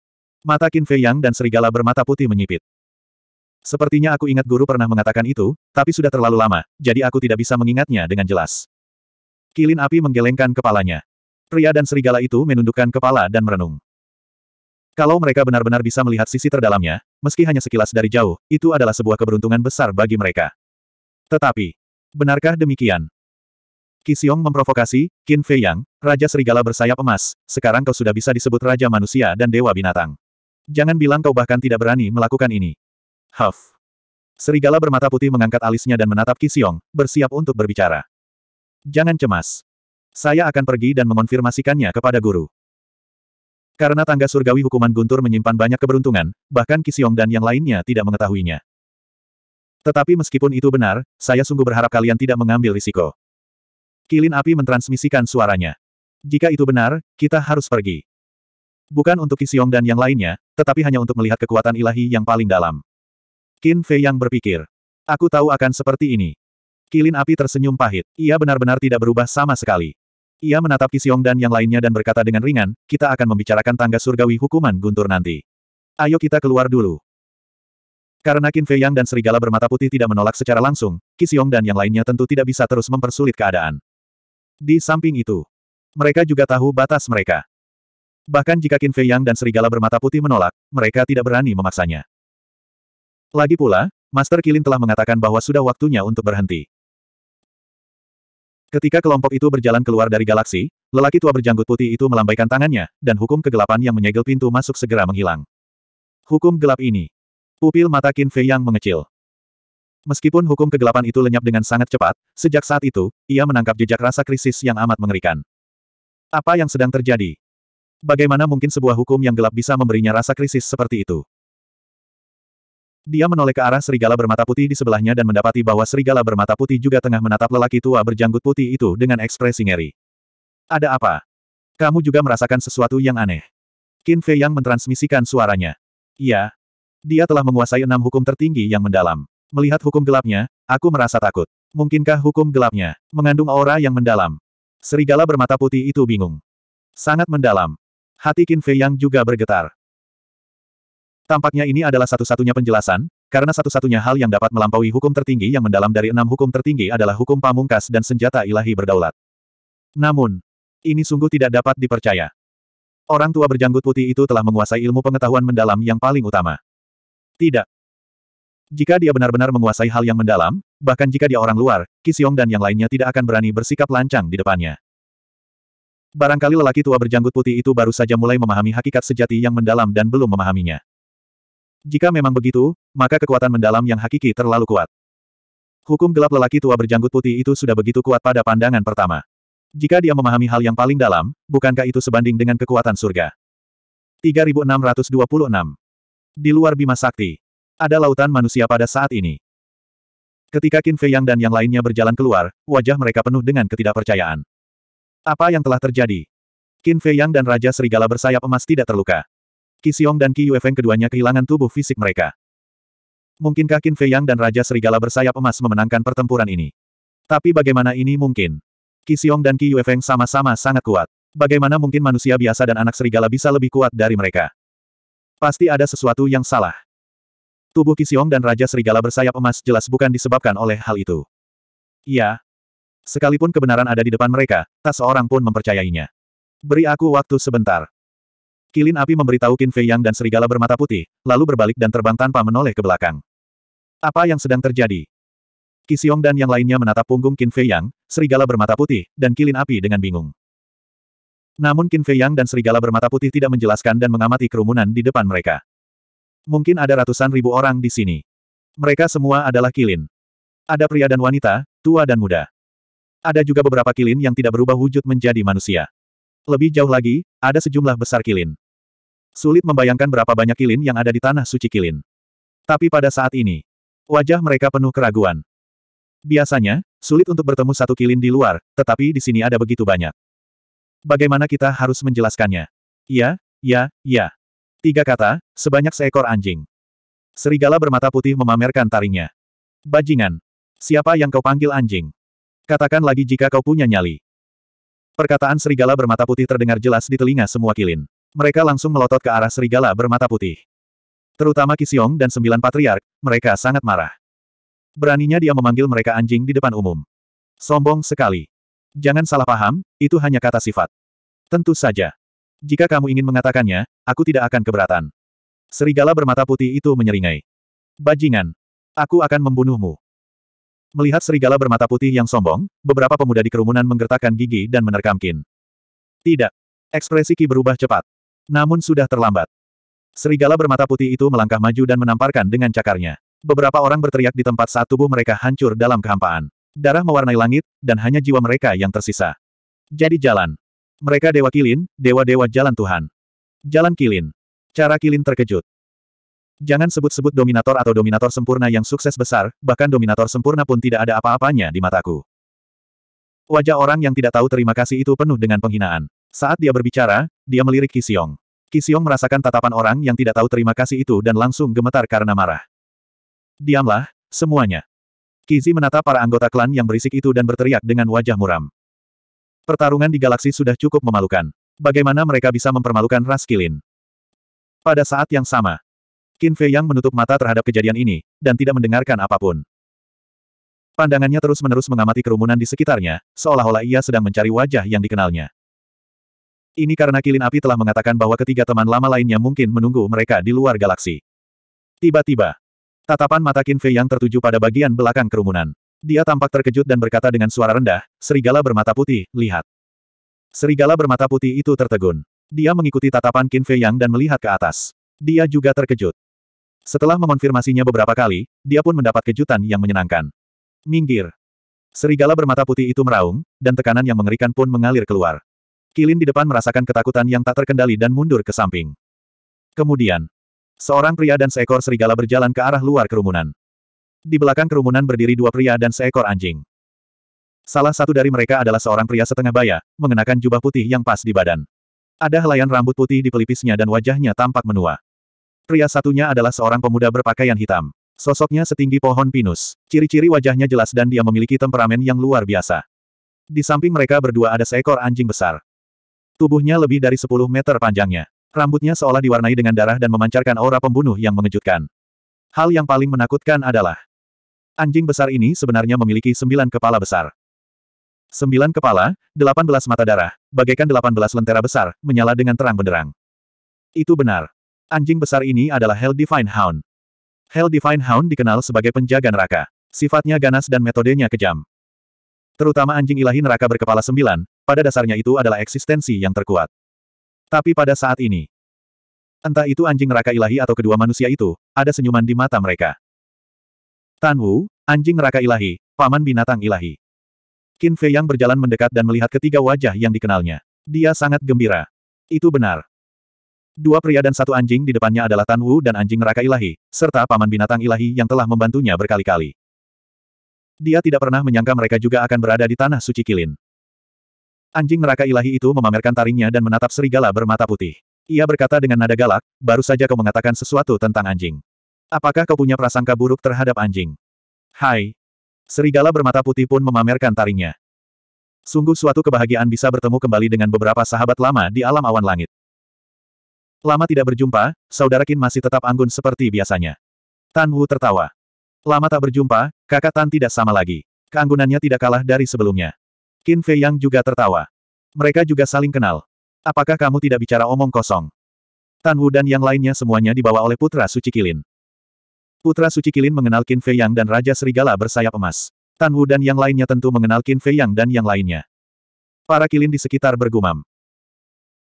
Mata Qin Fei Yang dan serigala bermata putih menyipit. Sepertinya aku ingat guru pernah mengatakan itu, tapi sudah terlalu lama, jadi aku tidak bisa mengingatnya dengan jelas. Kilin api menggelengkan kepalanya. Pria dan serigala itu menundukkan kepala dan merenung. Kalau mereka benar-benar bisa melihat sisi terdalamnya, meski hanya sekilas dari jauh, itu adalah sebuah keberuntungan besar bagi mereka. Tetapi, benarkah demikian? Kisiong memprovokasi, Qin Fei Yang, Raja Serigala bersayap emas, sekarang kau sudah bisa disebut Raja Manusia dan Dewa Binatang. Jangan bilang kau bahkan tidak berani melakukan ini. Huff. Serigala bermata putih mengangkat alisnya dan menatap Kisiong, bersiap untuk berbicara. Jangan cemas. Saya akan pergi dan mengonfirmasikannya kepada guru. Karena tangga surgawi hukuman guntur menyimpan banyak keberuntungan, bahkan Kisiong dan yang lainnya tidak mengetahuinya. Tetapi meskipun itu benar, saya sungguh berharap kalian tidak mengambil risiko. Kilin api mentransmisikan suaranya. Jika itu benar, kita harus pergi. Bukan untuk Kisiong dan yang lainnya, tetapi hanya untuk melihat kekuatan ilahi yang paling dalam. Qin Fei yang berpikir. Aku tahu akan seperti ini. Kilin api tersenyum pahit. Ia benar-benar tidak berubah sama sekali. Ia menatap Kisiong dan yang lainnya dan berkata dengan ringan, kita akan membicarakan tangga surgawi hukuman guntur nanti. Ayo kita keluar dulu. Karena Qin Fei Yang dan serigala bermata putih tidak menolak secara langsung, Kisiong dan yang lainnya tentu tidak bisa terus mempersulit keadaan. Di samping itu, mereka juga tahu batas mereka. Bahkan jika Qin Fei Yang dan serigala bermata putih menolak, mereka tidak berani memaksanya. Lagi pula, Master Kilin telah mengatakan bahwa sudah waktunya untuk berhenti. Ketika kelompok itu berjalan keluar dari galaksi, lelaki tua berjanggut putih itu melambaikan tangannya, dan hukum kegelapan yang menyegel pintu masuk segera menghilang. Hukum gelap ini. Pupil mata Qin Fei Yang mengecil. Meskipun hukum kegelapan itu lenyap dengan sangat cepat, sejak saat itu, ia menangkap jejak rasa krisis yang amat mengerikan. Apa yang sedang terjadi? Bagaimana mungkin sebuah hukum yang gelap bisa memberinya rasa krisis seperti itu? Dia menoleh ke arah serigala bermata putih di sebelahnya dan mendapati bahwa serigala bermata putih juga tengah menatap lelaki tua berjanggut putih itu dengan ekspresi ngeri. Ada apa? Kamu juga merasakan sesuatu yang aneh. Qin Fei yang mentransmisikan suaranya. Iya. Dia telah menguasai enam hukum tertinggi yang mendalam. Melihat hukum gelapnya, aku merasa takut. Mungkinkah hukum gelapnya mengandung aura yang mendalam? Serigala bermata putih itu bingung. Sangat mendalam. Hati Qin Fei Yang juga bergetar. Tampaknya ini adalah satu-satunya penjelasan, karena satu-satunya hal yang dapat melampaui hukum tertinggi yang mendalam dari enam hukum tertinggi adalah hukum pamungkas dan senjata ilahi berdaulat. Namun, ini sungguh tidak dapat dipercaya. Orang tua berjanggut putih itu telah menguasai ilmu pengetahuan mendalam yang paling utama. Tidak. Jika dia benar-benar menguasai hal yang mendalam, bahkan jika dia orang luar, Kisiong dan yang lainnya tidak akan berani bersikap lancang di depannya. Barangkali lelaki tua berjanggut putih itu baru saja mulai memahami hakikat sejati yang mendalam dan belum memahaminya. Jika memang begitu, maka kekuatan mendalam yang hakiki terlalu kuat. Hukum gelap lelaki tua berjanggut putih itu sudah begitu kuat pada pandangan pertama. Jika dia memahami hal yang paling dalam, bukankah itu sebanding dengan kekuatan surga? 3626. Di luar Bima Sakti, ada lautan manusia pada saat ini. Ketika Qin Fei Yang dan yang lainnya berjalan keluar, wajah mereka penuh dengan ketidakpercayaan. Apa yang telah terjadi? Qin Fei Yang dan Raja Serigala bersayap emas tidak terluka. Qi Xiong dan Qi Yuefeng keduanya kehilangan tubuh fisik mereka. Mungkinkah Qin Fei Yang dan Raja Serigala bersayap emas memenangkan pertempuran ini? Tapi bagaimana ini mungkin? Qi Xiong dan Qi Yuefeng sama-sama sangat kuat. Bagaimana mungkin manusia biasa dan anak serigala bisa lebih kuat dari mereka? Pasti ada sesuatu yang salah. Tubuh Qi Xiong dan Raja Serigala bersayap emas jelas bukan disebabkan oleh hal itu. Iya. Sekalipun kebenaran ada di depan mereka, tak seorang pun mempercayainya. Beri aku waktu sebentar. Kilin api memberitahu Qin Fei Yang dan serigala bermata putih, lalu berbalik dan terbang tanpa menoleh ke belakang. Apa yang sedang terjadi? Qi Xiong dan yang lainnya menatap punggung Qin Fei Yang, serigala bermata putih, dan kilin api dengan bingung. Namun Qin Fei Yang dan serigala bermata putih tidak menjelaskan dan mengamati kerumunan di depan mereka. Mungkin ada ratusan ribu orang di sini. Mereka semua adalah kilin. Ada pria dan wanita, tua dan muda. Ada juga beberapa kilin yang tidak berubah wujud menjadi manusia. Lebih jauh lagi, ada sejumlah besar kilin. Sulit membayangkan berapa banyak kilin yang ada di tanah suci kilin. Tapi pada saat ini, wajah mereka penuh keraguan. Biasanya, sulit untuk bertemu satu kilin di luar, tetapi di sini ada begitu banyak. Bagaimana kita harus menjelaskannya? Ya, ya, ya. Tiga kata, sebanyak seekor anjing. Serigala bermata putih memamerkan taringnya. Bajingan. Siapa yang kau panggil anjing? Katakan lagi jika kau punya nyali. Perkataan serigala bermata putih terdengar jelas di telinga semua kilin. Mereka langsung melotot ke arah serigala bermata putih. Terutama Kisiong dan sembilan patriark, mereka sangat marah. Beraninya dia memanggil mereka anjing di depan umum. Sombong sekali. Jangan salah paham, itu hanya kata sifat. Tentu saja. Jika kamu ingin mengatakannya, aku tidak akan keberatan. Serigala bermata putih itu menyeringai. Bajingan. Aku akan membunuhmu. Melihat serigala bermata putih yang sombong, beberapa pemuda di kerumunan menggertakkan gigi dan menerkam Kin. Tidak. Ekspresi Ki berubah cepat. Namun sudah terlambat. Serigala bermata putih itu melangkah maju dan menamparkan dengan cakarnya. Beberapa orang berteriak di tempat saat tubuh mereka hancur dalam kehampaan. Darah mewarnai langit, dan hanya jiwa mereka yang tersisa. Jadi jalan. Mereka Dewa Kilin, Dewa-Dewa Jalan Tuhan. Jalan Kilin. Cara Kilin terkejut. Jangan sebut-sebut dominator atau dominator sempurna yang sukses besar, bahkan dominator sempurna pun tidak ada apa-apanya di mataku. Wajah orang yang tidak tahu terima kasih itu penuh dengan penghinaan. Saat dia berbicara, dia melirik Kisiong. Kisiong merasakan tatapan orang yang tidak tahu terima kasih itu dan langsung gemetar karena marah. Diamlah, semuanya. Kizi menatap para anggota klan yang berisik itu dan berteriak dengan wajah muram. Pertarungan di galaksi sudah cukup memalukan. Bagaimana mereka bisa mempermalukan ras Kilin? Pada saat yang sama, Qin Fei Yang menutup mata terhadap kejadian ini, dan tidak mendengarkan apa pun. Pandangannya terus-menerus mengamati kerumunan di sekitarnya, seolah-olah ia sedang mencari wajah yang dikenalnya. Ini karena kilin api telah mengatakan bahwa ketiga teman lama lainnya mungkin menunggu mereka di luar galaksi. Tiba-tiba, tatapan mata Qin Fei yang tertuju pada bagian belakang kerumunan. Dia tampak terkejut dan berkata dengan suara rendah, serigala bermata putih, lihat. Serigala bermata putih itu tertegun. Dia mengikuti tatapan Qin Fei Yang dan melihat ke atas. Dia juga terkejut. Setelah mengonfirmasinya beberapa kali, dia pun mendapat kejutan yang menyenangkan. Minggir. Serigala bermata putih itu meraung, dan tekanan yang mengerikan pun mengalir keluar. Kilin di depan merasakan ketakutan yang tak terkendali dan mundur ke samping. Kemudian, seorang pria dan seekor serigala berjalan ke arah luar kerumunan. Di belakang kerumunan berdiri dua pria dan seekor anjing. Salah satu dari mereka adalah seorang pria setengah baya, mengenakan jubah putih yang pas di badan. Ada helaian rambut putih di pelipisnya dan wajahnya tampak menua. Pria satunya adalah seorang pemuda berpakaian hitam. Sosoknya setinggi pohon pinus. Ciri-ciri wajahnya jelas dan dia memiliki temperamen yang luar biasa. Di samping mereka berdua ada seekor anjing besar. Tubuhnya lebih dari 10 meter panjangnya. Rambutnya seolah diwarnai dengan darah dan memancarkan aura pembunuh yang mengejutkan. Hal yang paling menakutkan adalah anjing besar ini sebenarnya memiliki sembilan kepala besar. Sembilan kepala, delapan belas mata darah, bagaikan delapan belas lentera besar, menyala dengan terang benderang. Itu benar. Anjing besar ini adalah Hell Divine Hound. Hell Divine Hound dikenal sebagai penjaga neraka. Sifatnya ganas dan metodenya kejam. Terutama anjing ilahi neraka berkepala sembilan, pada dasarnya itu adalah eksistensi yang terkuat. Tapi pada saat ini, Entah itu anjing neraka ilahi atau kedua manusia itu, ada senyuman di mata mereka. Tan Wu, anjing neraka ilahi, paman binatang ilahi. Qin Fei yang berjalan mendekat dan melihat ketiga wajah yang dikenalnya. Dia sangat gembira. Itu benar. Dua pria dan satu anjing di depannya adalah Tan Wu dan anjing neraka ilahi, serta paman binatang ilahi yang telah membantunya berkali-kali. Dia tidak pernah menyangka mereka juga akan berada di tanah suci kilin. Anjing neraka ilahi itu memamerkan taringnya dan menatap serigala bermata putih. Ia berkata dengan nada galak, baru saja kau mengatakan sesuatu tentang anjing. Apakah kau punya prasangka buruk terhadap anjing? Hai. Serigala bermata putih pun memamerkan taringnya. Sungguh suatu kebahagiaan bisa bertemu kembali dengan beberapa sahabat lama di alam awan langit. Lama tidak berjumpa, saudara Qin masih tetap anggun seperti biasanya. Tan Wu tertawa. Lama tak berjumpa, kakak Tan tidak sama lagi. Keanggunannya tidak kalah dari sebelumnya. Qin Fei Yang juga tertawa. Mereka juga saling kenal. Apakah kamu tidak bicara omong kosong? Tan Wu dan yang lainnya semuanya dibawa oleh Putra Suci Kilin. Putra Suci Kilin mengenal Qin Fei Yang dan Raja Serigala bersayap emas. Tan Wu dan yang lainnya tentu mengenal Qin Fei Yang dan yang lainnya. Para kilin di sekitar bergumam.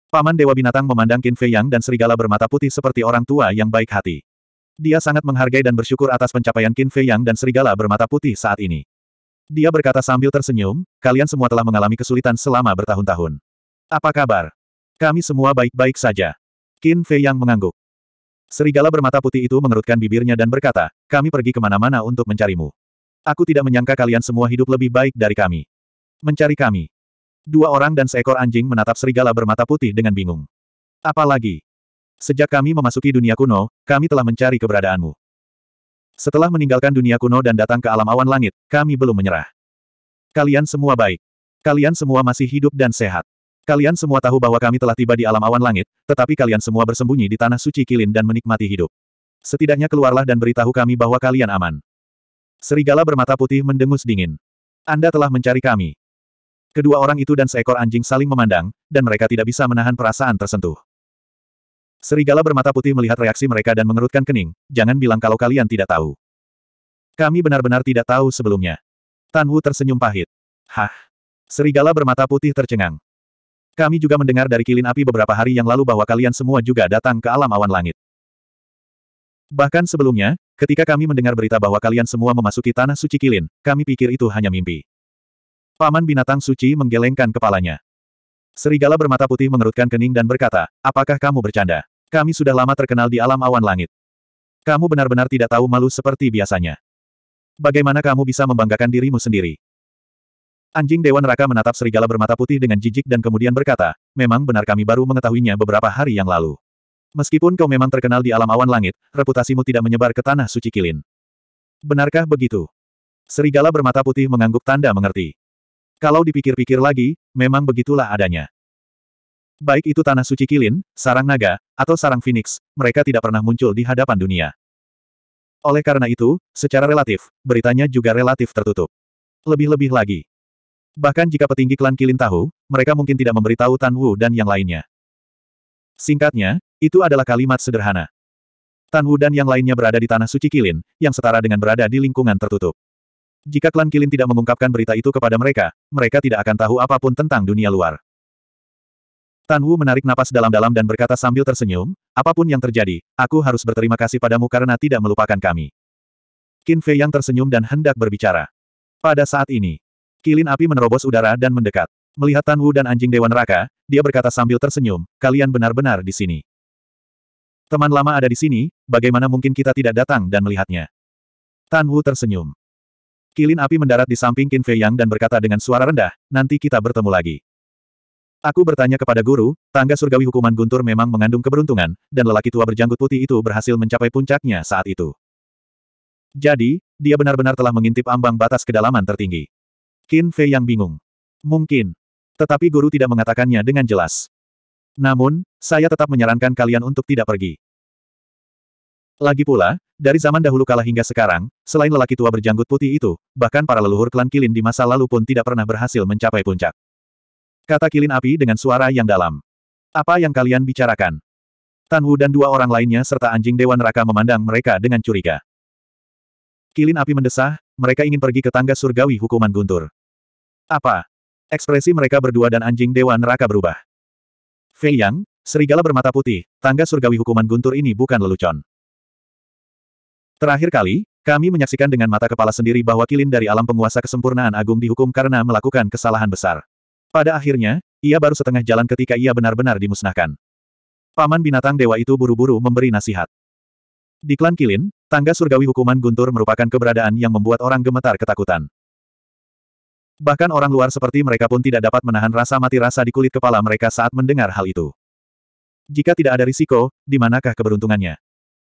Paman Dewa Binatang memandang Qin Fei Yang dan Serigala bermata putih seperti orang tua yang baik hati. Dia sangat menghargai dan bersyukur atas pencapaian Qin Fei Yang dan Serigala bermata putih saat ini. Dia berkata sambil tersenyum, kalian semua telah mengalami kesulitan selama bertahun-tahun. Apa kabar? Kami semua baik-baik saja. Qin Fei yang mengangguk. Serigala bermata putih itu mengerutkan bibirnya dan berkata, kami pergi ke mana-mana untuk mencarimu. Aku tidak menyangka kalian semua hidup lebih baik dari kami. Mencari kami. Dua orang dan seekor anjing menatap serigala bermata putih dengan bingung. Apalagi. Sejak kami memasuki dunia kuno, kami telah mencari keberadaanmu. Setelah meninggalkan dunia kuno dan datang ke alam awan langit, kami belum menyerah. Kalian semua baik. Kalian semua masih hidup dan sehat. Kalian semua tahu bahwa kami telah tiba di alam awan langit, tetapi kalian semua bersembunyi di tanah suci kilin dan menikmati hidup. Setidaknya keluarlah dan beritahu kami bahwa kalian aman. Serigala bermata putih mendengus dingin. Anda telah mencari kami. Kedua orang itu dan seekor anjing saling memandang, dan mereka tidak bisa menahan perasaan tersentuh. Serigala bermata putih melihat reaksi mereka dan mengerutkan kening, jangan bilang kalau kalian tidak tahu. Kami benar-benar tidak tahu sebelumnya. Tan Wu tersenyum pahit. Hah? Serigala bermata putih tercengang. Kami juga mendengar dari kilin api beberapa hari yang lalu bahwa kalian semua juga datang ke alam awan langit. Bahkan sebelumnya, ketika kami mendengar berita bahwa kalian semua memasuki tanah suci kilin, kami pikir itu hanya mimpi. Paman binatang suci menggelengkan kepalanya. Serigala bermata putih mengerutkan kening dan berkata, apakah kamu bercanda? Kami sudah lama terkenal di alam awan langit. Kamu benar-benar tidak tahu malu seperti biasanya. Bagaimana kamu bisa membanggakan dirimu sendiri? Anjing Dewa Neraka menatap serigala bermata putih dengan jijik dan kemudian berkata, memang benar kami baru mengetahuinya beberapa hari yang lalu. Meskipun kau memang terkenal di alam awan langit, reputasimu tidak menyebar ke tanah suci kilin. Benarkah begitu? Serigala bermata putih mengangguk tanda mengerti. Kalau dipikir-pikir lagi, memang begitulah adanya. Baik itu tanah suci kilin, sarang naga, atau sarang phoenix, mereka tidak pernah muncul di hadapan dunia. Oleh karena itu, secara relatif, beritanya juga relatif tertutup. Lebih-lebih lagi, Bahkan jika petinggi klan Kilin tahu, mereka mungkin tidak memberitahu Tan Wu dan yang lainnya. Singkatnya, itu adalah kalimat sederhana. Tan Wu dan yang lainnya berada di tanah suci Kilin, yang setara dengan berada di lingkungan tertutup. Jika klan Kilin tidak mengungkapkan berita itu kepada mereka, mereka tidak akan tahu apa pun tentang dunia luar. Tan Wu menarik napas dalam-dalam dan berkata sambil tersenyum, apa pun yang terjadi, aku harus berterima kasih padamu karena tidak melupakan kami. Qin Fei yang tersenyum dan hendak berbicara. Pada saat ini, Kilin api menerobos udara dan mendekat. Melihat Tan Wu dan anjing Dewa Neraka, dia berkata sambil tersenyum, kalian benar-benar di sini. Teman lama ada di sini, bagaimana mungkin kita tidak datang dan melihatnya? Tan Wu tersenyum. Kilin api mendarat di samping Qin Fei Yang dan berkata dengan suara rendah, nanti kita bertemu lagi. Aku bertanya kepada guru, tangga surgawi hukuman guntur memang mengandung keberuntungan, dan lelaki tua berjanggut putih itu berhasil mencapai puncaknya saat itu. Jadi, dia benar-benar telah mengintip ambang batas kedalaman tertinggi. Qin Fei yang bingung. Mungkin. Tetapi guru tidak mengatakannya dengan jelas. Namun, saya tetap menyarankan kalian untuk tidak pergi. Lagi pula, dari zaman dahulu kala hingga sekarang, selain lelaki tua berjanggut putih itu, bahkan para leluhur klan Kilin di masa lalu pun tidak pernah berhasil mencapai puncak. Kata Kilin Api dengan suara yang dalam. Apa yang kalian bicarakan? Tan Wu dan dua orang lainnya serta anjing Dewa Neraka memandang mereka dengan curiga. Kilin Api mendesah, mereka ingin pergi ke tangga surgawi hukuman guntur. Apa? Ekspresi mereka berdua dan anjing dewa neraka berubah. Fei Yang, Serigala bermata putih, tangga surgawi hukuman guntur ini bukan lelucon. Terakhir kali, kami menyaksikan dengan mata kepala sendiri bahwa kilin dari alam penguasa kesempurnaan agung dihukum karena melakukan kesalahan besar. Pada akhirnya, ia baru setengah jalan ketika ia benar-benar dimusnahkan. Paman binatang dewa itu buru-buru memberi nasihat. Di klan Kilin, tangga surgawi hukuman guntur merupakan keberadaan yang membuat orang gemetar ketakutan. Bahkan orang luar seperti mereka pun tidak dapat menahan rasa mati rasa di kulit kepala mereka saat mendengar hal itu. Jika tidak ada risiko, di manakah keberuntungannya?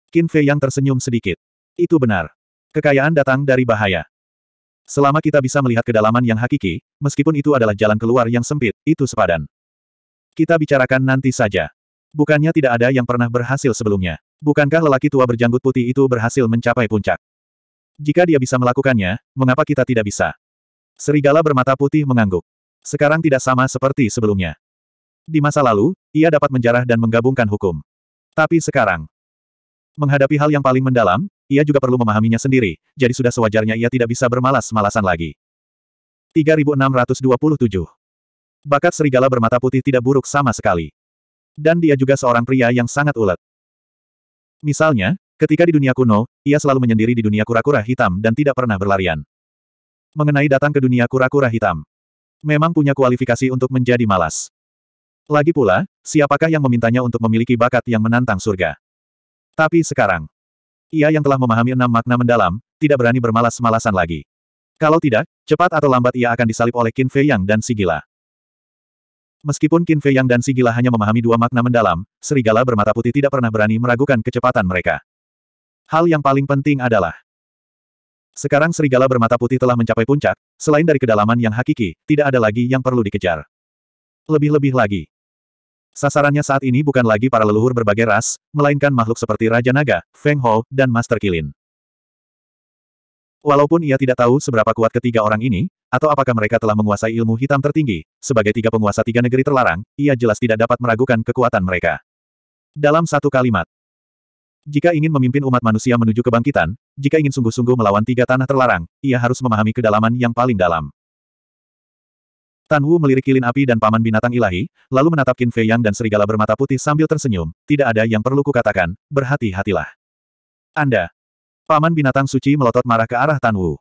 Qin Fei yang tersenyum sedikit. Itu benar. Kekayaan datang dari bahaya. Selama kita bisa melihat kedalaman yang hakiki, meskipun itu adalah jalan keluar yang sempit, itu sepadan. Kita bicarakan nanti saja. Bukannya tidak ada yang pernah berhasil sebelumnya. Bukankah lelaki tua berjanggut putih itu berhasil mencapai puncak? Jika dia bisa melakukannya, mengapa kita tidak bisa? Serigala bermata putih mengangguk. Sekarang tidak sama seperti sebelumnya. Di masa lalu, ia dapat menjarah dan menggabungkan hukum. Tapi sekarang, menghadapi hal yang paling mendalam, ia juga perlu memahaminya sendiri, jadi sudah sewajarnya ia tidak bisa bermalas-malasan lagi. 3627. Bakat serigala bermata putih tidak buruk sama sekali. Dan dia juga seorang pria yang sangat ulet. Misalnya, ketika di dunia kuno, ia selalu menyendiri di dunia kura-kura hitam dan tidak pernah berlarian. Mengenai datang ke dunia kura-kura hitam. Memang punya kualifikasi untuk menjadi malas. Lagi pula, siapakah yang memintanya untuk memiliki bakat yang menantang surga? Tapi sekarang, ia yang telah memahami enam makna mendalam, tidak berani bermalas-malasan lagi. Kalau tidak, cepat atau lambat ia akan disalib oleh Qin Fei Yang dan Sigila. Meskipun Qin Fei Yang dan Sigila hanya memahami dua makna mendalam, serigala bermata putih tidak pernah berani meragukan kecepatan mereka. Hal yang paling penting adalah sekarang serigala bermata putih telah mencapai puncak, selain dari kedalaman yang hakiki, tidak ada lagi yang perlu dikejar. Lebih-lebih lagi, Sasarannya saat ini bukan lagi para leluhur berbagai ras, melainkan makhluk seperti Raja Naga, Feng Ho, dan Master Kilin. Walaupun ia tidak tahu seberapa kuat ketiga orang ini, atau apakah mereka telah menguasai ilmu hitam tertinggi, sebagai tiga penguasa tiga negeri terlarang, ia jelas tidak dapat meragukan kekuatan mereka. Dalam satu kalimat, jika ingin memimpin umat manusia menuju kebangkitan, jika ingin sungguh-sungguh melawan tiga tanah terlarang, ia harus memahami kedalaman yang paling dalam. Tan Wu melirik kilin api dan paman binatang ilahi, lalu menatap Qin Fei Yang dan serigala bermata putih sambil tersenyum. Tidak ada yang perlu kukatakan, berhati-hatilah. Anda. Paman binatang suci melotot marah ke arah Tan Wu.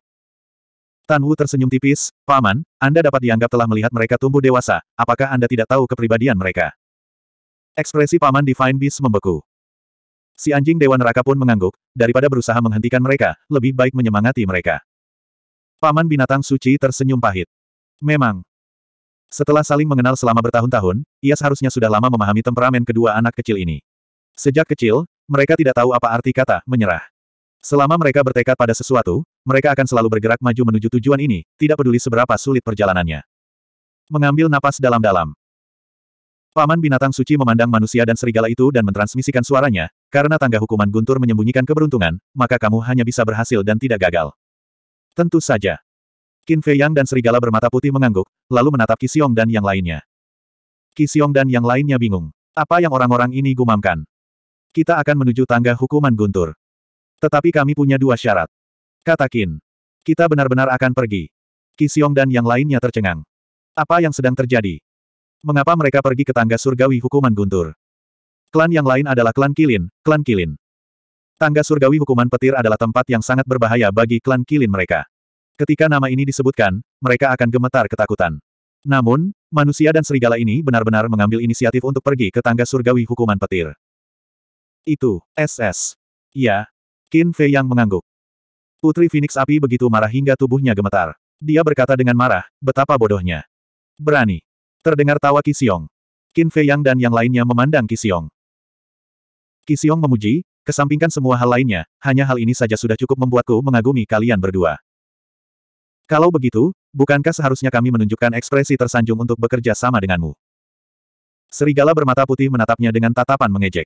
Tan Wu tersenyum tipis, Paman, Anda dapat dianggap telah melihat mereka tumbuh dewasa, apakah Anda tidak tahu kepribadian mereka? Ekspresi Paman Divine Beast membeku. Si anjing Dewa Neraka pun mengangguk, daripada berusaha menghentikan mereka, lebih baik menyemangati mereka. Paman binatang suci tersenyum pahit. Memang, setelah saling mengenal selama bertahun-tahun, ia seharusnya sudah lama memahami temperamen kedua anak kecil ini. Sejak kecil, mereka tidak tahu apa arti kata menyerah. Selama mereka bertekad pada sesuatu, mereka akan selalu bergerak maju menuju tujuan ini, tidak peduli seberapa sulit perjalanannya. Mengambil napas dalam-dalam. Paman binatang suci memandang manusia dan serigala itu dan mentransmisikan suaranya, karena tangga hukuman guntur menyembunyikan keberuntungan, maka kamu hanya bisa berhasil dan tidak gagal. Tentu saja. Qin Fei Yang dan serigala bermata putih mengangguk, lalu menatap Xiong dan yang lainnya. Xiong dan yang lainnya bingung. Apa yang orang-orang ini gumamkan? Kita akan menuju tangga hukuman guntur. Tetapi kami punya dua syarat. Kata Qin. Kita benar-benar akan pergi. Xiong dan yang lainnya tercengang. Apa yang sedang terjadi? Mengapa mereka pergi ke tangga surgawi hukuman guntur? Klan yang lain adalah klan Kilin, klan Kilin. Tangga surgawi hukuman petir adalah tempat yang sangat berbahaya bagi klan Kilin mereka. Ketika nama ini disebutkan, mereka akan gemetar ketakutan. Namun, manusia dan serigala ini benar-benar mengambil inisiatif untuk pergi ke tangga surgawi hukuman petir. Itu, SS. Ya. Qin Fei yang mengangguk. Putri Phoenix Api begitu marah hingga tubuhnya gemetar. Dia berkata dengan marah, betapa bodohnya. Berani. Terdengar tawa Kisiong. Qin Fei Yang dan yang lainnya memandang Kisiong. Kisiong memuji, kesampingkan semua hal lainnya, hanya hal ini saja sudah cukup membuatku mengagumi kalian berdua. Kalau begitu, bukankah seharusnya kami menunjukkan ekspresi tersanjung untuk bekerja sama denganmu? Serigala bermata putih menatapnya dengan tatapan mengejek.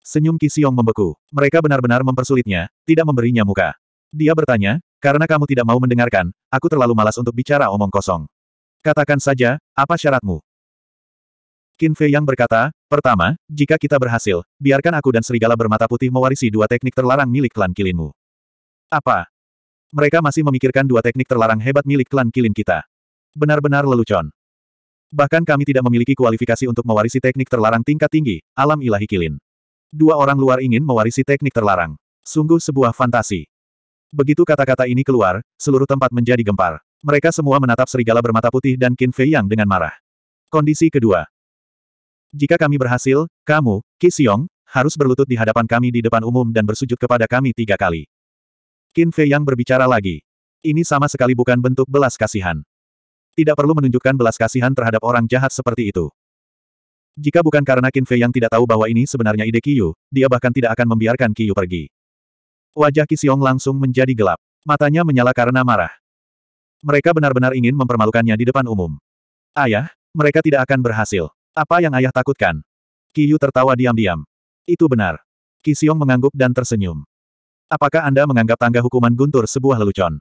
Senyum Kisiong membeku. Mereka benar-benar mempersulitnya, tidak memberinya muka. Dia bertanya, karena kamu tidak mau mendengarkan, aku terlalu malas untuk bicara omong kosong. Katakan saja, apa syaratmu? Qin Fei yang berkata, pertama, jika kita berhasil, biarkan aku dan serigala bermata putih mewarisi dua teknik terlarang milik klan kilinmu. Apa? Mereka masih memikirkan dua teknik terlarang hebat milik klan kilin kita. Benar-benar lelucon. Bahkan kami tidak memiliki kualifikasi untuk mewarisi teknik terlarang tingkat tinggi, alam ilahi kilin. Dua orang luar ingin mewarisi teknik terlarang. Sungguh sebuah fantasi. Begitu kata-kata ini keluar, seluruh tempat menjadi gempar. Mereka semua menatap serigala bermata putih dan Qin Fei Yang dengan marah. Kondisi kedua. Jika kami berhasil, kamu, Qi Xiong, harus berlutut di hadapan kami di depan umum dan bersujud kepada kami tiga kali. Qin Fei Yang berbicara lagi. Ini sama sekali bukan bentuk belas kasihan. Tidak perlu menunjukkan belas kasihan terhadap orang jahat seperti itu. Jika bukan karena Qin Fei Yang tidak tahu bahwa ini sebenarnya ide Qiyu, dia bahkan tidak akan membiarkan Qiyu pergi. Wajah Qi Xiong langsung menjadi gelap. Matanya menyala karena marah. Mereka benar-benar ingin mempermalukannya di depan umum. Ayah, mereka tidak akan berhasil. Apa yang ayah takutkan? Qiyu tertawa diam-diam. Itu benar. Qi Xiong mengangguk dan tersenyum. Apakah Anda menganggap tangga hukuman guntur sebuah lelucon?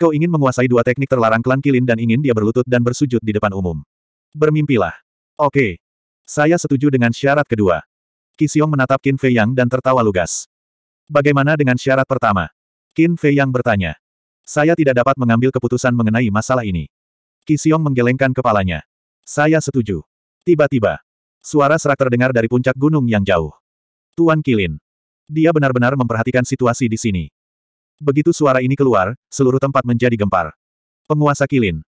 Kau ingin menguasai dua teknik terlarang klan kilin dan ingin dia berlutut dan bersujud di depan umum. Bermimpilah. Oke. Saya setuju dengan syarat kedua. Xiong menatap Qin Fei Yang dan tertawa lugas. Bagaimana dengan syarat pertama? Qin Fei Yang bertanya. Saya tidak dapat mengambil keputusan mengenai masalah ini. Xiong menggelengkan kepalanya. Saya setuju. Tiba-tiba, suara serak terdengar dari puncak gunung yang jauh. Tuan Kilin. Dia benar-benar memperhatikan situasi di sini. Begitu suara ini keluar, seluruh tempat menjadi gempar. Penguasa Kilin.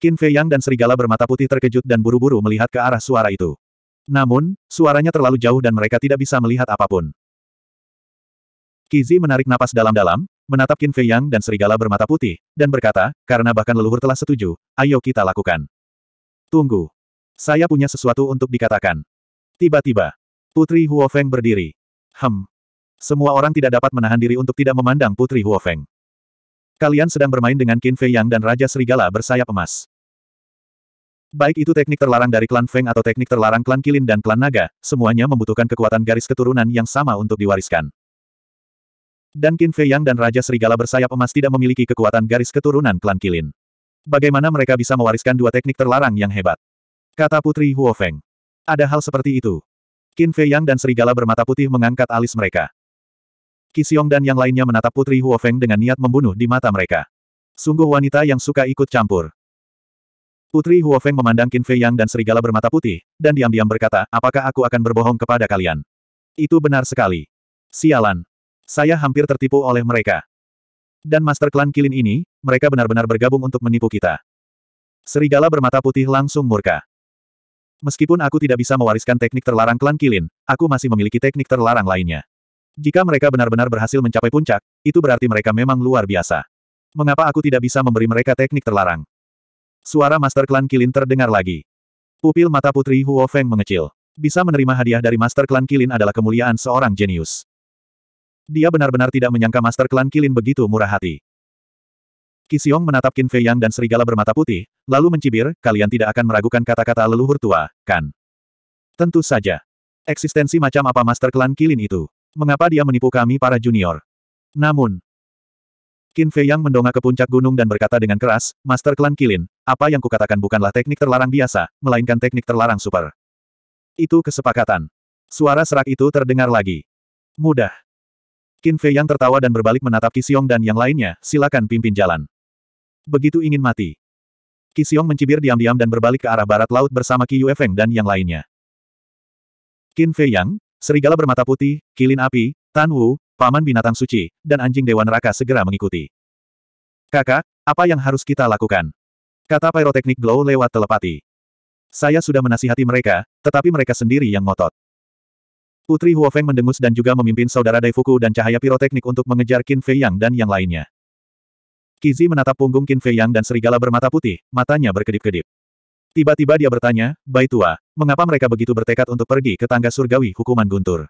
Qin Fei Yang dan serigala bermata putih terkejut dan buru-buru melihat ke arah suara itu. Namun, suaranya terlalu jauh dan mereka tidak bisa melihat apa pun. Kizi menarik napas dalam-dalam, menatap Qin Fei Yang dan serigala bermata putih, dan berkata, karena bahkan leluhur telah setuju, ayo kita lakukan. Tunggu. Saya punya sesuatu untuk dikatakan. Tiba-tiba, Putri Huo Feng berdiri. Hem, semua orang tidak dapat menahan diri untuk tidak memandang Putri Huo Feng. Kalian sedang bermain dengan Qin Fei Yang dan Raja Serigala bersayap emas. Baik itu teknik terlarang dari klan Feng atau teknik terlarang klan Kilin dan klan Naga, semuanya membutuhkan kekuatan garis keturunan yang sama untuk diwariskan. Dan Qin Fei Yang dan Raja Serigala bersayap emas tidak memiliki kekuatan garis keturunan klan Kilin. Bagaimana mereka bisa mewariskan dua teknik terlarang yang hebat? Kata Putri Huo Feng. Ada hal seperti itu. Qin Fei Yang dan Serigala bermata putih mengangkat alis mereka. Xiong dan yang lainnya menatap Putri Huo Feng dengan niat membunuh di mata mereka. Sungguh wanita yang suka ikut campur. Putri Huo Feng memandang Qin Fei Yang dan serigala bermata putih, dan diam-diam berkata, apakah aku akan berbohong kepada kalian? Itu benar sekali. Sialan. Saya hampir tertipu oleh mereka. Dan Master Klan Kilin ini, mereka benar-benar bergabung untuk menipu kita. Serigala bermata putih langsung murka. Meskipun aku tidak bisa mewariskan teknik terlarang klan Kilin, aku masih memiliki teknik terlarang lainnya. Jika mereka benar-benar berhasil mencapai puncak, itu berarti mereka memang luar biasa. Mengapa aku tidak bisa memberi mereka teknik terlarang? Suara Master Klan Kilin terdengar lagi. Pupil mata Putri Huo Feng mengecil. Bisa menerima hadiah dari Master Klan Kilin adalah kemuliaan seorang jenius. Dia benar-benar tidak menyangka Master Klan Kilin begitu murah hati. Xiong menatap Qin Fei Yang dan serigala bermata putih, lalu mencibir, kalian tidak akan meragukan kata-kata leluhur tua, kan? Tentu saja. Eksistensi macam apa Master Klan Kilin itu? Mengapa dia menipu kami para junior? Namun, Qin Fei Yang mendongak ke puncak gunung dan berkata dengan keras, Master Klan Kilin, apa yang kukatakan bukanlah teknik terlarang biasa, melainkan teknik terlarang super. Itu kesepakatan. Suara serak itu terdengar lagi. Mudah. Qin Fei Yang tertawa dan berbalik menatap Xiong dan yang lainnya, silakan pimpin jalan. Begitu ingin mati. Xiong mencibir diam-diam dan berbalik ke arah barat laut bersama Qi Yuefeng dan yang lainnya. Qin Fei Yang, Serigala bermata putih, kilin api, Tan Wu, paman binatang suci, dan anjing dewa neraka segera mengikuti. Kakak, apa yang harus kita lakukan? Kata pyroteknik Glow lewat telepati. Saya sudah menasihati mereka, tetapi mereka sendiri yang ngotot. Putri Huofeng mendengus dan juga memimpin saudara Daifuku dan cahaya piroteknik untuk mengejar Qin Fei Yang dan yang lainnya. Kizi menatap punggung Qin Fei Yang dan serigala bermata putih, matanya berkedip-kedip. Tiba-tiba dia bertanya, Bai Tua, mengapa mereka begitu bertekad untuk pergi ke tangga surgawi hukuman guntur?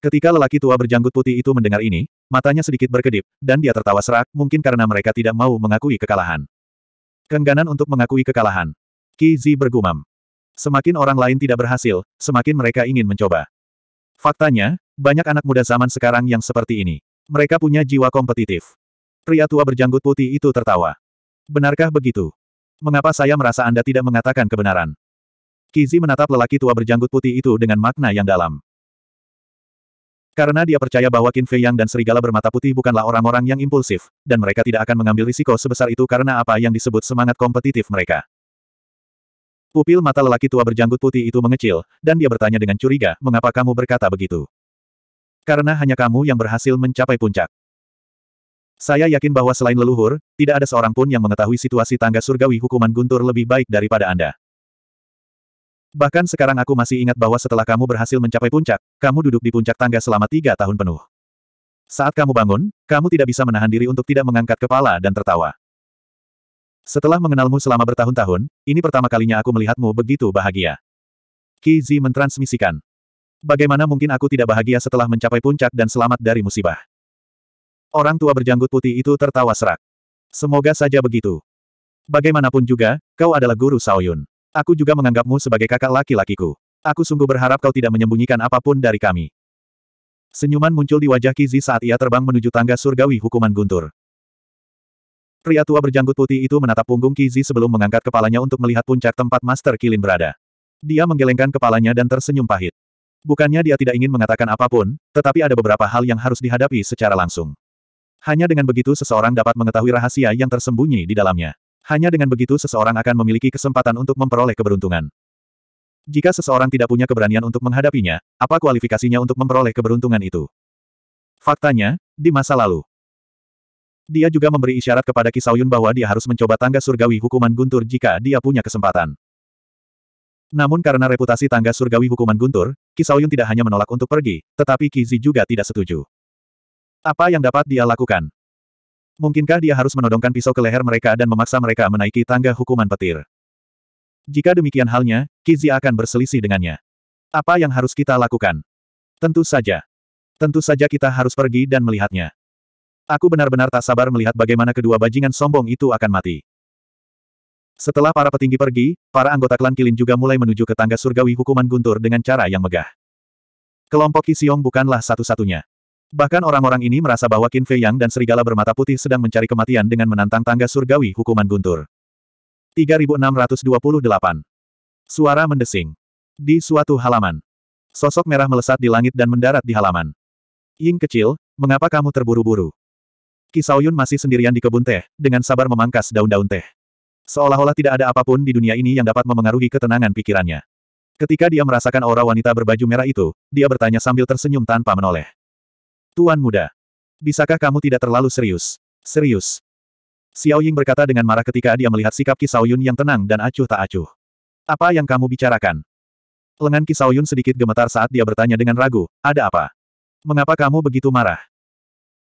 Ketika lelaki tua berjanggut putih itu mendengar ini, matanya sedikit berkedip, dan dia tertawa serak, mungkin karena mereka tidak mau mengakui kekalahan. Kengganan untuk mengakui kekalahan. Qi Zi bergumam. Semakin orang lain tidak berhasil, semakin mereka ingin mencoba. Faktanya, banyak anak muda zaman sekarang yang seperti ini. Mereka punya jiwa kompetitif. Pria tua berjanggut putih itu tertawa. Benarkah begitu? Mengapa saya merasa Anda tidak mengatakan kebenaran? Kizi menatap lelaki tua berjanggut putih itu dengan makna yang dalam. Karena dia percaya bahwa Qin Fei Yang dan serigala bermata putih bukanlah orang-orang yang impulsif, dan mereka tidak akan mengambil risiko sebesar itu karena apa yang disebut semangat kompetitif mereka. Pupil mata lelaki tua berjanggut putih itu mengecil, dan dia bertanya dengan curiga, mengapa kamu berkata begitu? Karena hanya kamu yang berhasil mencapai puncak. Saya yakin bahwa selain leluhur, tidak ada seorang pun yang mengetahui situasi tangga surgawi hukuman guntur lebih baik daripada Anda. Bahkan sekarang aku masih ingat bahwa setelah kamu berhasil mencapai puncak, kamu duduk di puncak tangga selama tiga tahun penuh. Saat kamu bangun, kamu tidak bisa menahan diri untuk tidak mengangkat kepala dan tertawa. Setelah mengenalmu selama bertahun-tahun, ini pertama kalinya aku melihatmu begitu bahagia. Qi Zi mentransmisikan. Bagaimana mungkin aku tidak bahagia setelah mencapai puncak dan selamat dari musibah? Orang tua berjanggut putih itu tertawa serak. Semoga saja begitu. Bagaimanapun juga, kau adalah guru Saoyun. Aku juga menganggapmu sebagai kakak laki-lakiku. Aku sungguh berharap kau tidak menyembunyikan apa pun dari kami. Senyuman muncul di wajah Kizi saat ia terbang menuju tangga surgawi hukuman guntur. Pria tua berjanggut putih itu menatap punggung Kizi sebelum mengangkat kepalanya untuk melihat puncak tempat Master Kilin berada. Dia menggelengkan kepalanya dan tersenyum pahit. Bukannya dia tidak ingin mengatakan apa pun, tetapi ada beberapa hal yang harus dihadapi secara langsung. Hanya dengan begitu seseorang dapat mengetahui rahasia yang tersembunyi di dalamnya. Hanya dengan begitu seseorang akan memiliki kesempatan untuk memperoleh keberuntungan. Jika seseorang tidak punya keberanian untuk menghadapinya, apa kualifikasinya untuk memperoleh keberuntungan itu? Faktanya, di masa lalu, dia juga memberi isyarat kepada Kisauyun bahwa dia harus mencoba tangga surgawi hukuman guntur jika dia punya kesempatan. Namun karena reputasi tangga surgawi hukuman guntur, Kisauyun tidak hanya menolak untuk pergi, tetapi Kizi juga tidak setuju. Apa yang dapat dia lakukan? Mungkinkah dia harus menodongkan pisau ke leher mereka dan memaksa mereka menaiki tangga hukuman petir? Jika demikian halnya, Kizi akan berselisih dengannya. Apa yang harus kita lakukan? Tentu saja. Tentu saja kita harus pergi dan melihatnya. Aku benar-benar tak sabar melihat bagaimana kedua bajingan sombong itu akan mati. Setelah para petinggi pergi, para anggota klan Kilin juga mulai menuju ke tangga surgawi hukuman guntur dengan cara yang megah. Kelompok Kisiong bukanlah satu-satunya. Bahkan orang-orang ini merasa bahwa Qin Fei Yang dan serigala bermata putih sedang mencari kematian dengan menantang tangga surgawi hukuman guntur. 3628. Suara mendesing. Di suatu halaman. Sosok merah melesat di langit dan mendarat di halaman. Ying kecil, mengapa kamu terburu-buru? Kisaoyun masih sendirian di kebun teh, dengan sabar memangkas daun-daun teh. Seolah-olah tidak ada apa pun di dunia ini yang dapat memengaruhi ketenangan pikirannya. Ketika dia merasakan aura wanita berbaju merah itu, dia bertanya sambil tersenyum tanpa menoleh. Tuan muda, bisakah kamu tidak terlalu serius? Serius. Xiao Ying berkata dengan marah ketika dia melihat sikap Kisaoyun yang tenang dan acuh tak acuh. Apa yang kamu bicarakan? Lengan Kisaoyun sedikit gemetar saat dia bertanya dengan ragu, ada apa? Mengapa kamu begitu marah?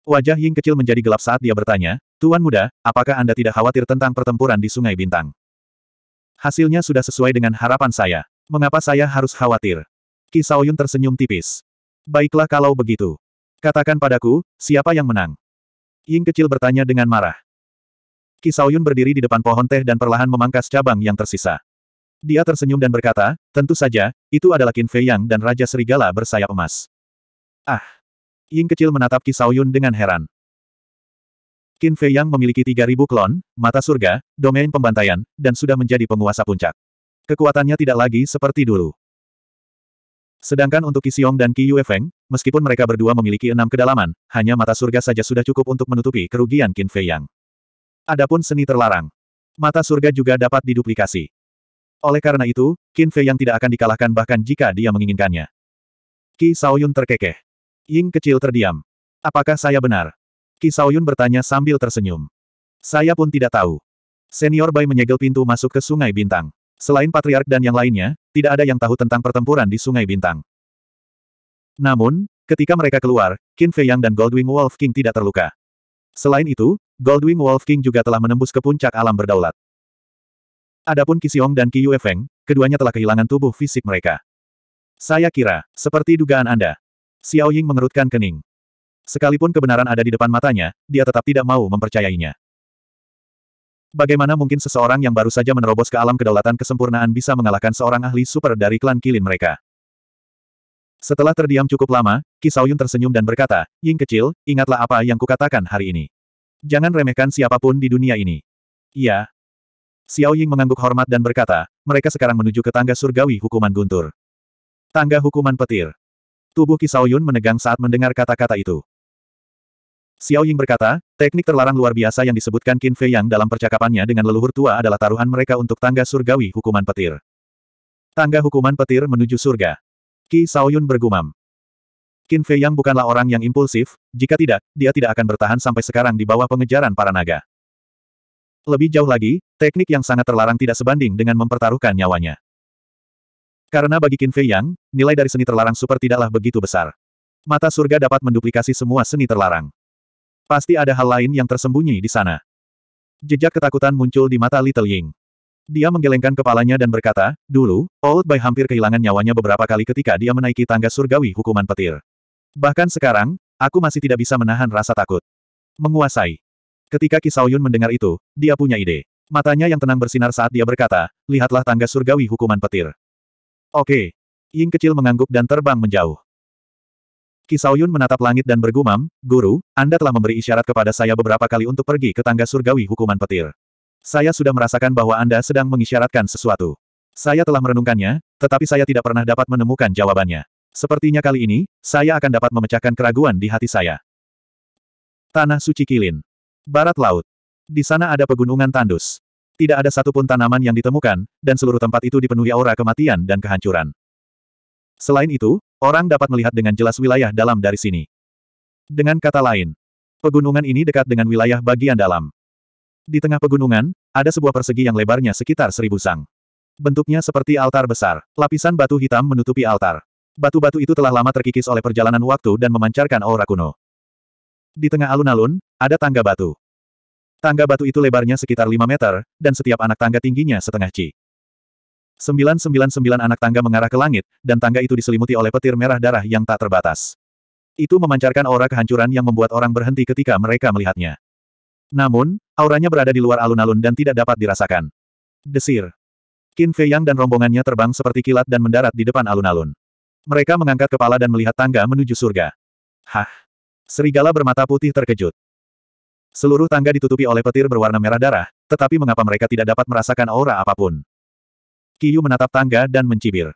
Wajah Ying kecil menjadi gelap saat dia bertanya, Tuan muda, apakah Anda tidak khawatir tentang pertempuran di Sungai Bintang? Hasilnya sudah sesuai dengan harapan saya. Mengapa saya harus khawatir? Ki Saoyun tersenyum tipis. Baiklah kalau begitu. Katakan padaku, siapa yang menang? Ying kecil bertanya dengan marah. Ki Saoyun berdiri di depan pohon teh dan perlahan memangkas cabang yang tersisa. Dia tersenyum dan berkata, tentu saja, itu adalah Qin Fei Yang dan Raja Serigala bersayap emas. Ah! Ying kecil menatap Ki Saoyun dengan heran. Qin Fei Yang memiliki 3.000 klon, mata surga, domain pembantaian, dan sudah menjadi penguasa puncak. Kekuatannya tidak lagi seperti dulu. Sedangkan untuk Qi dan Qi Yuefeng, meskipun mereka berdua memiliki enam kedalaman, hanya mata surga saja sudah cukup untuk menutupi kerugian Qin Fei Yang. Adapun seni terlarang. Mata surga juga dapat diduplikasi. Oleh karena itu, Qin Fei Yang tidak akan dikalahkan bahkan jika dia menginginkannya. Qi Saoyun terkekeh. Ying kecil terdiam. Apakah saya benar? Ki Saoyun bertanya sambil tersenyum. Saya pun tidak tahu. Senior Bai menyegel pintu masuk ke Sungai Bintang. Selain Patriark dan yang lainnya, tidak ada yang tahu tentang pertempuran di Sungai Bintang. Namun, ketika mereka keluar, Qin Fei Yang dan Goldwing Wolf King tidak terluka. Selain itu, Goldwing Wolf King juga telah menembus ke puncak alam berdaulat. Adapun Xiong dan Qi Yuefeng, keduanya telah kehilangan tubuh fisik mereka. Saya kira, seperti dugaan Anda, Xiao Ying mengerutkan kening. Sekalipun kebenaran ada di depan matanya, dia tetap tidak mau mempercayainya. Bagaimana mungkin seseorang yang baru saja menerobos ke alam kedaulatan kesempurnaan bisa mengalahkan seorang ahli super dari klan kilin mereka? Setelah terdiam cukup lama, Ki Saoyun tersenyum dan berkata, Ying kecil, ingatlah apa yang kukatakan hari ini. Jangan remehkan siapa pun di dunia ini. Iya. Xiao Ying mengangguk hormat dan berkata, mereka sekarang menuju ke tangga surgawi hukuman guntur. Tangga hukuman petir. Tubuh Kisaoyun menegang saat mendengar kata-kata itu. Xiao Ying berkata, teknik terlarang luar biasa yang disebutkan Qin Fei Yang dalam percakapannya dengan leluhur tua adalah taruhan mereka untuk tangga surgawi hukuman petir. Tangga hukuman petir menuju surga. Qi Shaoyun bergumam. Qin Fei Yang bukanlah orang yang impulsif, jika tidak, dia tidak akan bertahan sampai sekarang di bawah pengejaran para naga. Lebih jauh lagi, teknik yang sangat terlarang tidak sebanding dengan mempertaruhkan nyawanya. Karena bagi Qin Fei Yang, nilai dari seni terlarang super tidaklah begitu besar. Mata surga dapat menduplikasi semua seni terlarang. Pasti ada hal lain yang tersembunyi di sana. Jejak ketakutan muncul di mata Little Ying. Dia menggelengkan kepalanya dan berkata, dulu, Old Boy hampir kehilangan nyawanya beberapa kali ketika dia menaiki tangga surgawi hukuman petir. Bahkan sekarang, aku masih tidak bisa menahan rasa takut. Menguasai. Ketika Kisaoyun mendengar itu, dia punya ide. Matanya yang tenang bersinar saat dia berkata, lihatlah tangga surgawi hukuman petir. Oke. Ying kecil mengangguk dan terbang menjauh. Kisaoyun menatap langit dan bergumam, Guru, Anda telah memberi isyarat kepada saya beberapa kali untuk pergi ke tangga surgawi hukuman petir. Saya sudah merasakan bahwa Anda sedang mengisyaratkan sesuatu. Saya telah merenungkannya, tetapi saya tidak pernah dapat menemukan jawabannya. Sepertinya kali ini, saya akan dapat memecahkan keraguan di hati saya. Tanah Suci Kilin. Barat Laut. Di sana ada pegunungan tandus. Tidak ada satupun tanaman yang ditemukan, dan seluruh tempat itu dipenuhi aura kematian dan kehancuran. Selain itu, orang dapat melihat dengan jelas wilayah dalam dari sini. Dengan kata lain, pegunungan ini dekat dengan wilayah bagian dalam. Di tengah pegunungan, ada sebuah persegi yang lebarnya sekitar seribu sang. Bentuknya seperti altar besar. Lapisan batu hitam menutupi altar. Batu-batu itu telah lama terkikis oleh perjalanan waktu dan memancarkan aura kuno. Di tengah alun-alun, ada tangga batu. Tangga batu itu lebarnya sekitar 5 meter, dan setiap anak tangga tingginya setengah ci. 999 anak tangga mengarah ke langit, dan tangga itu diselimuti oleh petir merah darah yang tak terbatas. Itu memancarkan aura kehancuran yang membuat orang berhenti ketika mereka melihatnya. Namun, auranya berada di luar alun-alun dan tidak dapat dirasakan. Desir. Qin Fei Yang dan rombongannya terbang seperti kilat dan mendarat di depan alun-alun. Mereka mengangkat kepala dan melihat tangga menuju surga. Hah! Serigala bermata putih terkejut. Seluruh tangga ditutupi oleh petir berwarna merah darah, tetapi mengapa mereka tidak dapat merasakan aura apa pun? Kiyu menatap tangga dan mencibir.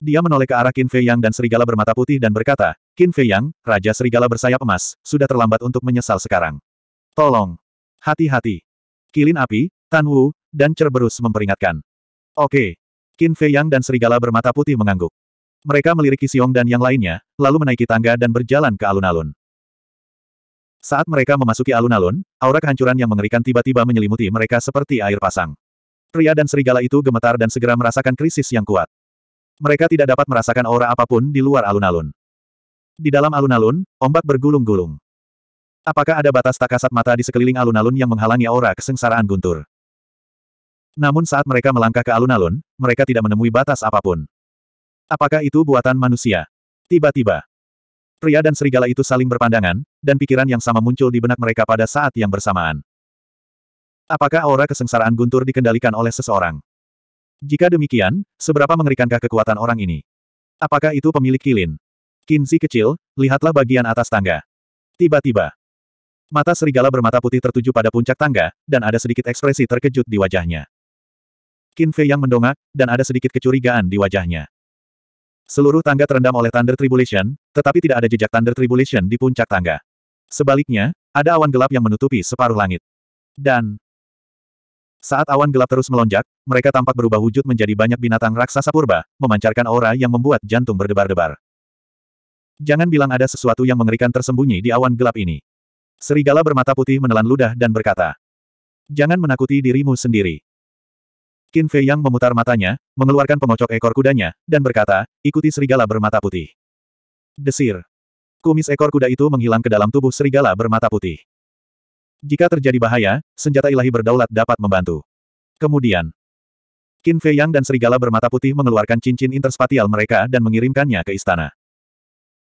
Dia menoleh ke arah Qin Fei Yang dan serigala bermata putih dan berkata, Qin Fei Yang, Raja Serigala bersayap emas, sudah terlambat untuk menyesal sekarang. Tolong. Hati-hati. Kilin api, Tan Wu, dan Cerberus memperingatkan. Oke. Qin Fei Yang dan serigala bermata putih mengangguk. Mereka melirik Xiong dan yang lainnya, lalu menaiki tangga dan berjalan ke alun-alun. Saat mereka memasuki alun-alun, aura kehancuran yang mengerikan tiba-tiba menyelimuti mereka seperti air pasang. Pria dan serigala itu gemetar dan segera merasakan krisis yang kuat. Mereka tidak dapat merasakan aura apa pun di luar alun-alun. Di dalam alun-alun, ombak bergulung-gulung. Apakah ada batas tak kasat mata di sekeliling alun-alun yang menghalangi aura kesengsaraan guntur? Namun saat mereka melangkah ke alun-alun, mereka tidak menemui batas apa pun. Apakah itu buatan manusia? Tiba-tiba, pria dan serigala itu saling berpandangan, dan pikiran yang sama muncul di benak mereka pada saat yang bersamaan. Apakah aura kesengsaraan guntur dikendalikan oleh seseorang? Jika demikian, seberapa mengerikankah kekuatan orang ini? Apakah itu pemilik kilin? Kinzi kecil, lihatlah bagian atas tangga. Tiba-tiba, mata serigala bermata putih tertuju pada puncak tangga, dan ada sedikit ekspresi terkejut di wajahnya. Qin Fei yang mendongak, dan ada sedikit kecurigaan di wajahnya. Seluruh tangga terendam oleh Thunder Tribulation, tetapi tidak ada jejak Thunder Tribulation di puncak tangga. Sebaliknya, ada awan gelap yang menutupi separuh langit. Dan, saat awan gelap terus melonjak, mereka tampak berubah wujud menjadi banyak binatang raksasa purba, memancarkan aura yang membuat jantung berdebar-debar. Jangan bilang ada sesuatu yang mengerikan tersembunyi di awan gelap ini. Serigala bermata putih menelan ludah dan berkata, Jangan menakuti dirimu sendiri. Qin Fei Yang memutar matanya, mengeluarkan pengocok ekor kudanya, dan berkata, ikuti serigala bermata putih. Desir. Kumis ekor kuda itu menghilang ke dalam tubuh serigala bermata putih. Jika terjadi bahaya, senjata ilahi berdaulat dapat membantu. Kemudian, Qin Fei Yang dan serigala bermata putih mengeluarkan cincin interspatial mereka dan mengirimkannya ke istana.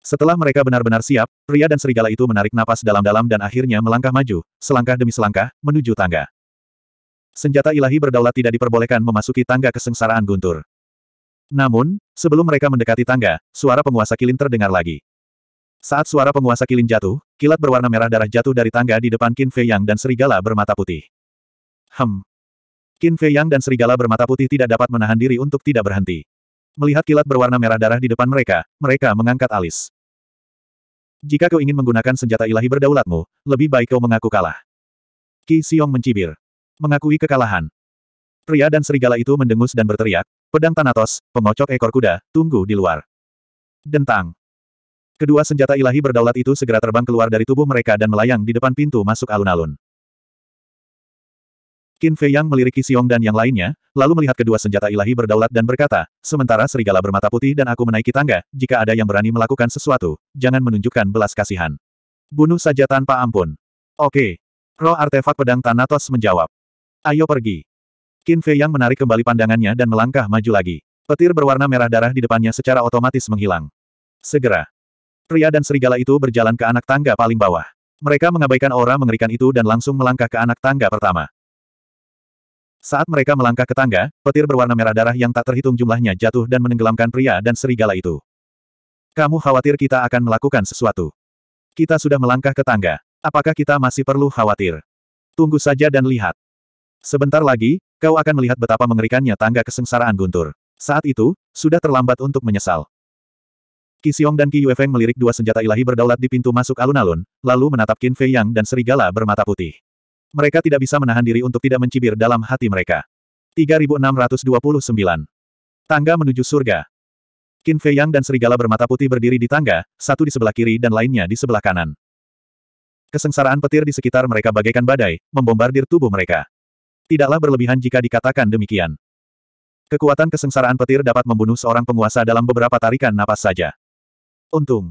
Setelah mereka benar-benar siap, pria dan serigala itu menarik napas dalam-dalam dan akhirnya melangkah maju, selangkah demi selangkah, menuju tangga. Senjata ilahi berdaulat tidak diperbolehkan memasuki tangga kesengsaraan guntur. Namun, sebelum mereka mendekati tangga, suara penguasa kilin terdengar lagi. Saat suara penguasa kilin jatuh, kilat berwarna merah darah jatuh dari tangga di depan Qin Fei Yang dan serigala bermata putih. Hem. Qin Fei Yang dan serigala bermata putih tidak dapat menahan diri untuk tidak berhenti. Melihat kilat berwarna merah darah di depan mereka, mereka mengangkat alis. Jika kau ingin menggunakan senjata ilahi berdaulatmu, lebih baik kau mengaku kalah. Qi Xiong mencibir. Mengakui kekalahan. Pria dan serigala itu mendengus dan berteriak, Pedang Thanatos, pengocok ekor kuda, tunggu di luar. Dentang. Kedua senjata ilahi berdaulat itu segera terbang keluar dari tubuh mereka dan melayang di depan pintu masuk alun-alun. Qin Fei Yang melirik Xiong dan yang lainnya, lalu melihat kedua senjata ilahi berdaulat dan berkata, sementara serigala bermata putih dan aku menaiki tangga, jika ada yang berani melakukan sesuatu, jangan menunjukkan belas kasihan. Bunuh saja tanpa ampun. Oke. Roh artefak pedang Thanatos menjawab. Ayo pergi. Qin Fei Yang menarik kembali pandangannya dan melangkah maju lagi. Petir berwarna merah darah di depannya secara otomatis menghilang. Segera. Pria dan serigala itu berjalan ke anak tangga paling bawah. Mereka mengabaikan aura mengerikan itu dan langsung melangkah ke anak tangga pertama. Saat mereka melangkah ke tangga, petir berwarna merah darah yang tak terhitung jumlahnya jatuh dan menenggelamkan pria dan serigala itu. Kamu khawatir kita akan melakukan sesuatu. Kita sudah melangkah ke tangga. Apakah kita masih perlu khawatir? Tunggu saja dan lihat. Sebentar lagi, kau akan melihat betapa mengerikannya tangga kesengsaraan guntur. Saat itu, sudah terlambat untuk menyesal. Qi dan Qi Yuefeng melirik dua senjata ilahi berdaulat di pintu masuk alun-alun, lalu menatap Qin Fei Yang dan serigala bermata putih. Mereka tidak bisa menahan diri untuk tidak mencibir dalam hati mereka. 3629. Tangga menuju surga. Qin Fei Yang dan serigala bermata putih berdiri di tangga, satu di sebelah kiri dan lainnya di sebelah kanan. Kesengsaraan petir di sekitar mereka bagaikan badai, membombardir tubuh mereka. Tidaklah berlebihan jika dikatakan demikian. Kekuatan kesengsaraan petir dapat membunuh seorang penguasa dalam beberapa tarikan napas saja. Untung.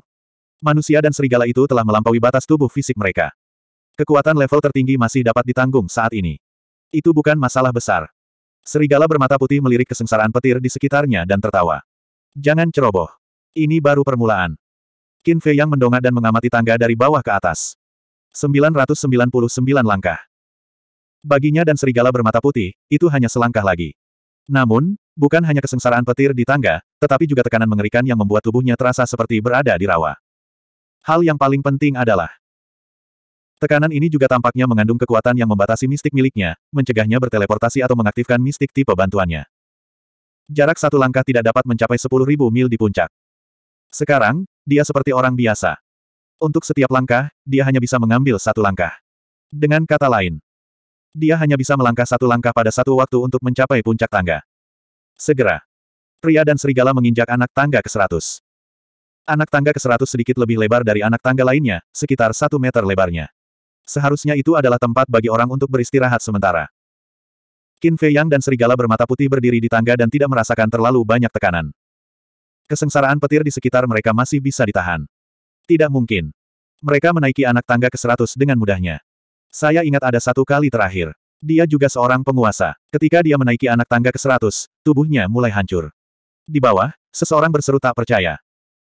Manusia dan serigala itu telah melampaui batas tubuh fisik mereka. Kekuatan level tertinggi masih dapat ditanggung saat ini. Itu bukan masalah besar. Serigala bermata putih melirik kesengsaraan petir di sekitarnya dan tertawa. Jangan ceroboh. Ini baru permulaan. Qin Fei yang mendongak dan mengamati tangga dari bawah ke atas. 999 langkah. Baginya dan serigala bermata putih, itu hanya selangkah lagi. Namun, bukan hanya kesengsaraan petir di tangga, tetapi juga tekanan mengerikan yang membuat tubuhnya terasa seperti berada di rawa. Hal yang paling penting adalah Tekanan ini juga tampaknya mengandung kekuatan yang membatasi mistik miliknya, mencegahnya berteleportasi atau mengaktifkan mistik tipe bantuannya. Jarak satu langkah tidak dapat mencapai 10.000 mil di puncak. Sekarang, dia seperti orang biasa. Untuk setiap langkah, dia hanya bisa mengambil satu langkah. Dengan kata lain, dia hanya bisa melangkah satu langkah pada satu waktu untuk mencapai puncak tangga. Segera. Pria dan serigala menginjak anak tangga ke seratus. Anak tangga ke seratus sedikit lebih lebar dari anak tangga lainnya, sekitar satu meter lebarnya. Seharusnya itu adalah tempat bagi orang untuk beristirahat sementara. Qin Fei Yang dan serigala bermata putih berdiri di tangga dan tidak merasakan terlalu banyak tekanan. Kesengsaraan petir di sekitar mereka masih bisa ditahan. Tidak mungkin. Mereka menaiki anak tangga ke seratus dengan mudahnya. Saya ingat ada satu kali terakhir. Dia juga seorang penguasa. Ketika dia menaiki anak tangga ke seratus, tubuhnya mulai hancur. Di bawah, seseorang berseru tak percaya.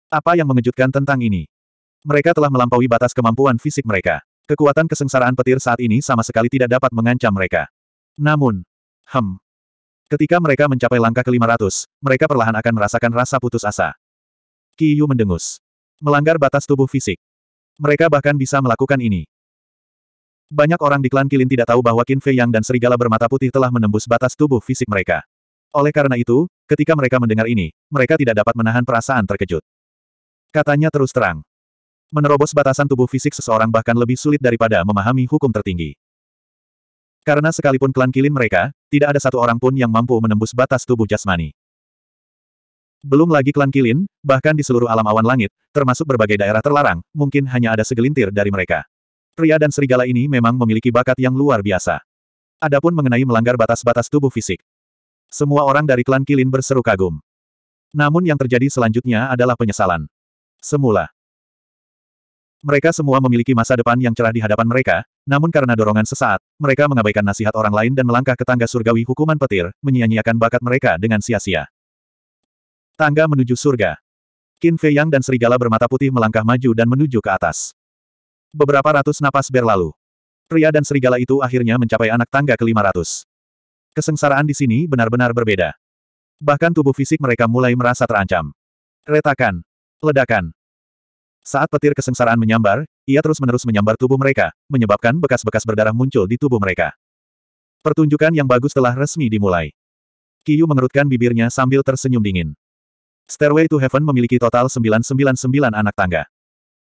Apa yang mengejutkan tentang ini? Mereka telah melampaui batas kemampuan fisik mereka. Kekuatan kesengsaraan petir saat ini sama sekali tidak dapat mengancam mereka. Namun, hem. Ketika mereka mencapai langkah ke-500, mereka perlahan akan merasakan rasa putus asa. Qi Yu mendengus. Melanggar batas tubuh fisik. Mereka bahkan bisa melakukan ini. Banyak orang di klan Kilin tidak tahu bahwa Qin Fei Yang dan Serigala bermata putih telah menembus batas tubuh fisik mereka. Oleh karena itu, ketika mereka mendengar ini, mereka tidak dapat menahan perasaan terkejut. Katanya terus terang. Menerobos batasan tubuh fisik seseorang bahkan lebih sulit daripada memahami hukum tertinggi. Karena sekalipun klan kilin mereka, tidak ada satu orang pun yang mampu menembus batas tubuh jasmani. Belum lagi klan kilin, bahkan di seluruh alam awan langit, termasuk berbagai daerah terlarang, mungkin hanya ada segelintir dari mereka. Pria dan serigala ini memang memiliki bakat yang luar biasa. Adapun mengenai melanggar batas-batas tubuh fisik. Semua orang dari klan kilin berseru kagum. Namun yang terjadi selanjutnya adalah penyesalan. Semula, mereka semua memiliki masa depan yang cerah di hadapan mereka, namun karena dorongan sesaat, mereka mengabaikan nasihat orang lain dan melangkah ke tangga surgawi hukuman petir, menyia-nyiakan bakat mereka dengan sia-sia. Tangga menuju surga. Qin Fei Yang dan serigala bermata putih melangkah maju dan menuju ke atas. Beberapa ratus napas berlalu. Pria dan serigala itu akhirnya mencapai anak tangga ke-500. Kesengsaraan di sini benar-benar berbeda. Bahkan tubuh fisik mereka mulai merasa terancam. Retakan. Ledakan. Saat petir kesengsaraan menyambar, ia terus-menerus menyambar tubuh mereka, menyebabkan bekas-bekas berdarah muncul di tubuh mereka. Pertunjukan yang bagus telah resmi dimulai. Kiyu mengerutkan bibirnya sambil tersenyum dingin. Stairway to Heaven memiliki total 999 anak tangga.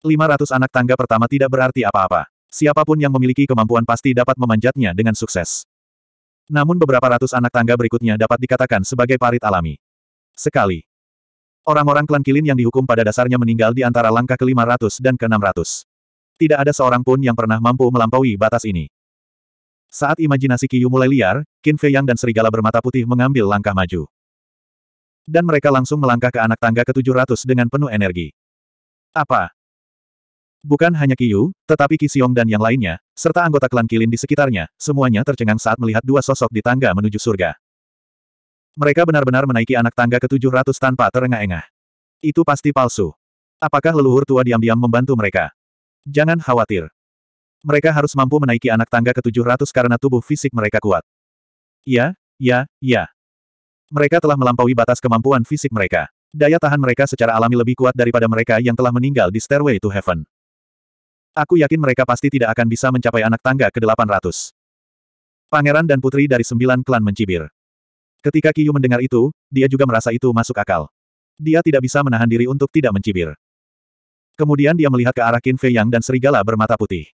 500 anak tangga pertama tidak berarti apa-apa. Siapa pun yang memiliki kemampuan pasti dapat memanjatnya dengan sukses. Namun beberapa ratus anak tangga berikutnya dapat dikatakan sebagai parit alami. Sekali. Orang-orang klan kilin yang dihukum pada dasarnya meninggal di antara langkah ke-500 dan ke-600. Tidak ada seorang pun yang pernah mampu melampaui batas ini. Saat imajinasi Kiyu mulai liar, Qin Fei Yang dan serigala bermata putih mengambil langkah maju. Dan mereka langsung melangkah ke anak tangga ke-700 dengan penuh energi. Apa? Bukan hanya Kiyu, tetapi Qi Xiong dan yang lainnya, serta anggota klan Kilin di sekitarnya, semuanya tercengang saat melihat dua sosok di tangga menuju surga. Mereka benar-benar menaiki anak tangga ke-700 tanpa terengah-engah. Itu pasti palsu. Apakah leluhur tua diam-diam membantu mereka? Jangan khawatir. Mereka harus mampu menaiki anak tangga ke-700 karena tubuh fisik mereka kuat. Ya, ya, ya. Mereka telah melampaui batas kemampuan fisik mereka. Daya tahan mereka secara alami lebih kuat daripada mereka yang telah meninggal di Stairway to Heaven. Aku yakin mereka pasti tidak akan bisa mencapai anak tangga ke-800. Pangeran dan putri dari sembilan klan mencibir. Ketika Kiyu mendengar itu, dia juga merasa itu masuk akal. Dia tidak bisa menahan diri untuk tidak mencibir. Kemudian dia melihat ke arah Qin Fei Yang dan serigala bermata putih.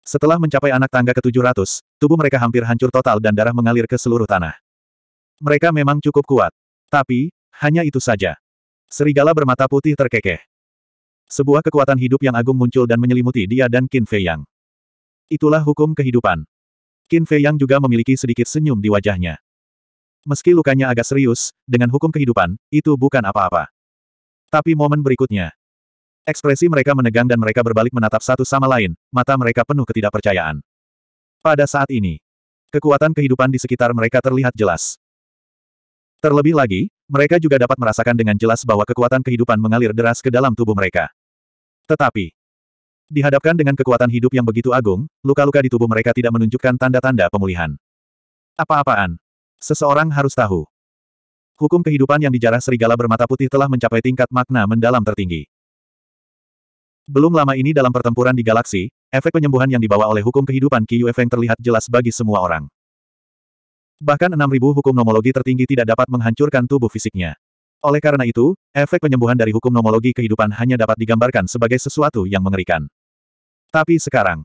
Setelah mencapai anak tangga ke-700, tubuh mereka hampir hancur total dan darah mengalir ke seluruh tanah. Mereka memang cukup kuat. Tapi, hanya itu saja. Serigala bermata putih terkekeh. Sebuah kekuatan hidup yang agung muncul dan menyelimuti dia dan Qin Fei Yang. Itulah hukum kehidupan. Qin Fei Yang juga memiliki sedikit senyum di wajahnya. Meski lukanya agak serius, dengan hukum kehidupan, itu bukan apa-apa. Tapi momen berikutnya, Ekspresi mereka menegang dan mereka berbalik menatap satu sama lain, mata mereka penuh ketidakpercayaan. Pada saat ini, kekuatan kehidupan di sekitar mereka terlihat jelas. Terlebih lagi, mereka juga dapat merasakan dengan jelas bahwa kekuatan kehidupan mengalir deras ke dalam tubuh mereka. Tetapi, dihadapkan dengan kekuatan hidup yang begitu agung, luka-luka di tubuh mereka tidak menunjukkan tanda-tanda pemulihan. Apa-apaan? Seseorang harus tahu. Hukum kehidupan yang dijarah serigala bermata putih telah mencapai tingkat makna mendalam tertinggi. Belum lama ini dalam pertempuran di galaksi, efek penyembuhan yang dibawa oleh hukum kehidupan Qi Feng terlihat jelas bagi semua orang. Bahkan 6.000 hukum nomologi tertinggi tidak dapat menghancurkan tubuh fisiknya. Oleh karena itu, efek penyembuhan dari hukum nomologi kehidupan hanya dapat digambarkan sebagai sesuatu yang mengerikan. Tapi sekarang,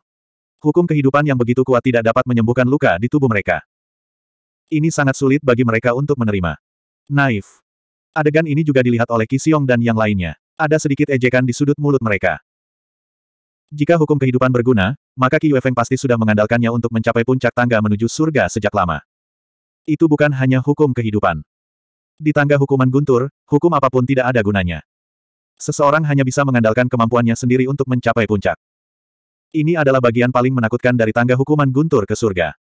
hukum kehidupan yang begitu kuat tidak dapat menyembuhkan luka di tubuh mereka. Ini sangat sulit bagi mereka untuk menerima. Naif. Adegan ini juga dilihat oleh Kisiong dan yang lainnya. Ada sedikit ejekan di sudut mulut mereka. Jika hukum kehidupan berguna, maka Qi Feng pasti sudah mengandalkannya untuk mencapai puncak tangga menuju surga sejak lama. Itu bukan hanya hukum kehidupan. Di tangga hukuman guntur, hukum apa pun tidak ada gunanya. Seseorang hanya bisa mengandalkan kemampuannya sendiri untuk mencapai puncak. Ini adalah bagian paling menakutkan dari tangga hukuman guntur ke surga.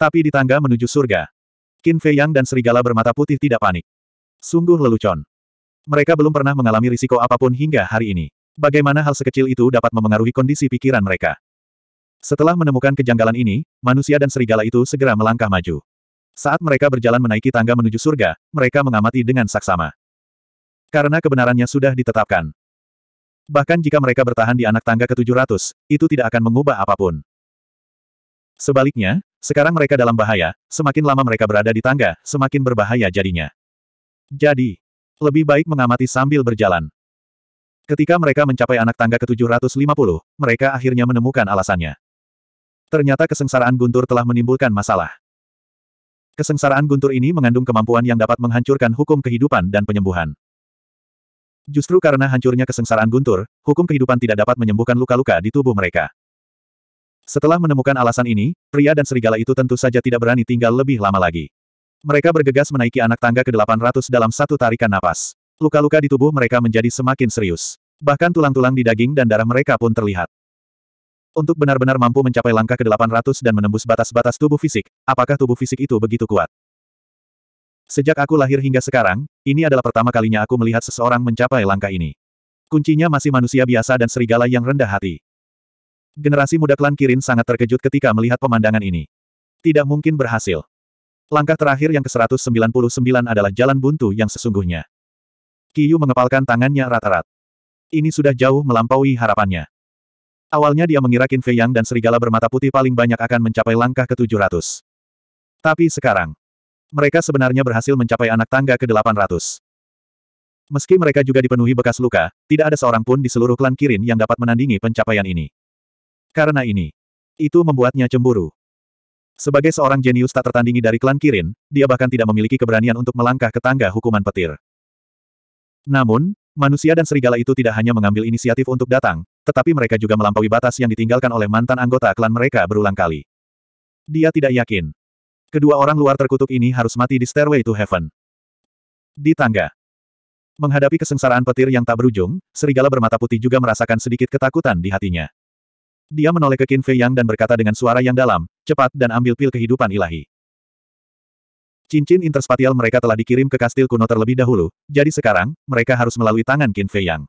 Tapi di tangga menuju surga, Qin Fei Yang dan serigala bermata putih tidak panik. Sungguh lelucon. Mereka belum pernah mengalami risiko apa pun hingga hari ini. Bagaimana hal sekecil itu dapat memengaruhi kondisi pikiran mereka? Setelah menemukan kejanggalan ini, manusia dan serigala itu segera melangkah maju. Saat mereka berjalan menaiki tangga menuju surga, mereka mengamati dengan saksama. Karena kebenarannya sudah ditetapkan. Bahkan jika mereka bertahan di anak tangga ke-700, itu tidak akan mengubah apa pun. Sebaliknya, sekarang mereka dalam bahaya, semakin lama mereka berada di tangga, semakin berbahaya jadinya. Jadi, lebih baik mengamati sambil berjalan. Ketika mereka mencapai anak tangga ke-750, mereka akhirnya menemukan alasannya. Ternyata kesengsaraan guntur telah menimbulkan masalah. Kesengsaraan guntur ini mengandung kemampuan yang dapat menghancurkan hukum kehidupan dan penyembuhan. Justru karena hancurnya kesengsaraan guntur, hukum kehidupan tidak dapat menyembuhkan luka-luka di tubuh mereka. Setelah menemukan alasan ini, pria dan serigala itu tentu saja tidak berani tinggal lebih lama lagi. Mereka bergegas menaiki anak tangga ke-800 dalam satu tarikan napas. Luka-luka di tubuh mereka menjadi semakin serius. Bahkan tulang-tulang di daging dan darah mereka pun terlihat. Untuk benar-benar mampu mencapai langkah ke-800 dan menembus batas-batas tubuh fisik, apakah tubuh fisik itu begitu kuat? Sejak aku lahir hingga sekarang, ini adalah pertama kalinya aku melihat seseorang mencapai langkah ini. Kuncinya masih manusia biasa dan serigala yang rendah hati. Generasi muda klan Kirin sangat terkejut ketika melihat pemandangan ini. Tidak mungkin berhasil. Langkah terakhir yang ke-199 adalah jalan buntu yang sesungguhnya. Kiyu mengepalkan tangannya rata-rat. Ini sudah jauh melampaui harapannya. Awalnya dia mengira Qin Fei Yang dan serigala bermata putih paling banyak akan mencapai langkah ke-700. Tapi sekarang, mereka sebenarnya berhasil mencapai anak tangga ke-800. Meski mereka juga dipenuhi bekas luka, tidak ada seorang pun di seluruh klan Kirin yang dapat menandingi pencapaian ini. Karena ini, itu membuatnya cemburu. Sebagai seorang jenius tak tertandingi dari klan Kirin, dia bahkan tidak memiliki keberanian untuk melangkah ke tangga hukuman petir. Namun, manusia dan serigala itu tidak hanya mengambil inisiatif untuk datang, tetapi mereka juga melampaui batas yang ditinggalkan oleh mantan anggota klan mereka berulang kali. Dia tidak yakin. Kedua orang luar terkutuk ini harus mati di Stairway to Heaven. Di tangga. Menghadapi kesengsaraan petir yang tak berujung, serigala bermata putih juga merasakan sedikit ketakutan di hatinya. Dia menoleh ke Qin Fei Yang dan berkata dengan suara yang dalam, cepat dan ambil pil kehidupan ilahi. Cincin interspatial mereka telah dikirim ke kastil kuno terlebih dahulu, jadi sekarang, mereka harus melalui tangan Qin Fei Yang.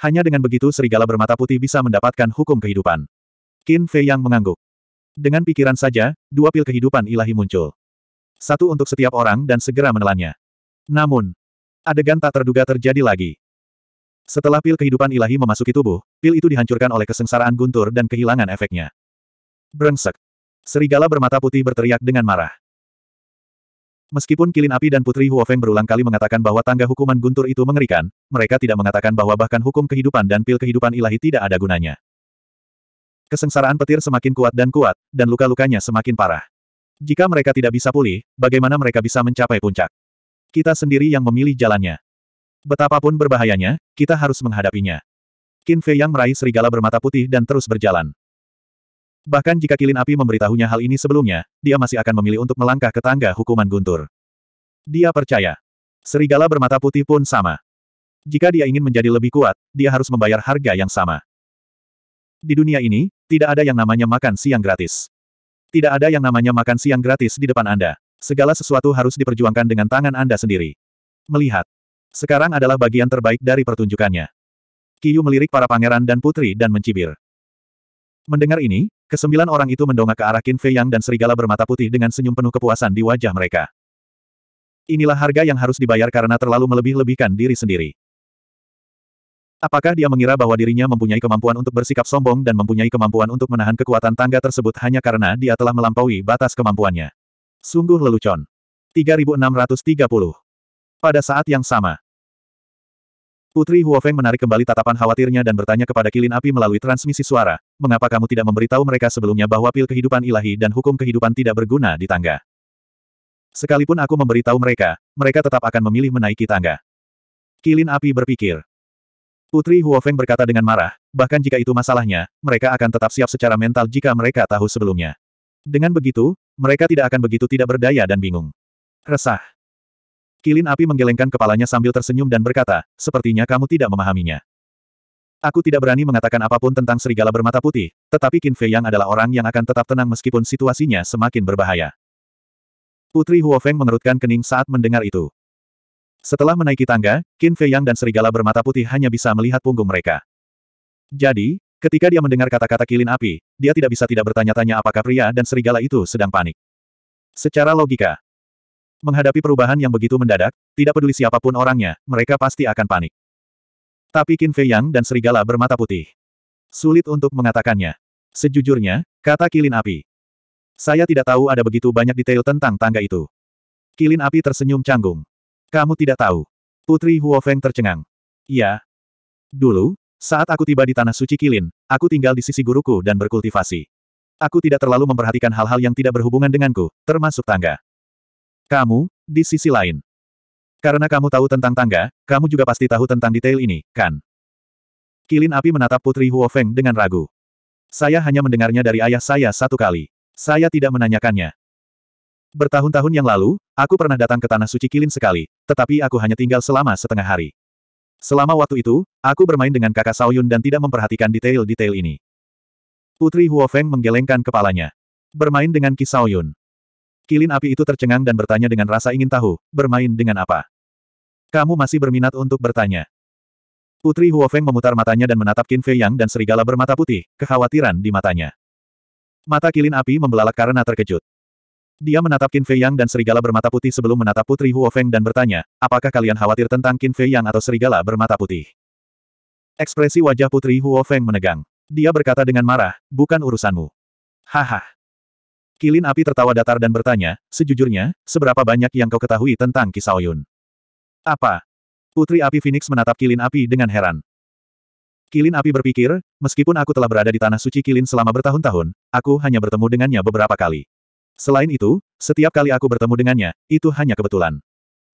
Hanya dengan begitu serigala bermata putih bisa mendapatkan hukum kehidupan. Qin Fei Yang mengangguk. Dengan pikiran saja, dua pil kehidupan ilahi muncul. Satu untuk setiap orang dan segera menelannya. Namun, adegan tak terduga terjadi lagi. Setelah pil kehidupan ilahi memasuki tubuh, pil itu dihancurkan oleh kesengsaraan guntur dan kehilangan efeknya. Brengsek. Serigala bermata putih berteriak dengan marah. Meskipun Kilin Api dan Putri Huofeng berulang kali mengatakan bahwa tangga hukuman guntur itu mengerikan, mereka tidak mengatakan bahwa bahkan hukum kehidupan dan pil kehidupan ilahi tidak ada gunanya. Kesengsaraan petir semakin kuat dan kuat, dan luka-lukanya semakin parah. Jika mereka tidak bisa pulih, bagaimana mereka bisa mencapai puncak? Kita sendiri yang memilih jalannya. Betapapun berbahayanya, kita harus menghadapinya. Qin Fei yang meraih serigala bermata putih dan terus berjalan. Bahkan jika kilin api memberitahunya hal ini sebelumnya, dia masih akan memilih untuk melangkah ke tangga hukuman guntur. Dia percaya. Serigala bermata putih pun sama. Jika dia ingin menjadi lebih kuat, dia harus membayar harga yang sama. Di dunia ini, tidak ada yang namanya makan siang gratis. Tidak ada yang namanya makan siang gratis di depan Anda. Segala sesuatu harus diperjuangkan dengan tangan Anda sendiri. Melihat, sekarang adalah bagian terbaik dari pertunjukannya. Kiyu melirik para pangeran dan putri dan mencibir. Mendengar ini, kesembilan orang itu mendongak ke arah Qin Fei Yang dan serigala bermata putih dengan senyum penuh kepuasan di wajah mereka. Inilah harga yang harus dibayar karena terlalu melebih-lebihkan diri sendiri. Apakah dia mengira bahwa dirinya mempunyai kemampuan untuk bersikap sombong dan mempunyai kemampuan untuk menahan kekuatan tangga tersebut hanya karena dia telah melampaui batas kemampuannya? Sungguh lelucon. 3630 pada saat yang sama, Putri Huofeng menarik kembali tatapan khawatirnya dan bertanya kepada kilin api melalui transmisi suara, mengapa kamu tidak memberitahu mereka sebelumnya bahwa pil kehidupan ilahi dan hukum kehidupan tidak berguna di tangga? Sekalipun aku memberitahu mereka, mereka tetap akan memilih menaiki tangga. Kilin api berpikir. Putri Huofeng berkata dengan marah, bahkan jika itu masalahnya, mereka akan tetap siap secara mental jika mereka tahu sebelumnya. Dengan begitu, mereka tidak akan begitu tidak berdaya dan bingung. Resah. Kilin api menggelengkan kepalanya sambil tersenyum dan berkata, sepertinya kamu tidak memahaminya. Aku tidak berani mengatakan apa pun tentang serigala bermata putih, tetapi Qin Fei Yang adalah orang yang akan tetap tenang meskipun situasinya semakin berbahaya. Putri Huofeng mengerutkan kening saat mendengar itu. Setelah menaiki tangga, Qin Fei Yang dan serigala bermata putih hanya bisa melihat punggung mereka. Jadi, ketika dia mendengar kata-kata kilin api, dia tidak bisa tidak bertanya-tanya apakah pria dan serigala itu sedang panik. Secara logika, Menghadapi perubahan yang begitu mendadak, tidak peduli siapa pun orangnya, mereka pasti akan panik. Tapi Qin Fei Yang dan serigala bermata putih. Sulit untuk mengatakannya. Sejujurnya, kata Kilin Api. Saya tidak tahu ada begitu banyak detail tentang tangga itu. Kilin Api tersenyum canggung. Kamu tidak tahu. Putri Huo Feng tercengang. Iya. Dulu, saat aku tiba di Tanah Suci Kilin, aku tinggal di sisi guruku dan berkultivasi. Aku tidak terlalu memperhatikan hal-hal yang tidak berhubungan denganku, termasuk tangga. Kamu, di sisi lain. Karena kamu tahu tentang tangga, kamu juga pasti tahu tentang detail ini, kan? Kilin api menatap Putri Huo Feng dengan ragu. Saya hanya mendengarnya dari ayah saya satu kali. Saya tidak menanyakannya. Bertahun-tahun yang lalu, aku pernah datang ke Tanah Suci Kilin sekali, tetapi aku hanya tinggal selama setengah hari. Selama waktu itu, aku bermain dengan kakak Saoyun dan tidak memperhatikan detail-detail ini. Putri Huo Feng menggelengkan kepalanya. Bermain dengan Ki Saoyun. Kilin api itu tercengang dan bertanya dengan rasa ingin tahu, bermain dengan apa? Kamu masih berminat untuk bertanya. Putri Huofeng memutar matanya dan menatap Qin Fei Yang dan serigala bermata putih, kekhawatiran di matanya. Mata kilin api membelalak karena terkejut. Dia menatap Qin Fei Yang dan serigala bermata putih sebelum menatap Putri Huofeng dan bertanya, apakah kalian khawatir tentang Qin Fei Yang atau serigala bermata putih? Ekspresi wajah Putri Huofeng menegang. Dia berkata dengan marah, bukan urusanmu. Haha. Kilin api tertawa datar dan bertanya, sejujurnya, seberapa banyak yang kau ketahui tentang Kisaoyun? Apa? Putri api Phoenix menatap kilin api dengan heran. Kilin api berpikir, meskipun aku telah berada di tanah suci kilin selama bertahun-tahun, aku hanya bertemu dengannya beberapa kali. Selain itu, setiap kali aku bertemu dengannya, itu hanya kebetulan.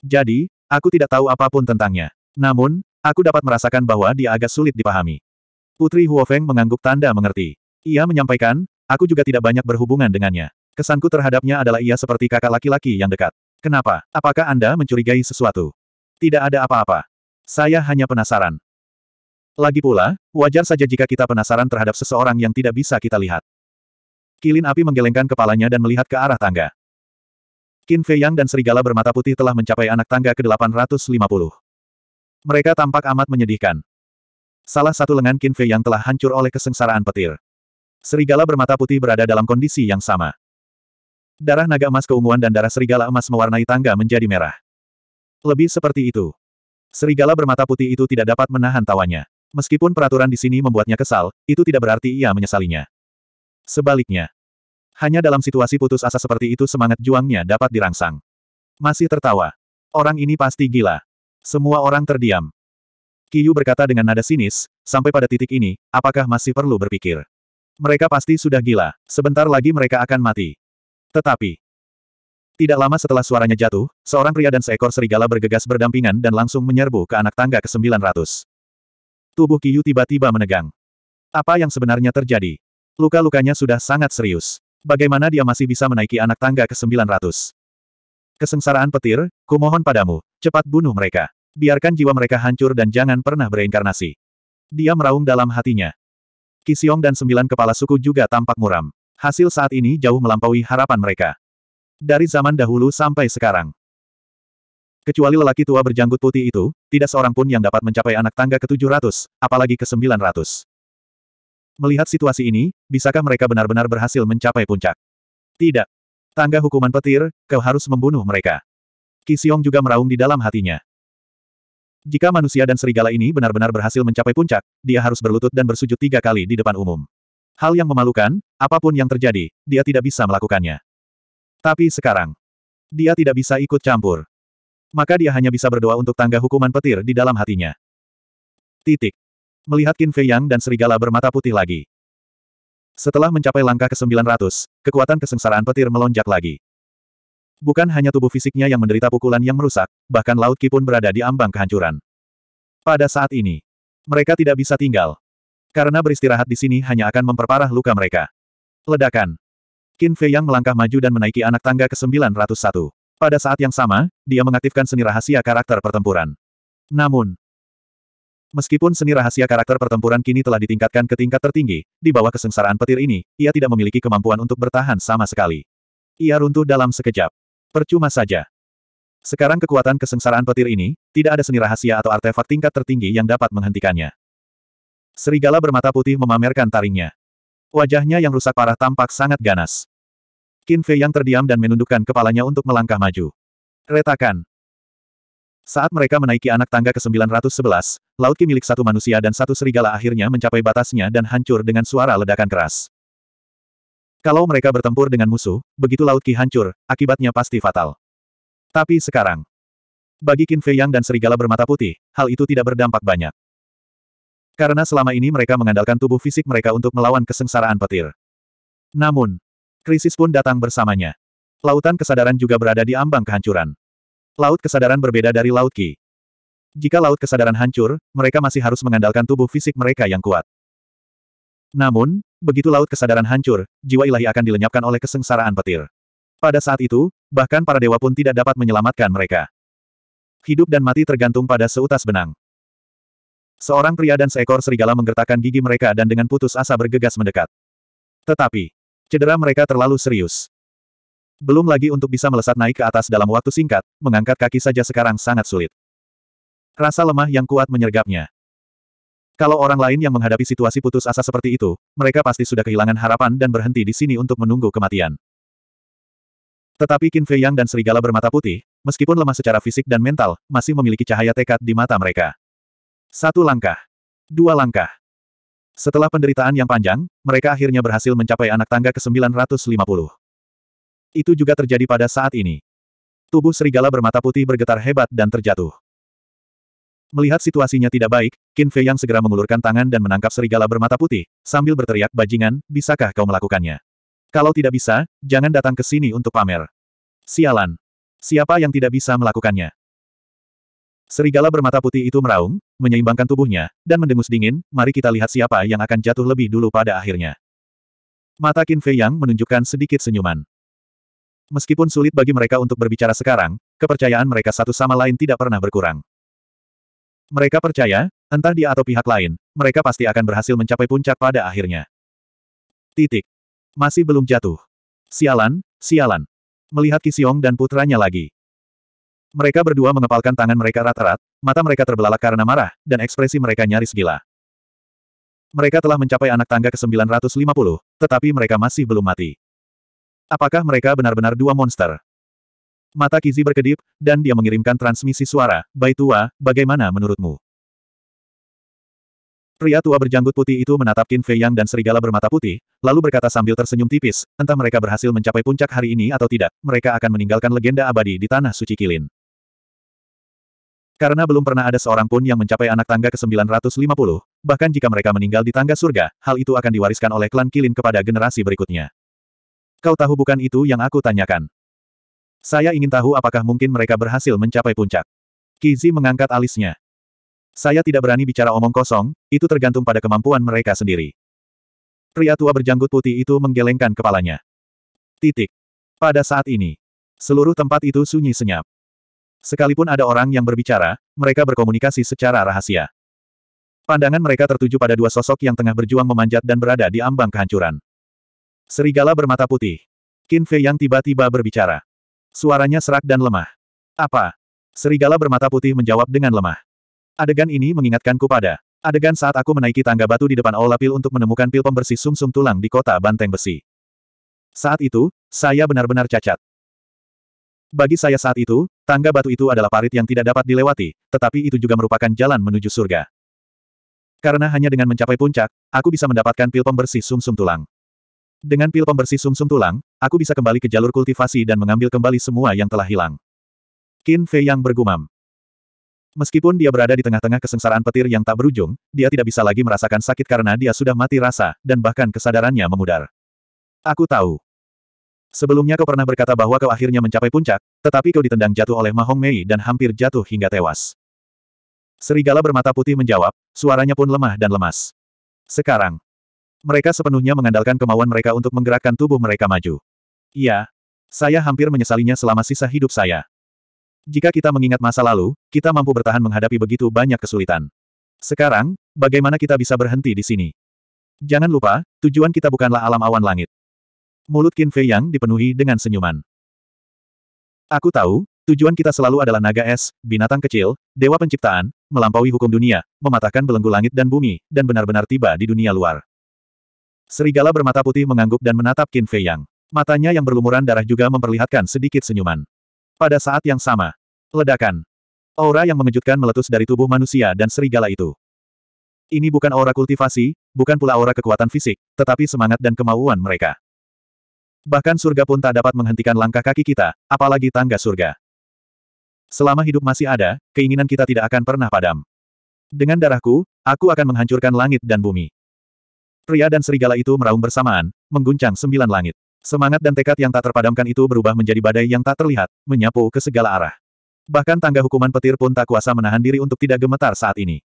Jadi, aku tidak tahu apa pun tentangnya. Namun, aku dapat merasakan bahwa dia agak sulit dipahami. Putri Huofeng mengangguk tanda mengerti. Ia menyampaikan, aku juga tidak banyak berhubungan dengannya. Kesanku terhadapnya adalah ia seperti kakak laki-laki yang dekat. Kenapa? Apakah Anda mencurigai sesuatu? Tidak ada apa-apa. Saya hanya penasaran. Lagi pula, wajar saja jika kita penasaran terhadap seseorang yang tidak bisa kita lihat. Kilin api menggelengkan kepalanya dan melihat ke arah tangga. Qin Fei Yang dan serigala bermata putih telah mencapai anak tangga ke-850. Mereka tampak amat menyedihkan. Salah satu lengan Qin Fei Yang telah hancur oleh kesengsaraan petir. Serigala bermata putih berada dalam kondisi yang sama. Darah naga emas keunguan dan darah serigala emas mewarnai tangga menjadi merah. Lebih seperti itu. Serigala bermata putih itu tidak dapat menahan tawanya. Meskipun peraturan di sini membuatnya kesal, itu tidak berarti ia menyesalinya. Sebaliknya. Hanya dalam situasi putus asa seperti itu semangat juangnya dapat dirangsang. Masih tertawa. Orang ini pasti gila. Semua orang terdiam. Kiyu berkata dengan nada sinis, sampai pada titik ini, apakah masih perlu berpikir? Mereka pasti sudah gila, sebentar lagi mereka akan mati. Tetapi, tidak lama setelah suaranya jatuh, seorang pria dan seekor serigala bergegas berdampingan dan langsung menyerbu ke anak tangga ke-900. Tubuh Kiyu tiba-tiba menegang. Apa yang sebenarnya terjadi? Luka-lukanya sudah sangat serius. Bagaimana dia masih bisa menaiki anak tangga ke-900? Kesengsaraan petir, kumohon padamu, cepat bunuh mereka. Biarkan jiwa mereka hancur dan jangan pernah bereinkarnasi. Dia meraung dalam hatinya. Kisiong dan sembilan kepala suku juga tampak muram. Hasil saat ini jauh melampaui harapan mereka. Dari zaman dahulu sampai sekarang. Kecuali lelaki tua berjanggut putih itu, tidak seorang pun yang dapat mencapai anak tangga ke-700, apalagi ke-900. Melihat situasi ini, bisakah mereka benar-benar berhasil mencapai puncak? Tidak. Tangga hukuman petir, kau harus membunuh mereka. Kisiong juga meraung di dalam hatinya. Jika manusia dan serigala ini benar-benar berhasil mencapai puncak, dia harus berlutut dan bersujud tiga kali di depan umum. Hal yang memalukan, apa pun yang terjadi, dia tidak bisa melakukannya. Tapi sekarang, dia tidak bisa ikut campur. Maka dia hanya bisa berdoa untuk tangga hukuman petir di dalam hatinya. Titik. Melihat Qin Fei Yang dan serigala bermata putih lagi. Setelah mencapai langkah ke-900, kekuatan kesengsaraan petir melonjak lagi. Bukan hanya tubuh fisiknya yang menderita pukulan yang merusak, bahkan Laut Ki pun berada di ambang kehancuran. Pada saat ini, mereka tidak bisa tinggal. Karena beristirahat di sini hanya akan memperparah luka mereka. Ledakan. Qin Fei yang melangkah maju dan menaiki anak tangga ke-901. Pada saat yang sama, dia mengaktifkan seni rahasia karakter pertempuran. Namun, meskipun seni rahasia karakter pertempuran kini telah ditingkatkan ke tingkat tertinggi, di bawah kesengsaraan petir ini, ia tidak memiliki kemampuan untuk bertahan sama sekali. Ia runtuh dalam sekejap. Percuma saja. Sekarang kekuatan kesengsaraan petir ini, tidak ada seni rahasia atau artefak tingkat tertinggi yang dapat menghentikannya. Serigala bermata putih memamerkan taringnya. Wajahnya yang rusak parah tampak sangat ganas. Qin Fei yang terdiam dan menundukkan kepalanya untuk melangkah maju. Retakan. Saat mereka menaiki anak tangga ke-911, Laut Ki milik satu manusia dan satu serigala akhirnya mencapai batasnya dan hancur dengan suara ledakan keras. Kalau mereka bertempur dengan musuh, begitu Laut Ki hancur, akibatnya pasti fatal. Tapi sekarang, bagi Qin Fei Yang dan serigala bermata putih, hal itu tidak berdampak banyak. Karena selama ini mereka mengandalkan tubuh fisik mereka untuk melawan kesengsaraan petir. Namun, krisis pun datang bersamanya. Lautan kesadaran juga berada di ambang kehancuran. Laut kesadaran berbeda dari Laut Ki. Jika laut kesadaran hancur, mereka masih harus mengandalkan tubuh fisik mereka yang kuat. Namun, begitu laut kesadaran hancur, jiwa ilahi akan dilenyapkan oleh kesengsaraan petir. Pada saat itu, bahkan para dewa pun tidak dapat menyelamatkan mereka. Hidup dan mati tergantung pada seutas benang. Seorang pria dan seekor serigala menggertakkan gigi mereka dan dengan putus asa bergegas mendekat. Tetapi, cedera mereka terlalu serius. Belum lagi untuk bisa melesat naik ke atas dalam waktu singkat, mengangkat kaki saja sekarang sangat sulit. Rasa lemah yang kuat menyergapnya. Kalau orang lain yang menghadapi situasi putus asa seperti itu, mereka pasti sudah kehilangan harapan dan berhenti di sini untuk menunggu kematian. Tetapi Qin Fei Yang dan serigala bermata putih, meskipun lemah secara fisik dan mental, masih memiliki cahaya tekad di mata mereka. Satu langkah. Dua langkah. Setelah penderitaan yang panjang, mereka akhirnya berhasil mencapai anak tangga ke-950. Itu juga terjadi pada saat ini. Tubuh serigala bermata putih bergetar hebat dan terjatuh. Melihat situasinya tidak baik, Qin Fei yang segera mengulurkan tangan dan menangkap serigala bermata putih, sambil berteriak bajingan, bisakah kau melakukannya? Kalau tidak bisa, jangan datang ke sini untuk pamer. Sialan. Siapa yang tidak bisa melakukannya? Serigala bermata putih itu meraung, menyeimbangkan tubuhnya, dan mendengus dingin, mari kita lihat siapa yang akan jatuh lebih dulu pada akhirnya. Mata Qin Fei Yang menunjukkan sedikit senyuman. Meskipun sulit bagi mereka untuk berbicara sekarang, kepercayaan mereka satu sama lain tidak pernah berkurang. Mereka percaya, entah dia atau pihak lain, mereka pasti akan berhasil mencapai puncak pada akhirnya. Titik. Masih belum jatuh. Sialan, sialan. Melihat Kisiong dan putranya lagi. Mereka berdua mengepalkan tangan mereka rata-rat, mata mereka terbelalak karena marah, dan ekspresi mereka nyaris gila. Mereka telah mencapai anak tangga ke-950, tetapi mereka masih belum mati. Apakah mereka benar-benar dua monster? Mata Kizi berkedip, dan dia mengirimkan transmisi suara, Bai tua, bagaimana menurutmu? Pria tua berjanggut putih itu menatap Qin Fei Yang dan serigala bermata putih, lalu berkata sambil tersenyum tipis, entah mereka berhasil mencapai puncak hari ini atau tidak, mereka akan meninggalkan legenda abadi di tanah suci kilin. Karena belum pernah ada seorang pun yang mencapai anak tangga ke-950, bahkan jika mereka meninggal di tangga surga, hal itu akan diwariskan oleh klan Kilin kepada generasi berikutnya. Kau tahu bukan itu yang aku tanyakan. Saya ingin tahu apakah mungkin mereka berhasil mencapai puncak. Kizi mengangkat alisnya. Saya tidak berani bicara omong kosong, itu tergantung pada kemampuan mereka sendiri. Pria tua berjanggut putih itu menggelengkan kepalanya. Titik. Pada saat ini, seluruh tempat itu sunyi senyap. Sekalipun ada orang yang berbicara, mereka berkomunikasi secara rahasia. Pandangan mereka tertuju pada dua sosok yang tengah berjuang memanjat dan berada di ambang kehancuran. Serigala bermata putih. Qin Fei yang tiba-tiba berbicara. Suaranya serak dan lemah. Apa? Serigala bermata putih menjawab dengan lemah. Adegan ini mengingatkanku pada adegan saat aku menaiki tangga batu di depan Aula Pil untuk menemukan pil pembersih sumsum -sum tulang di kota Banteng Besi. Saat itu, saya benar-benar cacat. Bagi saya saat itu, tangga batu itu adalah parit yang tidak dapat dilewati, tetapi itu juga merupakan jalan menuju surga. Karena hanya dengan mencapai puncak, aku bisa mendapatkan pil pembersih sumsum -sum tulang. Dengan pil pembersih sumsum -sum tulang, aku bisa kembali ke jalur kultivasi dan mengambil kembali semua yang telah hilang. Qin Fei yang bergumam. Meskipun dia berada di tengah-tengah kesengsaraan petir yang tak berujung, dia tidak bisa lagi merasakan sakit karena dia sudah mati rasa, dan bahkan kesadarannya memudar. Aku tahu. Sebelumnya kau pernah berkata bahwa kau akhirnya mencapai puncak, tetapi kau ditendang jatuh oleh Ma Hong Mei dan hampir jatuh hingga tewas. Serigala bermata putih menjawab, suaranya pun lemah dan lemas. Sekarang, mereka sepenuhnya mengandalkan kemauan mereka untuk menggerakkan tubuh mereka maju. Iya, saya hampir menyesalinya selama sisa hidup saya. Jika kita mengingat masa lalu, kita mampu bertahan menghadapi begitu banyak kesulitan. Sekarang, bagaimana kita bisa berhenti di sini? Jangan lupa, tujuan kita bukanlah alam awan langit. Mulut Qin Fei Yang dipenuhi dengan senyuman. Aku tahu, tujuan kita selalu adalah naga es, binatang kecil, dewa penciptaan, melampaui hukum dunia, mematahkan belenggu langit dan bumi, dan benar-benar tiba di dunia luar. Serigala bermata putih mengangguk dan menatap Qin Fei Yang. Matanya yang berlumuran darah juga memperlihatkan sedikit senyuman. Pada saat yang sama, ledakan. Aura yang mengejutkan meletus dari tubuh manusia dan serigala itu. Ini bukan aura kultivasi, bukan pula aura kekuatan fisik, tetapi semangat dan kemauan mereka. Bahkan surga pun tak dapat menghentikan langkah kaki kita, apalagi tangga surga. Selama hidup masih ada, keinginan kita tidak akan pernah padam. Dengan darahku, aku akan menghancurkan langit dan bumi. Pria dan serigala itu meraung bersamaan, mengguncang sembilan langit. Semangat dan tekad yang tak terpadamkan itu berubah menjadi badai yang tak terlihat, menyapu ke segala arah. Bahkan tangga hukuman petir pun tak kuasa menahan diri untuk tidak gemetar saat ini.